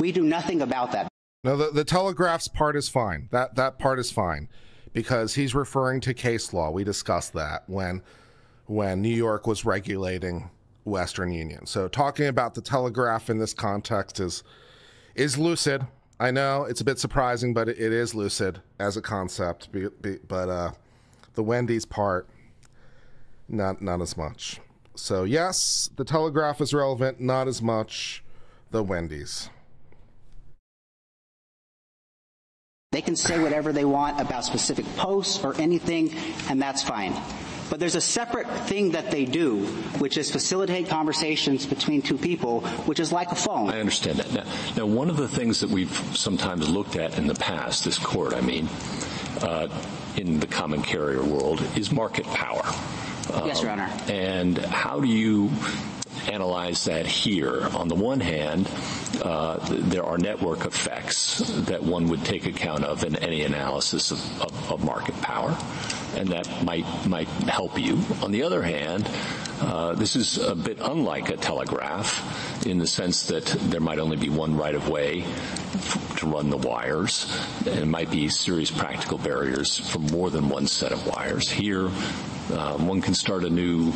Speaker 13: We do nothing about that.
Speaker 1: No, the, the telegraphs part is fine. That that part is fine because he's referring to case law. We discussed that when when New York was regulating Western Union. So talking about the telegraph in this context is is lucid. I know it's a bit surprising, but it, is lucid as a concept. But uh, the Wendy's part, not not as much. So yes, the telegraph is relevant. Not as much the Wendy's.
Speaker 13: They can say whatever they want about specific posts or anything, and that's fine. But there's a separate thing that they do, which is facilitate conversations between two people, which is like a phone.
Speaker 4: I understand that. Now, now one of the things that we've sometimes looked at in the past, this court, I mean, uh, in the common carrier world, is market power.
Speaker 13: Yes, Your Honor.
Speaker 4: Um, and how do you analyze that here. On the one hand, uh, there are network effects that one would take account of in any analysis of, of, of market power, and that might might help you. On the other hand, uh, this is a bit unlike a telegraph in the sense that there might only be one right of way to run the wires, and it might be serious practical barriers for more than one set of wires. Here, uh, one can start a new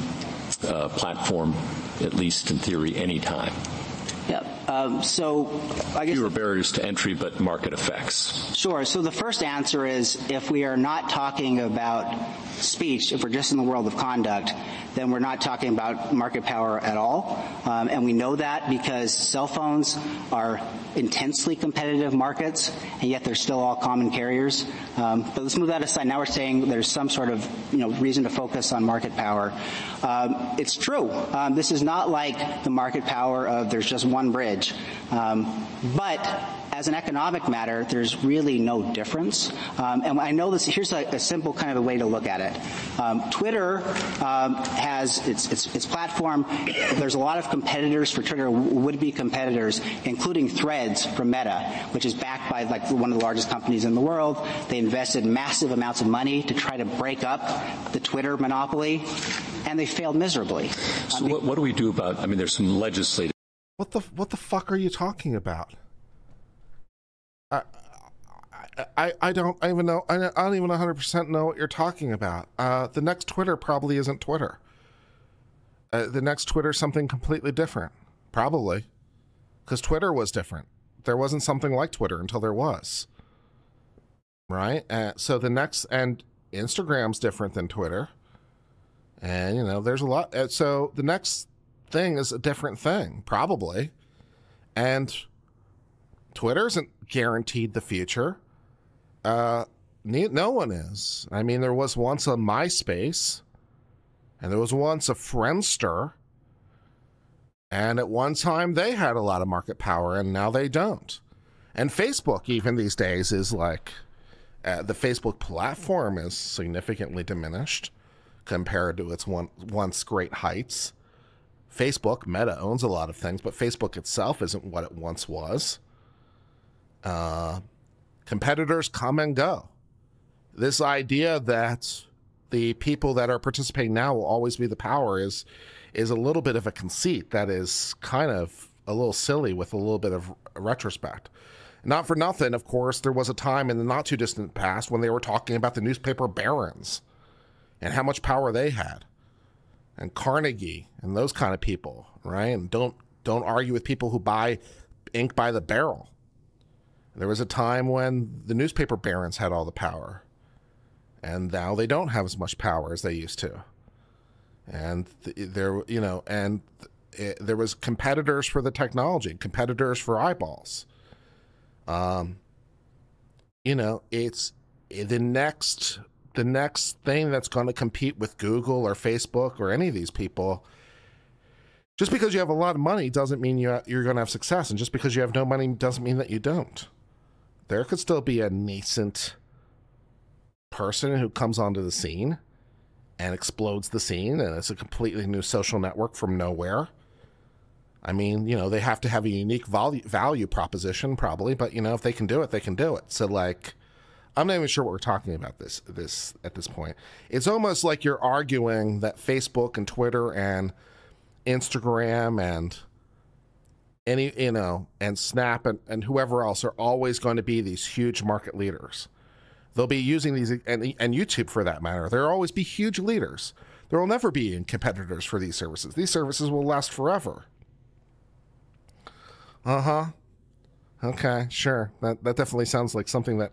Speaker 4: uh, platform, at least in theory, anytime.
Speaker 13: Yeah. Um, so I guess
Speaker 4: fewer barriers to entry, but market effects.
Speaker 13: Sure. So the first answer is if we are not talking about speech, if we're just in the world of conduct, then we're not talking about market power at all. Um, and we know that because cell phones are intensely competitive markets, and yet they're still all common carriers. Um, but let's move that aside. Now we're saying there's some sort of you know reason to focus on market power. Um, it's true. Um, this is not like the market power of there's just one bridge. Um, but as an economic matter, there's really no difference. Um, and I know this, here's a, a, simple kind of a way to look at it. Um, Twitter um, has its, its, its, platform. There's a lot of competitors for Twitter, would-be competitors, including Threads from Meta, which is backed by like one of the largest companies in the world. They invested massive amounts of money to try to break up the Twitter monopoly, and they failed miserably.
Speaker 4: So what, what do we do about, I mean, there's some legislative
Speaker 1: what the what the fuck are you talking about? I, I, I don't even know. I don't even 100% know what you're talking about. Uh, the next Twitter probably isn't Twitter. Uh, the next Twitter something completely different. Probably. Because Twitter was different. There wasn't something like Twitter until there was. Right? Uh, so the next, and Instagram's different than Twitter. And, you know, there's a lot. Uh, so the next thing is a different thing, probably. And Twitter isn't guaranteed the future. Uh, no one is. I mean, there was once a MySpace, and there was once a Friendster, and at one time they had a lot of market power, and now they don't. And Facebook, even these days, is like uh, the Facebook platform is significantly diminished compared to its one, once great heights. Facebook, Meta owns a lot of things, but Facebook itself isn't what it once was. Uh, competitors come and go. This idea that the people that are participating now will always be the power is is a little bit of a conceit that is kind of a little silly with a little bit of retrospect. Not for nothing, of course, there was a time in the not too distant past when they were talking about the newspaper barons and how much power they had. And Carnegie and those kind of people, right? And don't don't argue with people who buy ink by the barrel. There was a time when the newspaper barons had all the power, and now they don't have as much power as they used to. And th- there, you know, and th- there was competitors for the technology, competitors for eyeballs. Um, you know, it's the next the next thing that's going to compete with Google or Facebook or any of these people. Just because you have a lot of money doesn't mean you you're going to have success, and just because you have no money doesn't mean that you don't there could still be a nascent person who comes onto the scene and explodes the scene, and it's a completely new social network from nowhere. I mean, you know, they have to have a unique value, value proposition probably, but you know, if they can do it, they can do it. So like, I'm not even sure what we're talking about this this at this point. It's almost like you're arguing that Facebook and Twitter and Instagram and any you know and Snap and, and whoever else are always going to be these huge market leaders. They'll be using these and and YouTube for that matter. There'll always be huge leaders. There will never be competitors for these services. These services will last forever. Uh huh. Okay, sure. That that definitely sounds like something that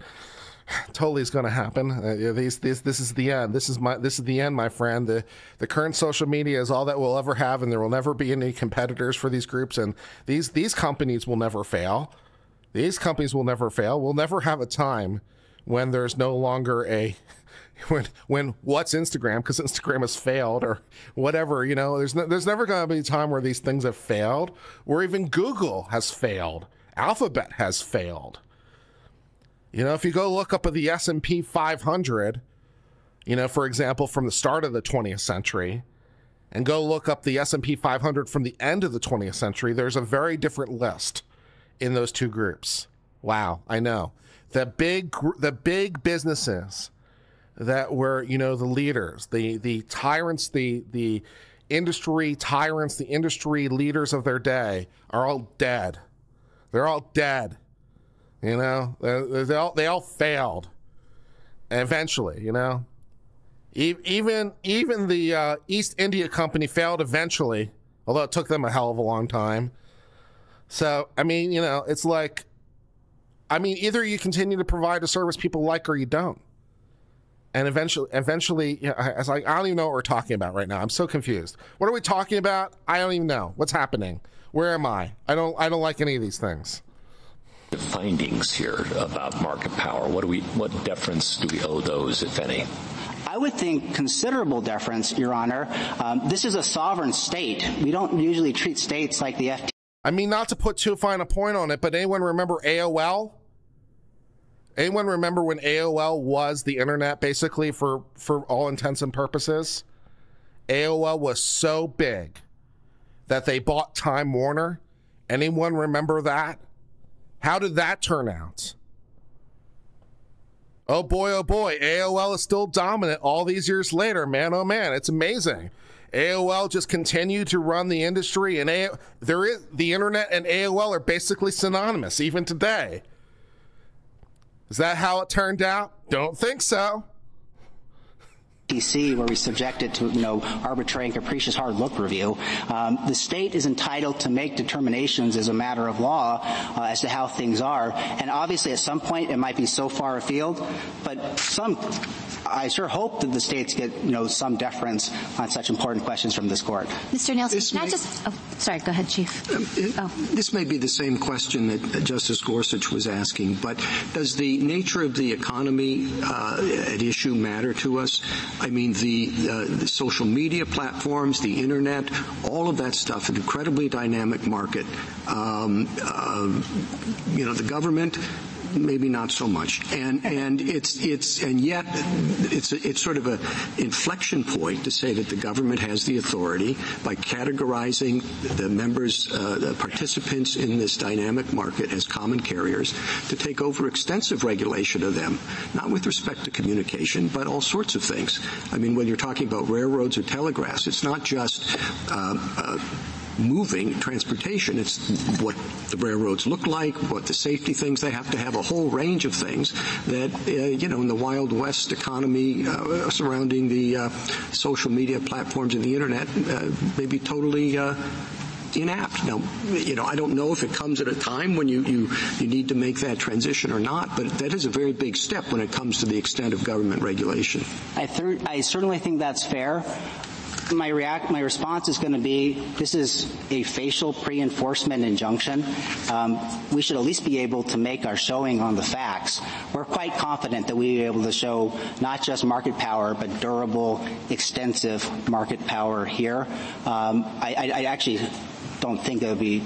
Speaker 1: totally is going to happen. Uh, these, these, this is the end. This is my, this is the end, my friend. The, the current social media is all that we'll ever have, and there will never be any competitors for these groups. And these, these companies will never fail. These companies will never fail. We'll never have a time when there's no longer a, when, when what's Instagram? Because Instagram has failed, or whatever. You know, there's, no, there's never going to be a time where these things have failed, or even Google has failed. Alphabet has failed you know, if you go look up at the S&P 500, you know, for example, from the start of the 20th century, and go look up the S&P 500 from the end of the 20th century, there's a very different list in those two groups. Wow, I know. The big the big businesses that were, you know, the leaders, the the tyrants, the the industry tyrants, the industry leaders of their day are all dead. They're all dead. You know, they all they all failed. Eventually, you know, even even the uh, East India Company failed eventually, although it took them a hell of a long time. So I mean, you know, it's like, I mean, either you continue to provide a service people like or you don't. And eventually, eventually, you know, it's like I don't even know what we're talking about right now. I'm so confused. What are we talking about? I don't even know what's happening. Where am I? I don't. I don't like any of these things
Speaker 4: findings here about market power? What do we, what deference do we owe those, if any?
Speaker 13: I would think considerable deference, Your Honor. Um, this is a sovereign state. We don't usually treat states like the FTC.
Speaker 1: I mean, not to put too fine a point on it, but anyone remember AOL? Anyone remember when AOL was the internet, basically for for all intents and purposes? AOL was so big that they bought Time Warner. Anyone remember that? How did that turn out? Oh boy, oh boy, AOL is still dominant all these years later. Man, oh man, it's amazing. AOL just continued to run the industry, and A- there is the internet and AOL are basically synonymous even today. Is that how it turned out? Don't think so.
Speaker 13: DC, where we subject it to, you know, arbitrary and capricious hard look review. Um, the state is entitled to make determinations as a matter of law uh, as to how things are. And obviously, at some point, it might be so far afield, but some, I sure hope that the states get, you know, some deference on such important questions from this court.
Speaker 6: Mr. Nielson, this can may, I just, oh, sorry, go ahead, Chief. Um,
Speaker 7: it, oh. This may be the same question that Justice Gorsuch was asking, but does the nature of the economy uh, at issue matter to us? I mean, the, uh, the, social media platforms, the internet, all of that stuff, an incredibly dynamic market. Um, uh, you know, the government maybe not so much. And and it's it's and yet it's it's sort of a inflection point to say that the government has the authority by categorizing the members, uh, the participants in this dynamic market as common carriers to take over extensive regulation of them, not with respect to communication, but all sorts of things. I mean, when you're talking about railroads or telegraphs, it's not just uh, uh, moving transportation. It's what the railroads look like, what the safety things they have to have, a whole range of things that, uh, you know, in the Wild West economy uh, surrounding the uh, social media platforms and the internet uh, may be totally uh, inapt. Now, you know, I don't know if it comes at a time when you, you, you need to make that transition or not, but that is a very big step when it comes to the extent of government regulation.
Speaker 13: I, I certainly think that's fair my react my response is going to be this is a facial pre-enforcement injunction. Um, we should at least be able to make our showing on the facts. We're quite confident that we'll be able to show not just market power but durable, extensive market power here. Um, I, I, I actually don't think it would be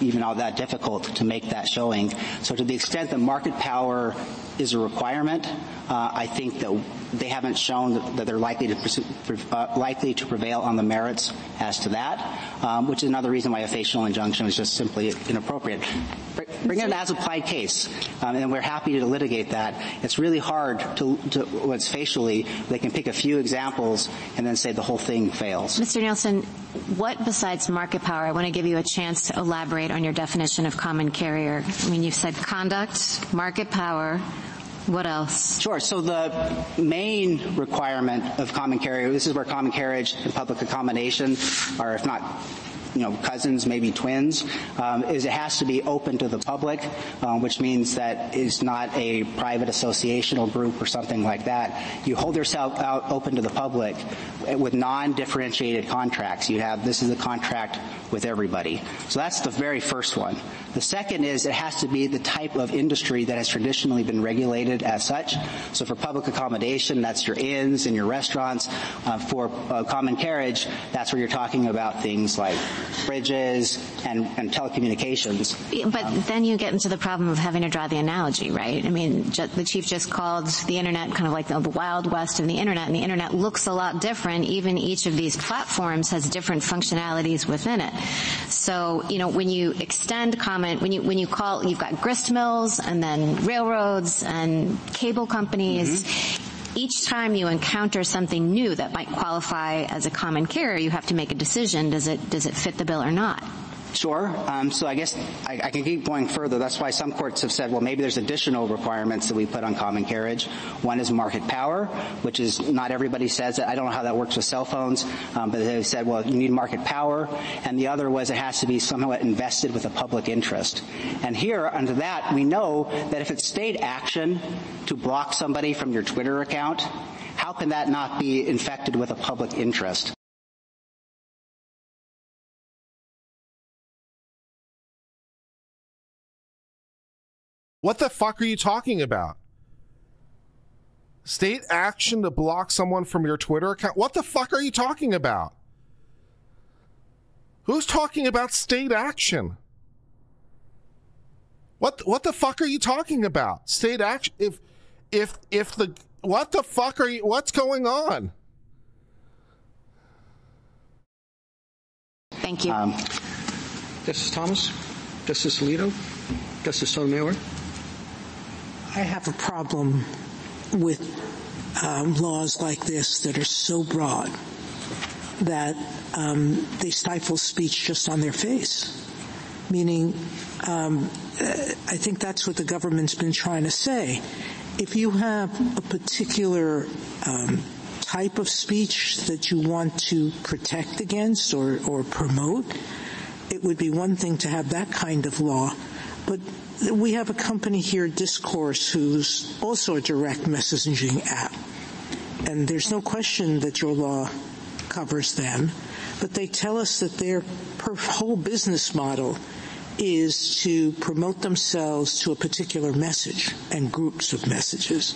Speaker 13: even all that difficult to make that showing. So to the extent that market power is a requirement, uh, I think that they haven't shown that, that they're likely to pursue, uh, likely to prevail on the merits as to that, um, which is another reason why a facial injunction is just simply inappropriate. Bring in an as-applied case, um, and we're happy to litigate that. It's really hard to, to what's facially. They can pick a few examples and then say the whole thing fails.
Speaker 6: Mr. Nielson, what besides market power? I want to give you a chance to elaborate on your definition of common carrier. I mean, you've said conduct, market power. What else?
Speaker 13: Sure. So the main requirement of common carrier, this is where common carriage and public accommodation are, if not you know, cousins, maybe twins, um, is it has to be open to the public, um, which means that it's not a private associational group or something like that. You hold yourself out open to the public with non-differentiated contracts. You have this is a contract with everybody. So that's the very first one. The second is it has to be the type of industry that has traditionally been regulated as such. So for public accommodation, that's your inns and your restaurants. Uh, for uh, common carriage, that's where you're talking about things like bridges and, and telecommunications.
Speaker 6: But um, then you get into the problem of having to draw the analogy, right? I mean, the chief just called the internet kind of like the, the wild west of the internet, and the internet looks a lot different. Even each of these platforms has different functionalities within it. So, you know, when you extend comment, when you when you call, you've got grist mills and then railroads and cable companies. Mm-hmm each time you encounter something new that might qualify as a common carrier, you have to make a decision. Does it does it fit the bill or not?
Speaker 13: Sure. Um, so I guess I, I, can keep going further. That's why some courts have said, well, maybe there's additional requirements that we put on common carriage. One is market power, which is not everybody says it. I don't know how that works with cell phones, um, but they said, well, you need market power. And the other was it has to be somewhat invested with a public interest. And here, under that, we know that if it's state action to block somebody from your Twitter account, how can that not be infected with a public interest?
Speaker 1: What the fuck are you talking about? State action to block someone from your Twitter account? What the fuck are you talking about? Who's talking about state action? What what the fuck are you talking about? State action if if if the what the fuck are you what's going on?
Speaker 6: Thank you. Um,
Speaker 7: Justice Thomas, Justice Alito, Justice Sotomayor.
Speaker 8: I have a problem with um, laws like this that are so broad that um, they stifle speech just on their face. Meaning, um, I think that's what the government's been trying to say. If you have a particular um, type of speech that you want to protect against or, or promote, it would be one thing to have that kind of law. But we have a company here, Discord, who's also a direct messaging app. And there's no question that your law covers them, but they tell us that their whole business model is to promote themselves to a particular message and groups of messages.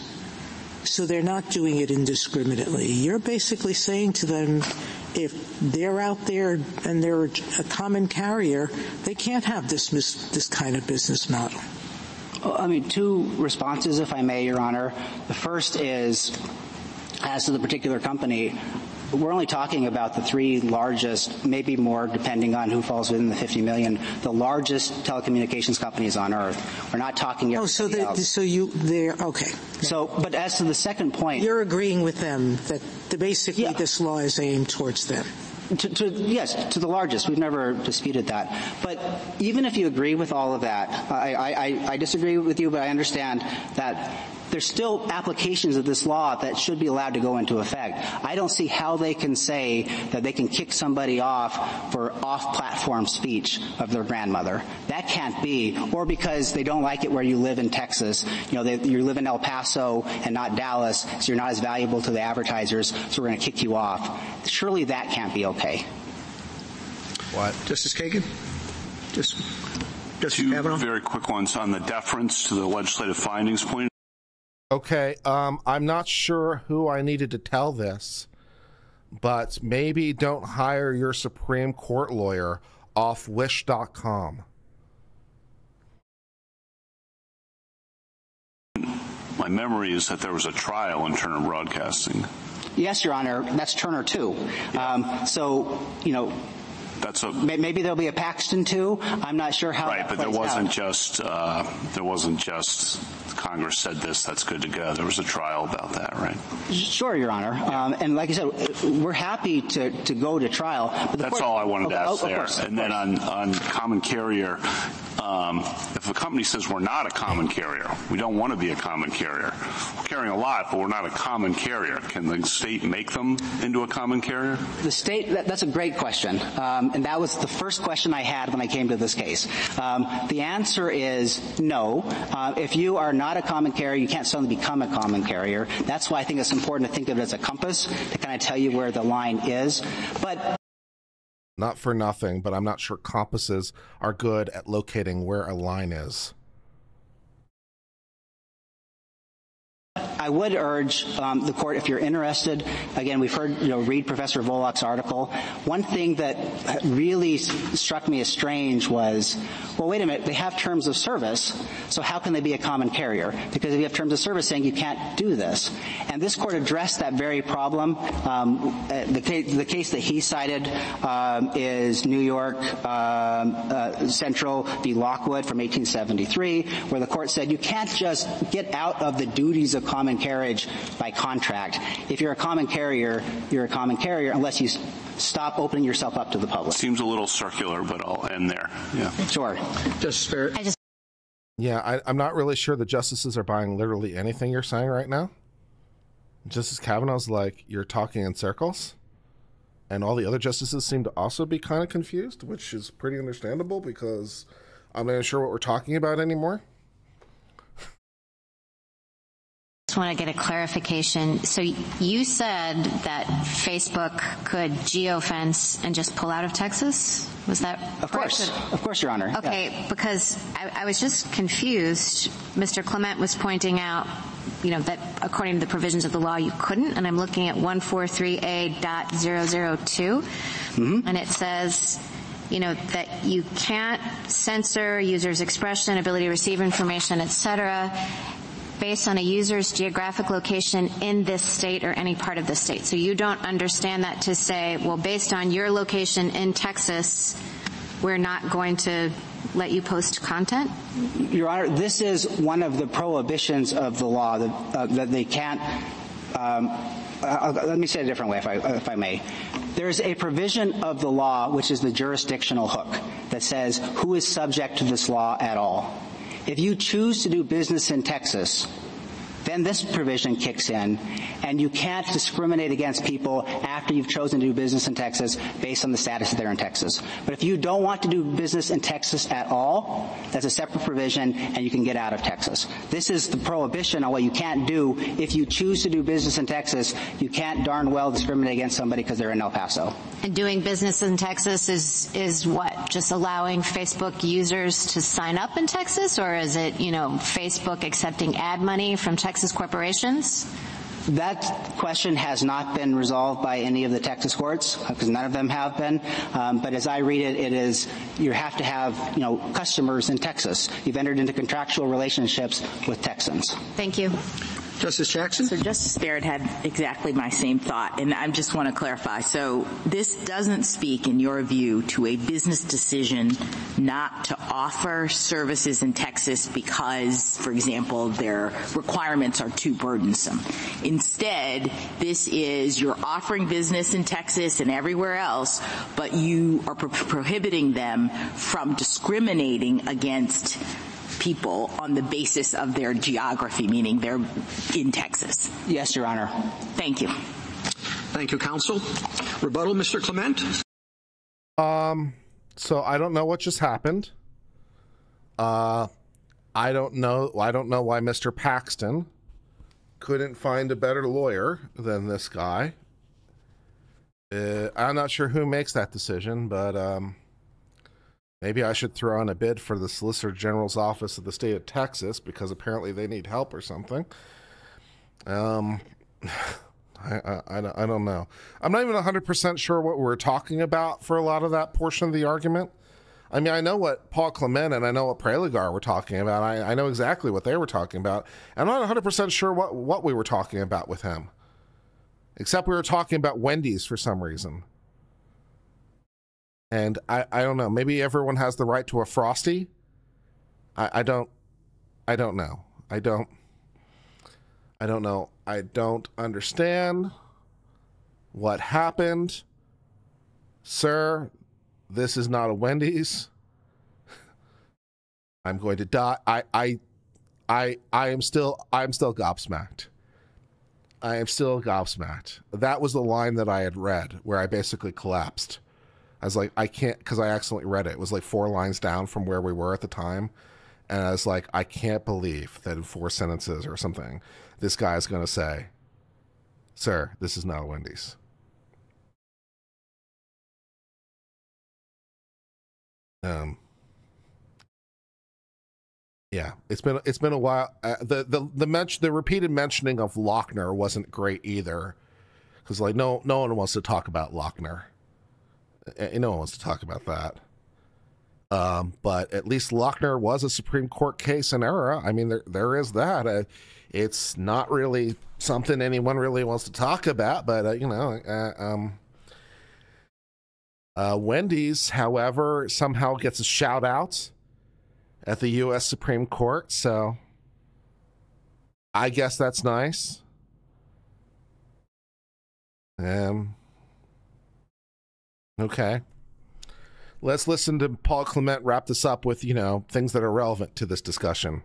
Speaker 8: So they're not doing it indiscriminately. You're basically saying to them, if they're out there and they're a common carrier, they can't have this this kind of business model.
Speaker 13: I mean, two responses, if I may, Your Honor. The first is, as to the particular company, we're only talking about the three largest, maybe more depending on who falls within the 50 million, the largest telecommunications companies on earth. We're not talking
Speaker 8: Oh, so the, so you they're okay.
Speaker 13: So, but as to the second point,
Speaker 8: you're agreeing with them that the, basically yeah. this law is aimed towards them.
Speaker 13: To, to, yes, to the largest. We've never disputed that. But even if you agree with all of that, I, I, I disagree with you, but I understand that there's still applications of this law that should be allowed to go into effect. I don't see how they can say that they can kick somebody off for off-platform speech of their grandmother. That can't be. Or because they don't like it where you live in Texas. You know, they, you live in El Paso and not Dallas, so you're not as valuable to the advertisers, so we're going to kick you off. Surely that can't be okay.
Speaker 7: What? Justice Kagan? Just,
Speaker 12: Justice Two Kavanaugh? very quick ones on the deference to the legislative findings point.
Speaker 1: Okay, um, I'm not sure who I needed to tell this, but maybe don't hire your Supreme Court lawyer off Wish.com.
Speaker 12: my memory is that there was a trial in Turner Broadcasting.
Speaker 13: Yes, Your Honor, that's Turner too. Um, so, you know,
Speaker 12: that's a,
Speaker 13: maybe there'll be a Paxton too. I'm not sure how.
Speaker 12: Right, but there wasn't out. just uh, there wasn't just Congress said this. That's good to go. There was a trial about that, right?
Speaker 13: Sure, Your Honor. Um, and like I said, we're happy to, to go to trial.
Speaker 12: that's
Speaker 13: court,
Speaker 12: all I wanted to ask
Speaker 13: oh,
Speaker 12: there.
Speaker 13: Course,
Speaker 12: and then on on common carrier, um, if a company says we're not a common carrier, we don't want to be a common carrier. We're carrying a lot, but we're not a common carrier. Can the state make them into a common carrier?
Speaker 13: The state. That, that's a great question. Um, and that was the first question I had when I came to this case. Um, the answer is no. Uh, if you are not a common carrier, you can't suddenly become a common carrier. That's why I think it's important to think of it as a compass to kind of tell you where the line is. But
Speaker 1: not for nothing, but I'm not sure compasses are good at locating where a line is.
Speaker 13: I would urge um, the court, if you're interested, again, we've heard, you know, read Professor Volokh's article. One thing that really struck me as strange was, well, wait a minute, they have terms of service, so how can they be a common carrier? Because if you have terms of service saying you can't do this. And this court addressed that very problem. Um, uh, the, case, the, case, that he cited um, is New York um, uh, Central v. Lockwood from 1873, where the court said you can't just get out of the duties of common carriage by contract. If you're a common carrier, you're a common carrier unless you stop opening yourself up to the public.
Speaker 12: Seems a little circular, but I'll end there. Yeah.
Speaker 13: Sure.
Speaker 7: Just fair. I just
Speaker 1: yeah, I, I'm not really sure the justices are buying literally anything you're saying right now. Justice Kavanaugh's like, you're talking in circles. And all the other justices seem to also be kind of confused, which is pretty understandable because I'm not sure what we're talking about anymore.
Speaker 6: Just want to get a clarification. So you said that Facebook could geofence and just pull out of Texas? Was that
Speaker 13: Of course. Of course, Your Honor.
Speaker 6: Okay,
Speaker 13: yeah.
Speaker 6: because I, I was just confused. Mr. Clement was pointing out you know, that according to the provisions of the law, you couldn't. And I'm looking at 143A.002, mm-hmm. and it says, you know, that you can't censor users' expression, ability to receive information, et cetera, based on a user's geographic location in this state or any part of the state. So you don't understand that to say, well, based on your location in Texas, we're not going to let you post content?
Speaker 13: Your Honor, this is one of the prohibitions of the law that, uh, that they can't. Um, uh, let me say it a different way, if I, if I may. There is a provision of the law, which is the jurisdictional hook, that says who is subject to this law at all. If you choose to do business in Texas, then this provision kicks in, and you can't discriminate against people after you've chosen to do business in Texas based on the status that they're in Texas. But if you don't want to do business in Texas at all, that's a separate provision, and you can get out of Texas. This is the prohibition on what you can't do. If you choose to do business in Texas, you can't darn well discriminate against somebody because they're in El Paso.
Speaker 6: And doing business in Texas is is what? Just allowing Facebook users to sign up in Texas, or is it you know Facebook accepting ad money from Texas corporations?
Speaker 13: That question has not been resolved by any of the Texas courts because none of them have been. Um, but as I read it, it is you have to have you know customers in Texas. You've entered into contractual relationships with Texans.
Speaker 6: Thank you.
Speaker 7: Justice Jackson?
Speaker 9: So Justice Barrett had exactly my same thought, and I just want to clarify. So this doesn't speak, in your view, to a business decision not to offer services in Texas because, for example, their requirements are too burdensome. Instead, this is you're offering business in Texas and everywhere else, but you are pro- prohibiting them from discriminating against people on the basis of their geography, meaning they're in Texas?
Speaker 13: Yes, Your Honor.
Speaker 9: Thank you.
Speaker 7: Thank you, counsel. Rebuttal, Mr. Clement?
Speaker 1: Um, so I don't know what just happened. Uh, I don't know. I don't know why Mr. Paxton couldn't find a better lawyer than this guy. Uh, I'm not sure who makes that decision, but um, Maybe I should throw in a bid for the Solicitor General's office of the state of Texas because apparently they need help or something. Um, I, I, I, don't know. I'm not even 100% sure what we're talking about for a lot of that portion of the argument. I mean, I know what Paul Clement and I know what Prelogar were talking about. I, I know exactly what they were talking about. I'm not 100% sure what, what we were talking about with him. Except we were talking about Wendy's for some reason. And I, I don't know. Maybe everyone has the right to a Frosty. I, I don't I don't know. I don't I don't know. I don't understand what happened. Sir, this is not a Wendy's. I'm going to die. I I I I am still I'm still gobsmacked. I am still gobsmacked. That was the line that I had read where I basically collapsed. I was like, I can't because I accidentally read it. It was like four lines down from where we were at the time. And I was like, I can't believe that in four sentences or something, this guy is going to say, Sir, this is not a Wendy's. Um, yeah, it's been it's been a while. Uh, the the the mention the repeated mentioning of Lochner wasn't great either, because like no no one wants to talk about Lochner. Uh, no one wants to talk about that. Um, but at least Lochner was a Supreme Court case in error. I mean, there there is that. Uh, it's not really something anyone really wants to talk about, but uh, you know, uh, um, uh, Wendy's, however, somehow gets a shout out at the U.S. Supreme Court. So I guess that's nice. Um. Okay. Let's listen to Paul Clement wrap this up with, you know, things that are relevant to this discussion.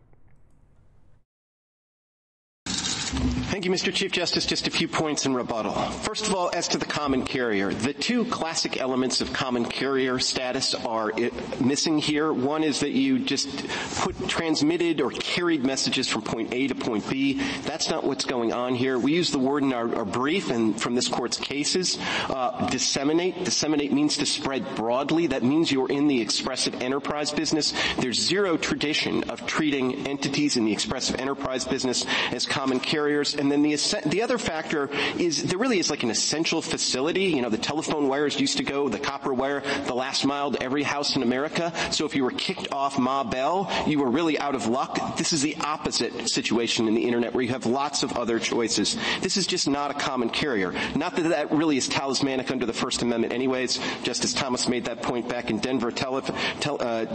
Speaker 3: Thank you, Mr. Chief Justice. Just a few points in rebuttal. First of all, as to the common carrier, the two classic elements of common carrier status are missing here. One is that you just put transmitted or carried messages from point A to point B. That's not what's going on here. We use the word in our, our brief and from this court's cases, uh, disseminate. Disseminate means to spread broadly. That means you're in the expressive enterprise business. There's zero tradition of treating entities in the expressive enterprise business as common carriers. And then the, the other factor is there really is like an essential facility. You know, the telephone wires used to go, the copper wire, the last mile to every house in America. So if you were kicked off Ma Bell, you were really out of luck. This is the opposite situation in the internet where you have lots of other choices. This is just not a common carrier. Not that that really is talismanic under the First Amendment anyways. Justice Thomas made that point back in Denver tele, tel, uh,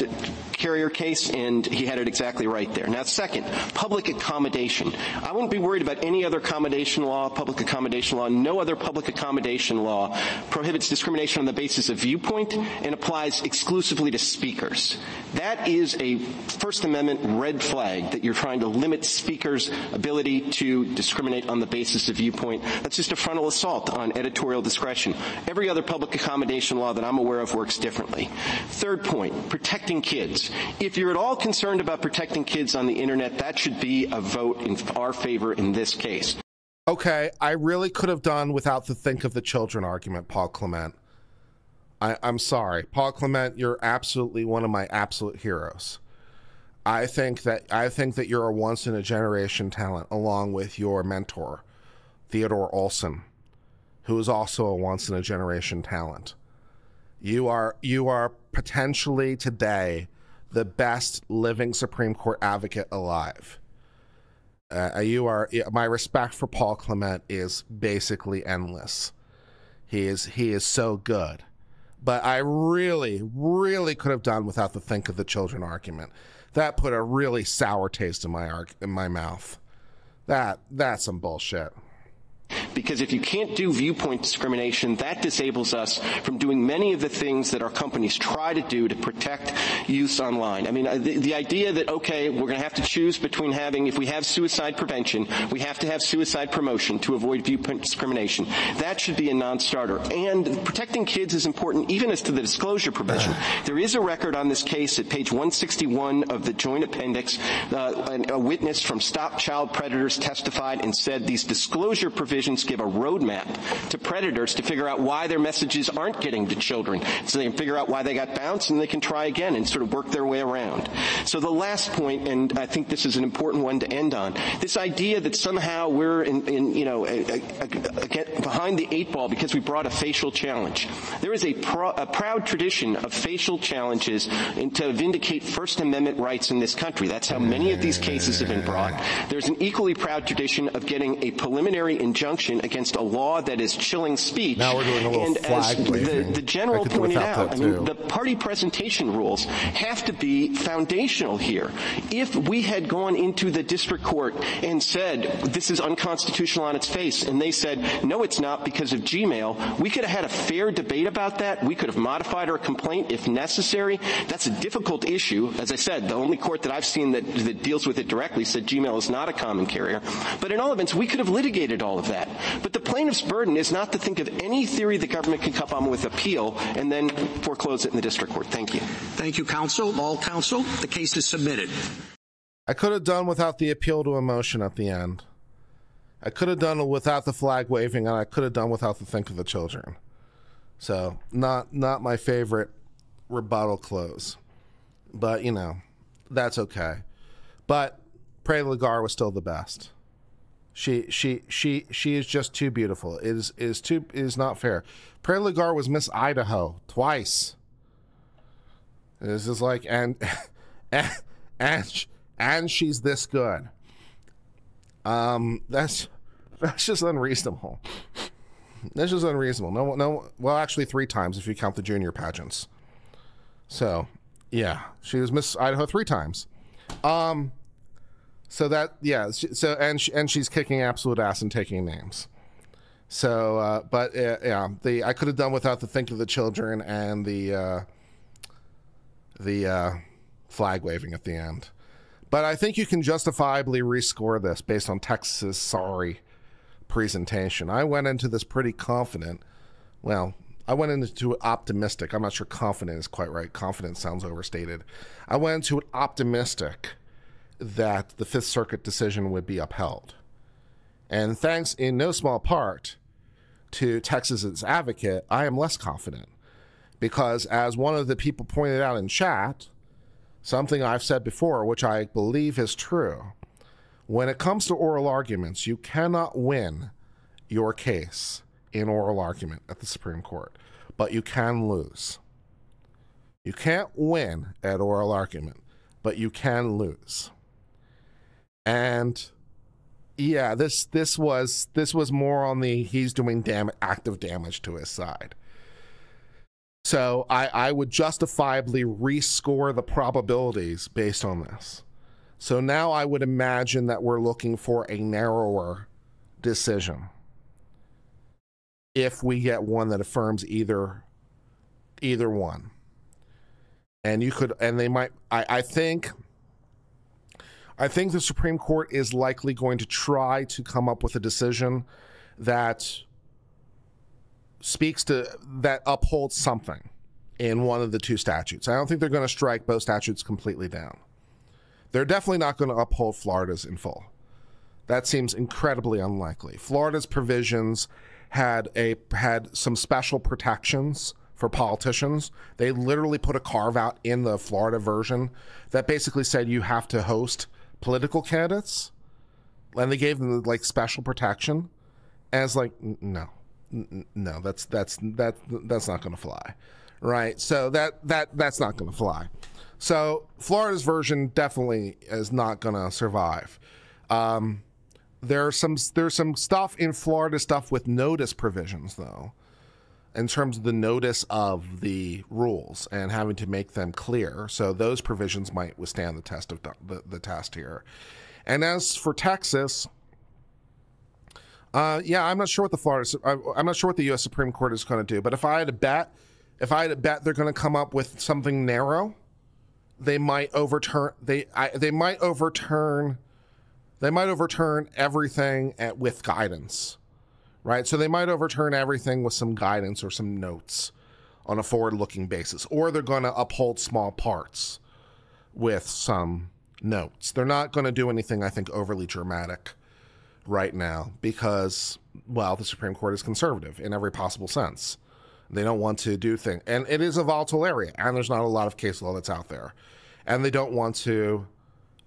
Speaker 3: carrier case, and he had it exactly right there. Now, second, public accommodation. I wouldn't be worried about any any other accommodation law, public accommodation law, no other public accommodation law prohibits discrimination on the basis of viewpoint and applies exclusively to speakers. That is a First Amendment red flag that you're trying to limit speakers' ability to discriminate on the basis of viewpoint. That's just a frontal assault on editorial discretion. Every other public accommodation law that I'm aware of works differently. Third point, protecting kids. If you're at all concerned about protecting kids on the internet, that should be a vote in our favor in this case case.
Speaker 1: Okay, I really could have done without the think of the children argument, Paul Clement. I, I'm sorry. Paul Clement, you're absolutely one of my absolute heroes. I think that I think that you're a once in a generation talent, along with your mentor, Theodore Olson, who is also a once in a generation talent. You are you are potentially today the best living Supreme Court advocate alive. Uh, you are my respect for Paul Clement is basically endless. He is he is so good, but I really really could have done without the think of the children argument. That put a really sour taste in my arc in my mouth. That that's some bullshit.
Speaker 3: Because if you can't do viewpoint discrimination, that disables us from doing many of the things that our companies try to do to protect youth online. I mean, uh, the, the idea that, okay, we're going to have to choose between having, if we have suicide prevention, we have to have suicide promotion to avoid viewpoint discrimination. That should be a non-starter. And protecting kids is important even as to the disclosure provision. there is a record on this case at page 161 of the joint appendix. Uh, a witness from Stop Child Predators testified and said these disclosure provisions give a roadmap to predators to figure out why their messages aren't getting to children so they can figure out why they got bounced and they can try again and sort of work their way around. So the last point, and I think this is an important one to end on, this idea that somehow we're in, in you know, a, a, a, behind the eight ball because we brought a facial challenge. There is a, pro, a proud tradition of facial challenges to vindicate First Amendment rights in this country. That's how many of these cases have been brought. There's an equally proud tradition of getting a preliminary injunction against a law that is chilling speech.
Speaker 1: Now we're doing a little
Speaker 3: and
Speaker 1: flag
Speaker 3: as
Speaker 1: waving.
Speaker 3: the, the general pointed out, I mean, the party presentation rules have to be foundational here. If we had gone into the district court and said this is unconstitutional on its face, and they said no, it's not because of Gmail, we could have had a fair debate about that. We could have modified our complaint if necessary. That's a difficult issue. As I said, the only court that I've seen that, that deals with it directly said Gmail is not a common carrier. But in all events, we could have litigated all of that. But the plaintiff's burden is not to think of any theory the government can come up with appeal and then foreclose it in the district court. Thank you.
Speaker 7: Thank you, counsel. All counsel. The case is submitted.
Speaker 1: I could have done without the appeal to emotion at the end. I could have done without the flag waving, and I could have done without the think of the children. So not not my favorite rebuttal close, but you know that's okay. But Prelogar was still the best. She she she she is just too beautiful. It is is too it is not fair. Prelogar was Miss Idaho twice. This is like and and and, and she's this good. Um, that's that's just unreasonable. That's just unreasonable. No, no. Well, actually, three times if you count the junior pageants. So, yeah, she was Miss Idaho three times. Um, so that yeah, so and she, and she's kicking absolute ass and taking names. So, uh, but uh, yeah, the I could have done without the think of the children and the uh, the uh, flag waving at the end. But I think you can justifiably rescore this based on Texas's sorry presentation. I went into this pretty confident. Well, I went into it optimistic. I'm not sure confident is quite right. Confident sounds overstated. I went into it optimistic that the Fifth Circuit decision would be upheld. And thanks in no small part to Texas's advocate, I am less confident. Because as one of the people pointed out in chat, something I've said before, which I believe is true, when it comes to oral arguments, you cannot win your case in oral argument at the Supreme Court, but you can lose. You can't win at oral argument, but you can lose. And yeah, this this was this was more on the he's doing dam- active damage to his side. So I, I would justifiably rescore the probabilities based on this. So now I would imagine that we're looking for a narrower decision if we get one that affirms either either one. And you could and they might I, I think I think the Supreme Court is likely going to try to come up with a decision that speaks to that upholds something in one of the two statutes. I don't think they're going to strike both statutes completely down. They're definitely not going to uphold Florida's in full. That seems incredibly unlikely. Florida's provisions had a had some special protections for politicians. They literally put a carve out in the Florida version that basically said you have to host political candidates, and they gave them like special protection. It's like no, no, that's that's that that's not going to fly, right? So that that that's not going to fly. So Florida's version definitely is not going to survive. Um, there's some there's some stuff in Florida stuff with notice provisions though, in terms of the notice of the rules and having to make them clear. So those provisions might withstand the test of the, the test here. And as for Texas, uh, yeah, I'm not sure what the Florida, I'm not sure what the U.S. Supreme Court is going to do. But if I had to bet, if I had to bet, they're going to come up with something narrow. They might overturn. They I, they might overturn. They might overturn everything at, with guidance, right? So they might overturn everything with some guidance or some notes on a forward-looking basis, or they're going to uphold small parts with some notes. They're not going to do anything, I think, overly dramatic right now because, well, the Supreme Court is conservative in every possible sense. They don't want to do things, and it is a volatile area, and there's not a lot of case law that's out there, and they don't want to.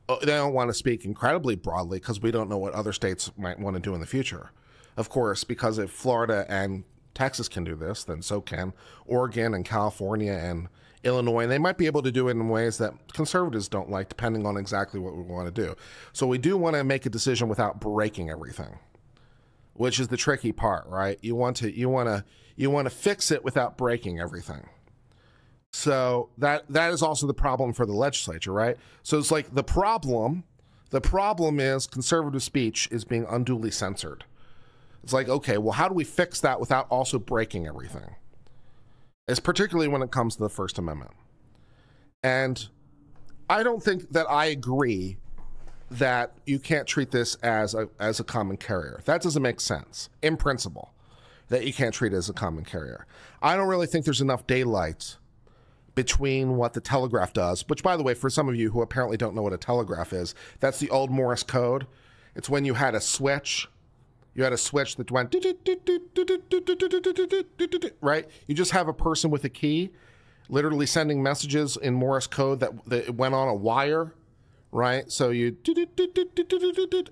Speaker 1: uh, They don't want to speak incredibly broadly because we don't know what other states might want to do in the future. Of course, because if Florida and Texas can do this, then so can Oregon and California and Illinois. And they might be able to do it in ways that conservatives don't like, depending on exactly what we want to do. So we do want to make a decision without breaking everything which is the tricky part, right? You want to you want to you want to fix it without breaking everything. So that that is also the problem for the legislature, right? So it's like the problem the problem is conservative speech is being unduly censored. It's like, okay, well how do we fix that without also breaking everything? It's particularly when it comes to the First Amendment. And I don't think that I agree that you can't treat this as a as a common carrier. That doesn't make sense in principle. That you can't treat it as a common carrier. I don't really think there's enough daylight between what the telegraph does, which by the way, for some of you who apparently don't know what a telegraph is, that's the old Morse code. It's when you had a switch. You had a switch that went right? You just have a person with a key literally sending messages in Morse code that, that went on a wire right? So you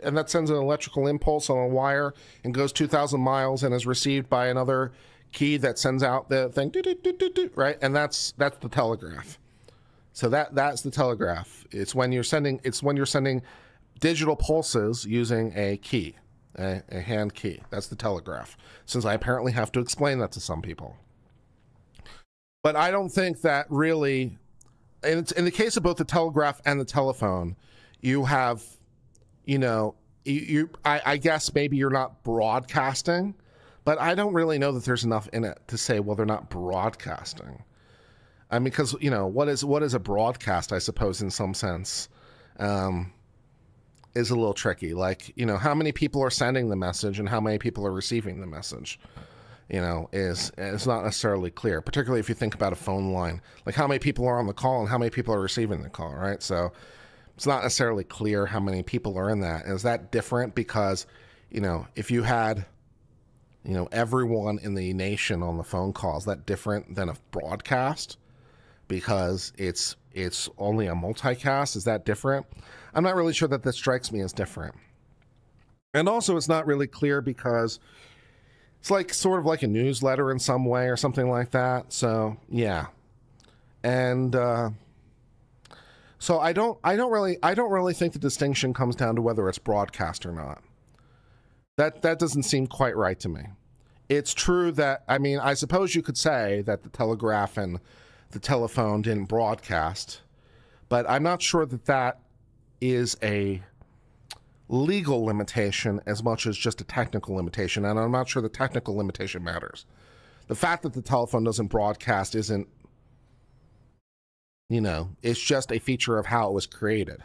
Speaker 1: and that sends an electrical impulse on a wire and goes 2,000 miles and is received by another key that sends out the thing, right? And that's that's the telegraph. So that that's the telegraph. It's when you're sending it's when you're sending digital pulses using a key, a, a hand key. That's the telegraph. Since I apparently have to explain that to some people. But I don't think that really and in the case of both the telegraph and the telephone, you have, you know, you, you I, I guess maybe you're not broadcasting, but I don't really know that there's enough in it to say, well, they're not broadcasting. I mean, because you know, what is what is a broadcast? I suppose in some sense, um, is a little tricky. Like, you know, how many people are sending the message and how many people are receiving the message? you know, is is not necessarily clear, particularly if you think about a phone line. Like how many people are on the call and how many people are receiving the call, right? So it's not necessarily clear how many people are in that. Is that different because, you know, if you had, you know, everyone in the nation on the phone call, is that different than a broadcast? Because it's it's only a multicast. Is that different? I'm not really sure that this strikes me as different. And also, it's not really clear because it's like sort of like a newsletter in some way or something like that. So yeah, and uh, so I don't I don't really I don't really think the distinction comes down to whether it's broadcast or not. That that doesn't seem quite right to me. It's true that I mean I suppose you could say that the telegraph and the telephone didn't broadcast, but I'm not sure that that is a legal limitation as much as just a technical limitation, and I'm not sure the technical limitation matters. The fact that the telephone doesn't broadcast isn't, you know, it's just a feature of how it was created.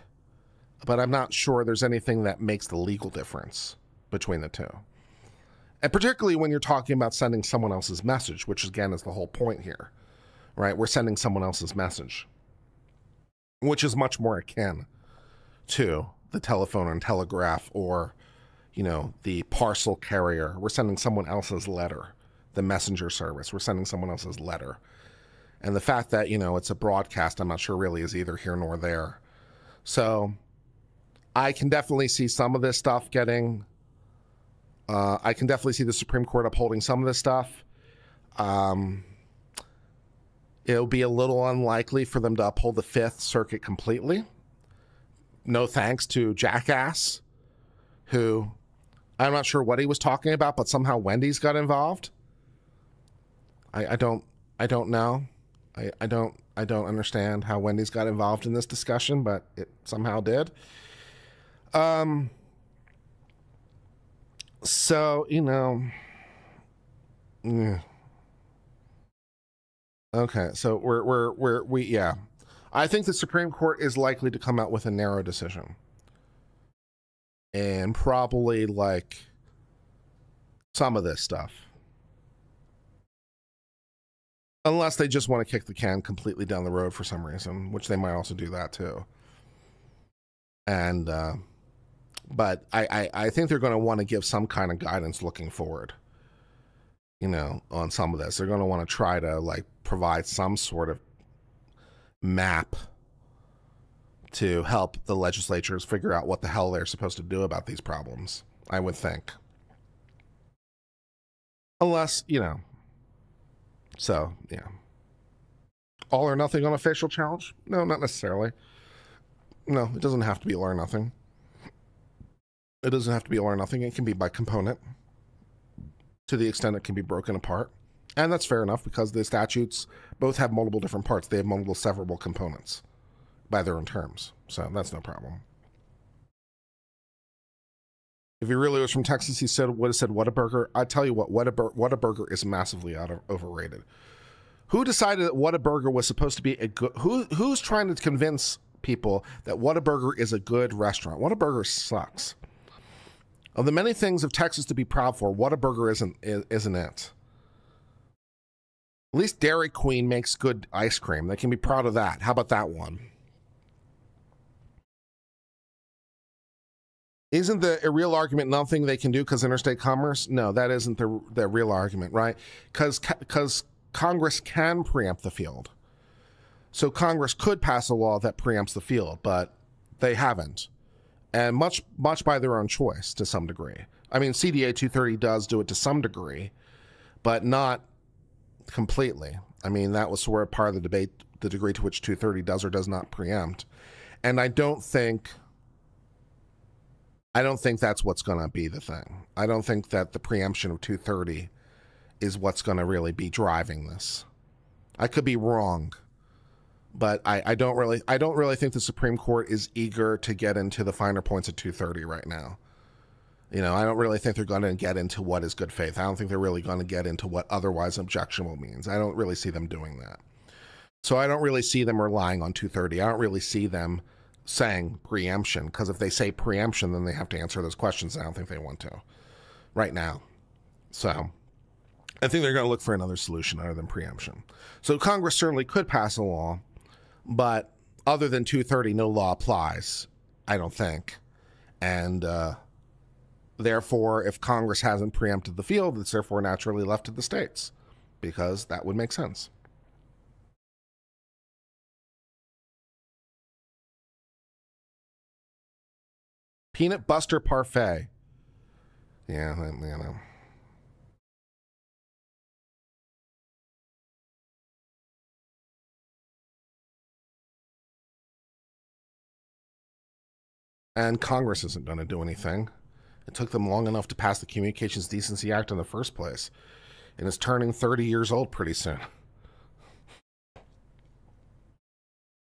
Speaker 1: But I'm not sure there's anything that makes the legal difference between the two. And particularly when you're talking about sending someone else's message, which again is the whole point here, right? We're sending someone else's message, which is much more akin to the telephone and telegraph or you know the parcel carrier. We're sending someone else's letter the messenger service. We're sending someone else's letter. And the fact that you know it's a broadcast i'm not sure really is either here nor there. So i can definitely see some of this stuff getting uh, i can definitely see the supreme court upholding some of this stuff. Um, it'll be a little unlikely for them to uphold the fifth circuit completely no thanks to Jackass, who I'm not sure what he was talking about, but somehow Wendy's got involved. I, I don't I don't know. I, I don't I don't understand how Wendy's got involved in this discussion, but it somehow did. Um so, you know yeah. Okay, so we're we're we're we yeah. I think the Supreme Court is likely to come out with a narrow decision. And probably like some of this stuff. Unless they just want to kick the can completely down the road for some reason, which they might also do that too. And uh, but I, I, I think they're going to want to give some kind of guidance looking forward. You know, on some of this, they're going to want to try to like provide some sort of map to help the legislatures figure out what the hell they're supposed to do about these problems. I would think, unless you know. So yeah, all or nothing on a facial challenge? No, not necessarily. No, it doesn't have to be all or nothing. It doesn't have to be all or nothing. It can be by component to the extent it can be broken apart. And that's fair enough because the statutes both have multiple different parts. They have multiple severable components by their own terms. So that's no problem. If he really was from Texas, he said would have said Whataburger. I tell you what, Whataburger, Whataburger is massively out of, overrated. Who decided that Whataburger was supposed to be a good? Who who's trying to convince people that Whataburger is a good restaurant? Whataburger sucks. Of the many things of Texas to be proud for, Whataburger isn't isn't it. At least Dairy Queen makes good ice cream. They can be proud of that. How about that one? Isn't the a real argument nothing they can do because interstate commerce? No, that isn't the the real argument, right? Because because Congress can preempt the field. So Congress could pass a law that preempts the field, but they haven't and much much by their own choice to some degree. I mean, CDA 230 does do it to some degree, but not completely. I mean, that was sort of part of the debate, the degree to which 230 does or does not preempt. And I don't think I don't think that's what's going to be the thing. I don't think that the preemption of 230 is what's going to really be driving this. I could be wrong, but I, I don't really I don't really think the Supreme Court is eager to get into the finer points of 230 right now. You know, I don't really think they're going to get into what is good faith. I don't think they're really going to get into what otherwise objectionable means. I don't really see them doing that. So I don't really see them relying on 230. I don't really see them saying preemption because if they say preemption, then they have to answer those questions. I don't think they want to right now. So I think they're going to look for another solution other than preemption. So Congress certainly could pass a law but other than 230, no law applies, I don't think. And uh, therefore, if Congress hasn't preempted the field, it's therefore naturally left to the states because that would make sense. Peanut Buster Parfait. Yeah, you know. And Congress isn't going to do anything. It took them long enough to pass the Communications Decency Act in the first place. And it's turning 30 years old pretty soon.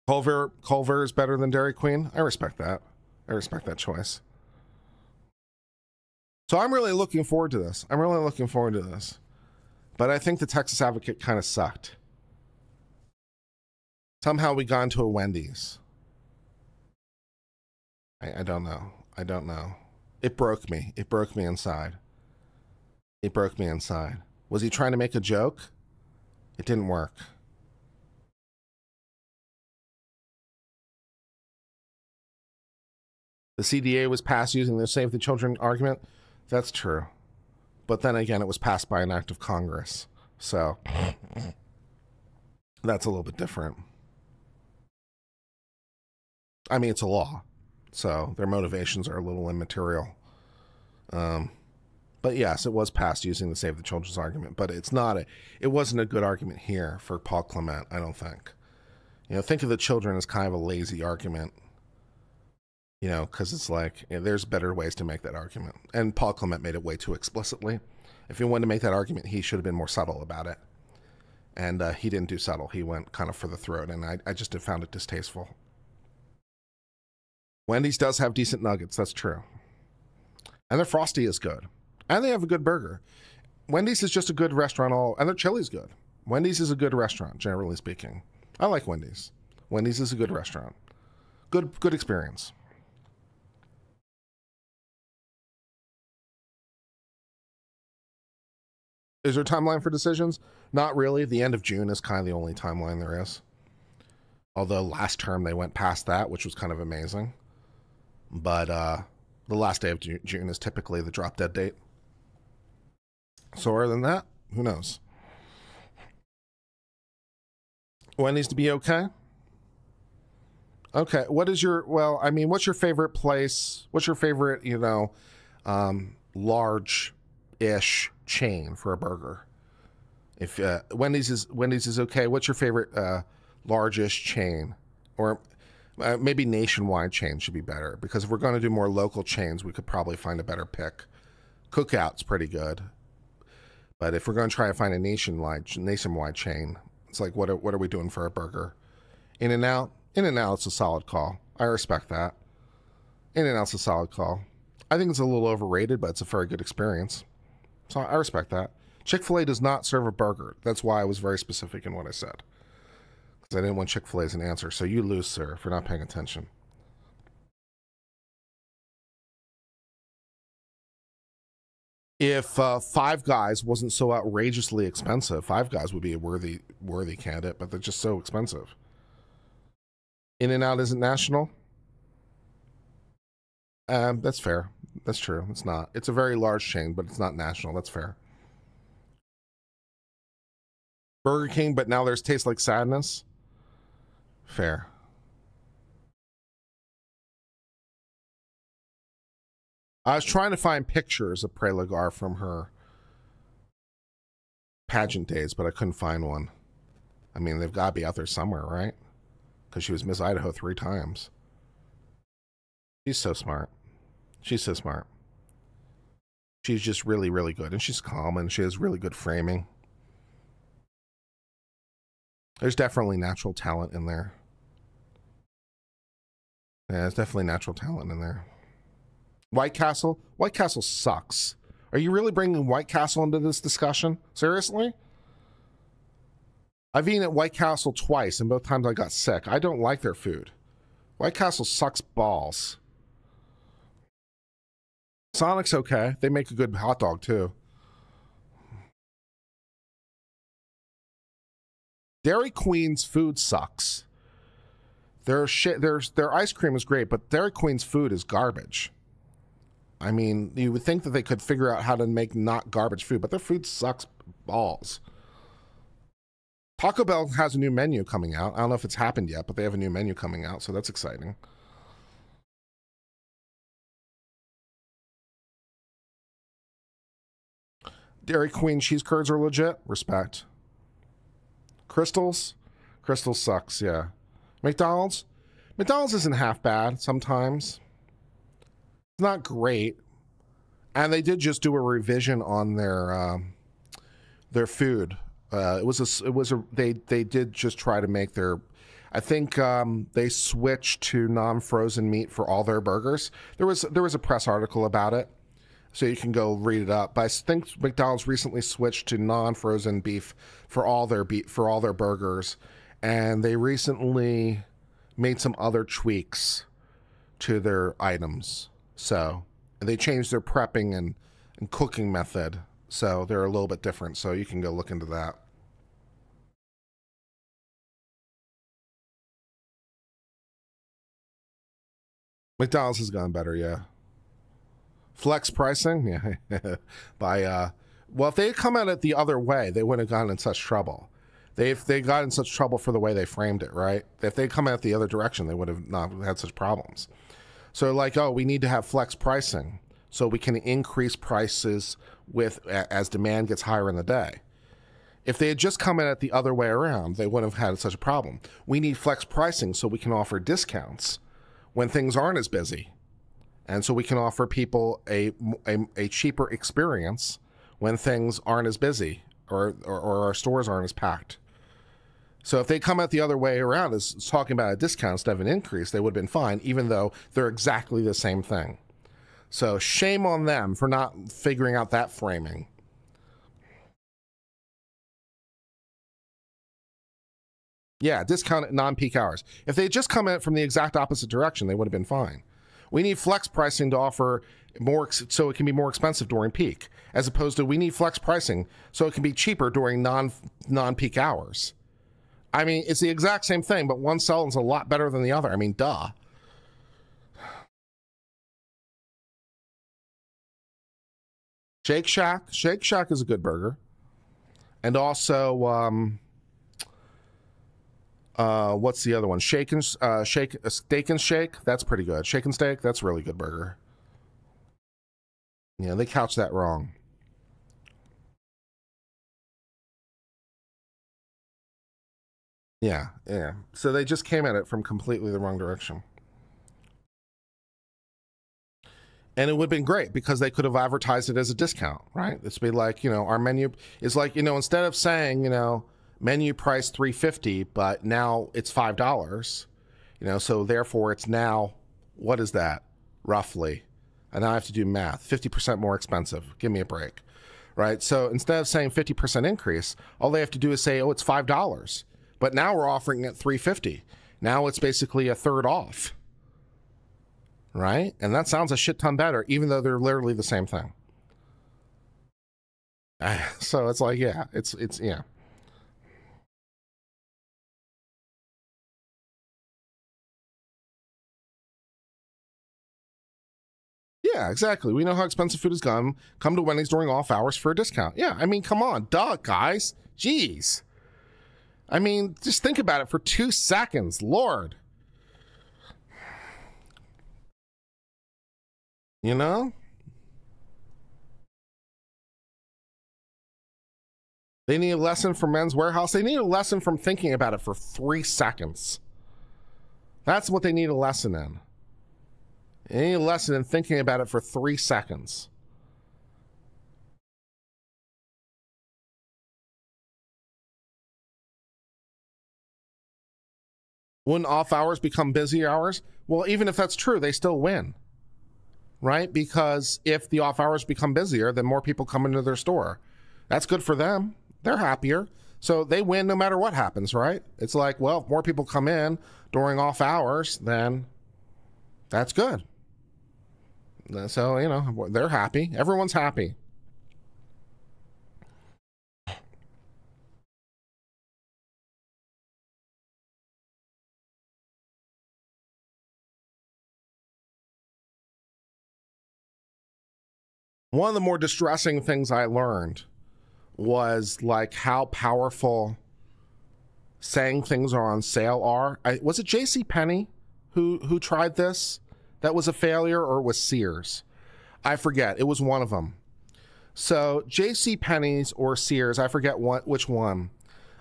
Speaker 1: Culver, Culver is better than Dairy Queen. I respect that. I respect that choice. So I'm really looking forward to this. I'm really looking forward to this. But I think the Texas Advocate kind of sucked. Somehow we got into a Wendy's. I, I don't know. I don't know. It broke me. It broke me inside. It broke me inside. Was he trying to make a joke? It didn't work. The CDA was passed using the Save the Children argument. That's true. But then again, it was passed by an act of Congress. So that's a little bit different. I mean, it's a law. So their motivations are a little immaterial. Um, but yes, it was passed using the Save the Children's argument, but it's not a, it wasn't a good argument here for Paul Clement, I don't think. You know, think of the children as kind of a lazy argument, you know, because it's like, you know, there's better ways to make that argument. And Paul Clement made it way too explicitly. If he wanted to make that argument, he should have been more subtle about it. And uh, he didn't do subtle. He went kind of for the throat, and I, I just found it distasteful. Wendy's does have decent nuggets. That's true. And their frosty is good. And they have a good burger. Wendy's is just a good restaurant all and their chili's good. Wendy's is a good restaurant, generally speaking. I like Wendy's. Wendy's is a good restaurant. Good good experience. Is there a timeline for decisions? Not really. The end of June is kind of the only timeline there is. Although last term they went past that, which was kind of amazing. But uh, the last day of June is typically the drop dead date. So other than that, who knows? Wendy's to be okay. Okay, what is your well? I mean, what's your favorite place? What's your favorite, you know, um, large-ish chain for a burger? If uh, Wendy's is Wendy's is okay, what's your favorite uh, largest chain, or uh, maybe nationwide chains should be better because if we're going to do more local chains, we could probably find a better pick. Cookout's pretty good, but if we're going to try to find a nationwide nationwide chain, it's like what are, what are we doing for a burger? In and out in and Out's a solid call. I respect that. In and Out's a solid call. I think it's a little overrated, but it's a very good experience. So I respect that. Chick fil A does not serve a burger. That's why I was very specific in what I said. Because I didn't want Chick fil A as an answer. So you lose, sir, for not paying attention. If uh, Five Guys wasn't so outrageously expensive, Five Guys would be a worthy worthy candidate, but they're just so expensive. In and Out isn't national. Um, that's fair. That's true. It's not. It's a very large chain, but it's not national. That's fair. Burger King, but now there's Taste Like Sadness. Fair. I was trying to find pictures of Prelogar from her pageant days, but I couldn't find one. I mean, they've got to be out there somewhere, right? because she was Miss Idaho three times. She's so smart. She's so smart. She's just really, really good. And she's calm and she has really good framing. There's definitely natural talent in there. Yeah, there's definitely natural talent in there. White Castle? White Castle sucks. Are you really bringing White Castle into this discussion? Seriously? I've eaten at White Castle twice, and both times I got sick. I don't like their food. White Castle sucks balls. Sonic's okay. They make a good hot dog too. Dairy Queen's food sucks. Their shit, their their ice cream is great, but Dairy Queen's food is garbage. I mean, you would think that they could figure out how to make not garbage food, but their food sucks balls. Taco Bell has a new menu coming out. I don't know if it's happened yet, but they have a new menu coming out, so that's exciting. Dairy Queen cheese curds are legit. Respect. Krystals? Krystals sucks, yeah. McDonald's? McDonald's isn't half bad sometimes. It's not great. And they did just do a revision on their um, their food uh, it was a, it was a, they, they did just try to make their, I think um, they switched to non-frozen meat for all their burgers. There was, there was a press article about it, so you can go read it up. But I think McDonald's recently switched to non-frozen beef for all their for all their burgers, and they recently made some other tweaks to their items. So they changed their prepping and, and cooking method. So they're a little bit different. So you can go look into that. McDonald's has gone better, yeah. Flex pricing, yeah. By uh, well, if they had come at it the other way, they wouldn't have gotten in such trouble. They if they got in such trouble for the way they framed it, right? If they had come at the other direction, they would have not had such problems. So like, oh, we need to have flex pricing so we can increase prices with as demand gets higher in the day. If they had just come at it the other way around, they wouldn't have had such a problem. We need flex pricing so we can offer discounts when things aren't as busy. And so we can offer people a, a, a cheaper experience when things aren't as busy or, or, or, our stores aren't as packed. So if they come out the other way around as talking about a discount instead of an increase, they would have been fine, even though they're exactly the same thing. So shame on them for not figuring out that framing. Yeah, discount at non-peak hours. If they had just come in from the exact opposite direction, they would have been fine. We need flex pricing to offer more so it can be more expensive during peak, as opposed to we need flex pricing so it can be cheaper during non non peak hours. I mean, it's the exact same thing, but one cell is a lot better than the other. I mean, duh. Shake Shack. Shake Shack is a good burger. And also, um, uh, what's the other one? Shake and uh, shake, uh, steak and shake. That's pretty good. Shake and steak. That's really good burger. Yeah, they couch that wrong. Yeah, yeah. So they just came at it from completely the wrong direction. And it would have been great because they could have advertised it as a discount, right? It's be like, you know, our menu is like, you know, instead of saying, you know, menu price 350 but now it's $5, you know, so therefore it's now what is that roughly? And now I have to do math. 50% more expensive. Give me a break. Right? So instead of saying 50% increase, all they have to do is say, "Oh, it's $5." But now we're offering it 350. Now it's basically a third off right? And that sounds a shit ton better, even though they're literally the same thing. So it's like, yeah, it's it's yeah. Yeah, exactly. We know how expensive food has gone. Come to Wendy's during off hours for a discount. Yeah, I mean, come on, duh, guys. Jeez. I mean, just think about it for two seconds. Lord. You know? They need a lesson from Men's Wearhouse. They need a lesson from thinking about it for three seconds. That's what they need a lesson in. They need a lesson in thinking about it for three seconds. Wouldn't off hours become busy hours? Well, even if that's true, they still win right? Because if the off hours become busier, then more people come into their store. That's good for them. They're happier. So they win no matter what happens, right? It's like, well, if more people come in during off hours, then that's good. So, you know, they're happy. Everyone's happy. one of the more distressing things I learned was like how powerful saying things are on sale are. I, was it J.C. Penney who who tried this? That was a failure, or was Sears? I forget. It was one of them. So J.C. Penney's or Sears, I forget what which one.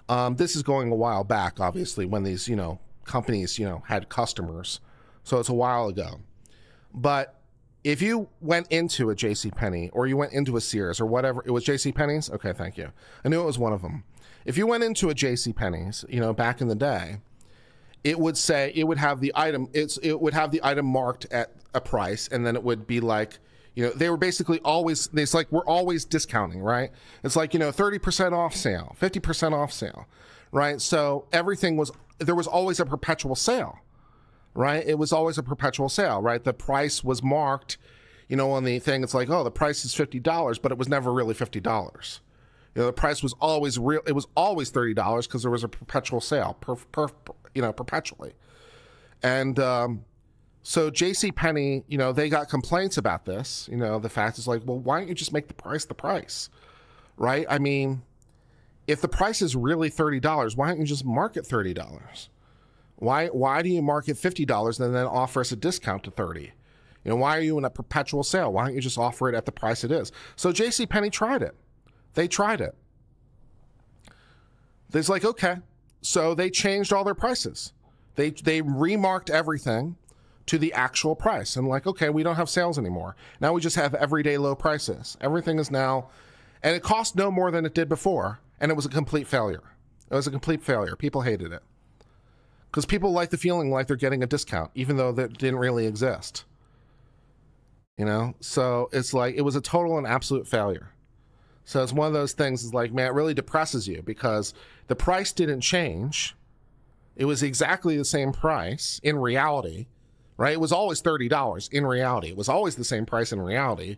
Speaker 1: Um, this is going a while back, obviously, when these you know companies you know had customers. So it's a while ago. But if you went into a J.C. Penney or you went into a Sears or whatever, it was J.C. Penney's. Okay, thank you. I knew it was one of them. If you went into a J.C. Penney's, you know, back in the day, it would say it would have the item. It's it would have the item marked at a price, and then it would be like, you know, they were basically always. It's like we're always discounting, right? It's like you know, thirty percent off sale, fifty percent off sale, right? So everything was there was always a perpetual sale right? It was always a perpetual sale, right? The price was marked, you know, on the thing. It's like, oh, the price is fifty dollars, but it was never really fifty dollars. You know, the price was always real. It was always thirty dollars because there was a perpetual sale, per, per, you know, perpetually. And um, so J.C. Penney, you know, they got complaints about this. You know, the fact is like, well, why don't you just make the price the price, right? I mean, if the price is really thirty dollars, why don't you just market thirty dollars? Why why do you market fifty dollars and then offer us a discount to thirty? You know, why are you in a perpetual sale? Why don't you just offer it at the price it is? So J.C. Penney tried it. They tried it. It's like okay, so they changed all their prices. They they remarked everything to the actual price and like okay, we don't have sales anymore. Now we just have everyday low prices. Everything is now, and it cost no more than it did before, and it was a complete failure. It was a complete failure. People hated it because people like the feeling like they're getting a discount, even though that didn't really exist. You know, so it's like it was a total and absolute failure. So it's one of those things. Is like, man, it really depresses you because the price didn't change. It was exactly the same price in reality, right? It was always thirty dollars in reality. It was always the same price in reality.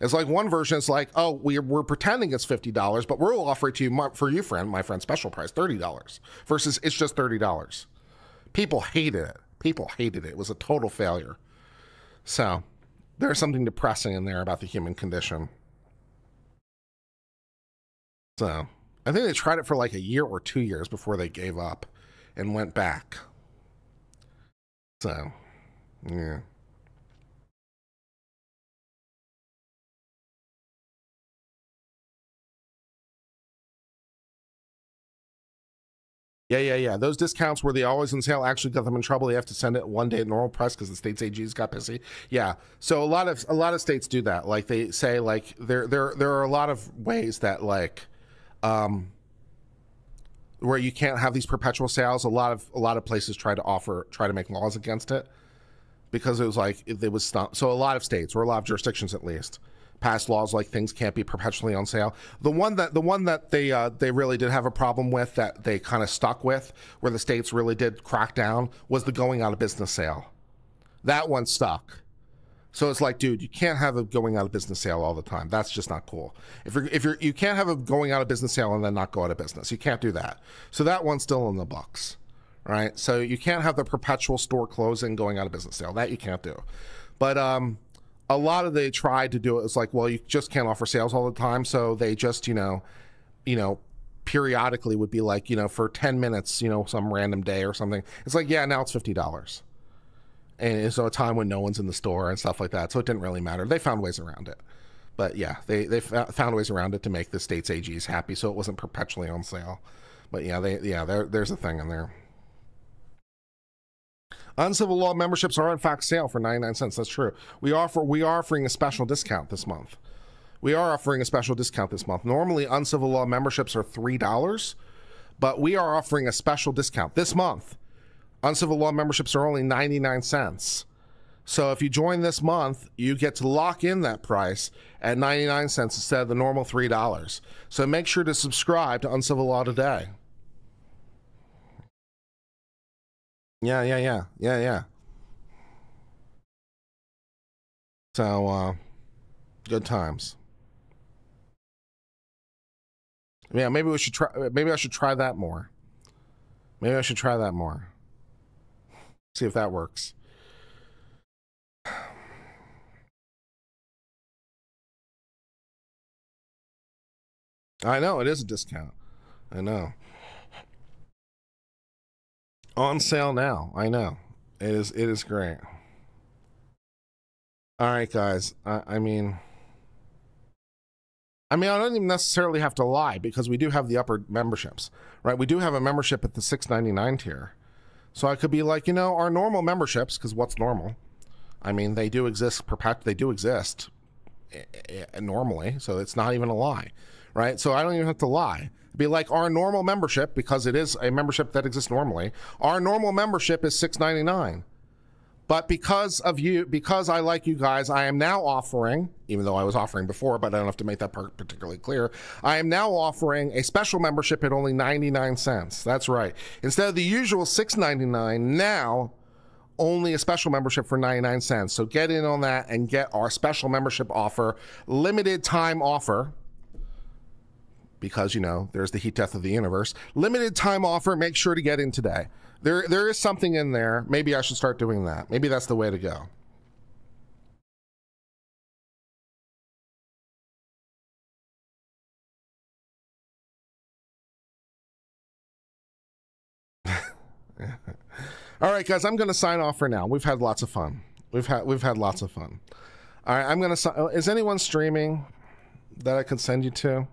Speaker 1: It's like one version is like, oh, we're, we're pretending it's fifty dollars, but we'll offer it to you for you, friend, my friend, special price, thirty dollars. Versus it's just thirty dollars. People hated it. People hated it. It was a total failure. So there's something depressing in there about the human condition. So I think they tried it for like a year or two years before they gave up and went back. So, yeah. Yeah, yeah, yeah. Those discounts where they always on sale actually got them in trouble. They have to send it one day at normal price because the state's AGs got pissy. Yeah. So a lot of a lot of states do that. Like they say, like there there there are a lot of ways that like, um, where you can't have these perpetual sales. A lot of a lot of places try to offer try to make laws against it because it was like it was stop. So a lot of states or a lot of jurisdictions at least passed laws like things can't be perpetually on sale. The one that the one that they uh, they really did have a problem with that they kind of stuck with, where the states really did crack down, was the going out of business sale. That one stuck. So it's like, dude, you can't have a going out of business sale all the time. That's just not cool. If you're if you're you can't have a going out of business sale and then not go out of business. You can't do that. So that one's still in the books. Right? So you can't have the perpetual store closing going out of business sale. That you can't do. But um a lot of they tried to do it. It's like, well, you just can't offer sales all the time, so they just, you know, you know, periodically would be like, you know, for ten minutes, you know, some random day or something. It's like, yeah, now it's fifty dollars, and so a time when no one's in the store and stuff like that. So it didn't really matter. They found ways around it, but yeah, they they found ways around it to make the state's AGs happy, so it wasn't perpetually on sale. But yeah, they yeah, there, there's a thing in there. Uncivil law memberships are in fact sale for 99 cents. That's true. We offer we are offering a special discount this month. We are offering a special discount this month. Normally uncivil law memberships are $3, but we are offering a special discount this month. Uncivil law memberships are only 99 cents. So if you join this month, you get to lock in that price at 99 cents instead of the normal $3. So make sure to subscribe to Uncivil Law today. Yeah, yeah, yeah, yeah, yeah. So, uh, good times. Yeah, maybe we should try. Maybe I should try that more. Maybe I should try that more. See if that works. I know it is a discount. I know. On sale now. I know. It is it is great. All right, guys. I, I mean I mean, I don't even necessarily have to lie because we do have the upper memberships, right? We do have a membership at the 6.99 tier. So I could be like, you know, our normal memberships because what's normal? I mean, they do exist perpet they do exist eh, eh, normally, so it's not even a lie, right? So I don't even have to lie be like our normal membership because it is a membership that exists normally. Our normal membership is six ninety nine, but because of you, because I like you guys, I am now offering, even though I was offering before, but I don't have to make that part particularly clear. I am now offering a special membership at only ninety nine cents. That's right. Instead of the usual six ninety nine, now only a special membership for 99 cents. So get in on that and get our special membership offer, limited time offer because you know there's the heat death of the universe. Limited time offer. Make sure to get in today. There there is something in there. Maybe I should start doing that. Maybe that's the way to go. All right, guys, I'm going to sign off for now. We've had lots of fun. We've had we've had lots of fun. All right, I'm going to. Uh, is anyone streaming that I can send you to?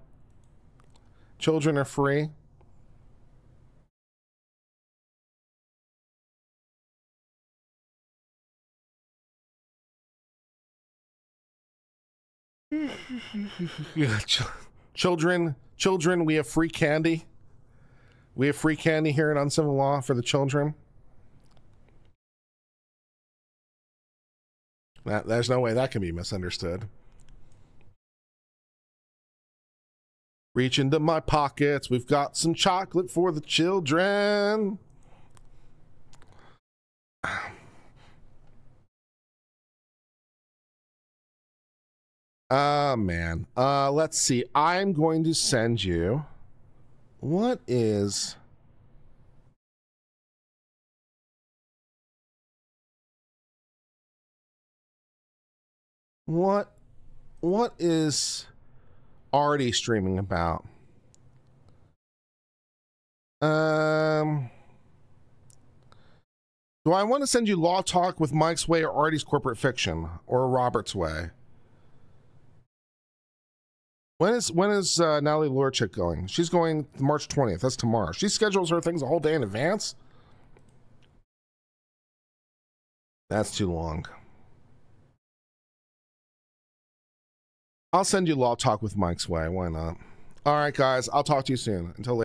Speaker 1: Children are free. children, children, we have free candy. We have free candy here at Uncivil Law for the children. That, there's no way that can be misunderstood. Reach into my pockets. We've got some chocolate for the children. Uh, man. Uh, let's see. I'm going to send you. What is. What. What is already streaming about. Um, do I want to send you Law Talk with Mike's Way or Artie's Corporate Fiction or Robert's Way? When is when is uh, Natalie Lurchik going? She's going March 20th. That's tomorrow. She schedules her things a whole day in advance. That's too long. I'll send you Law Talk with Mike's Way. Why not? All right, guys. I'll talk to you soon. Until later.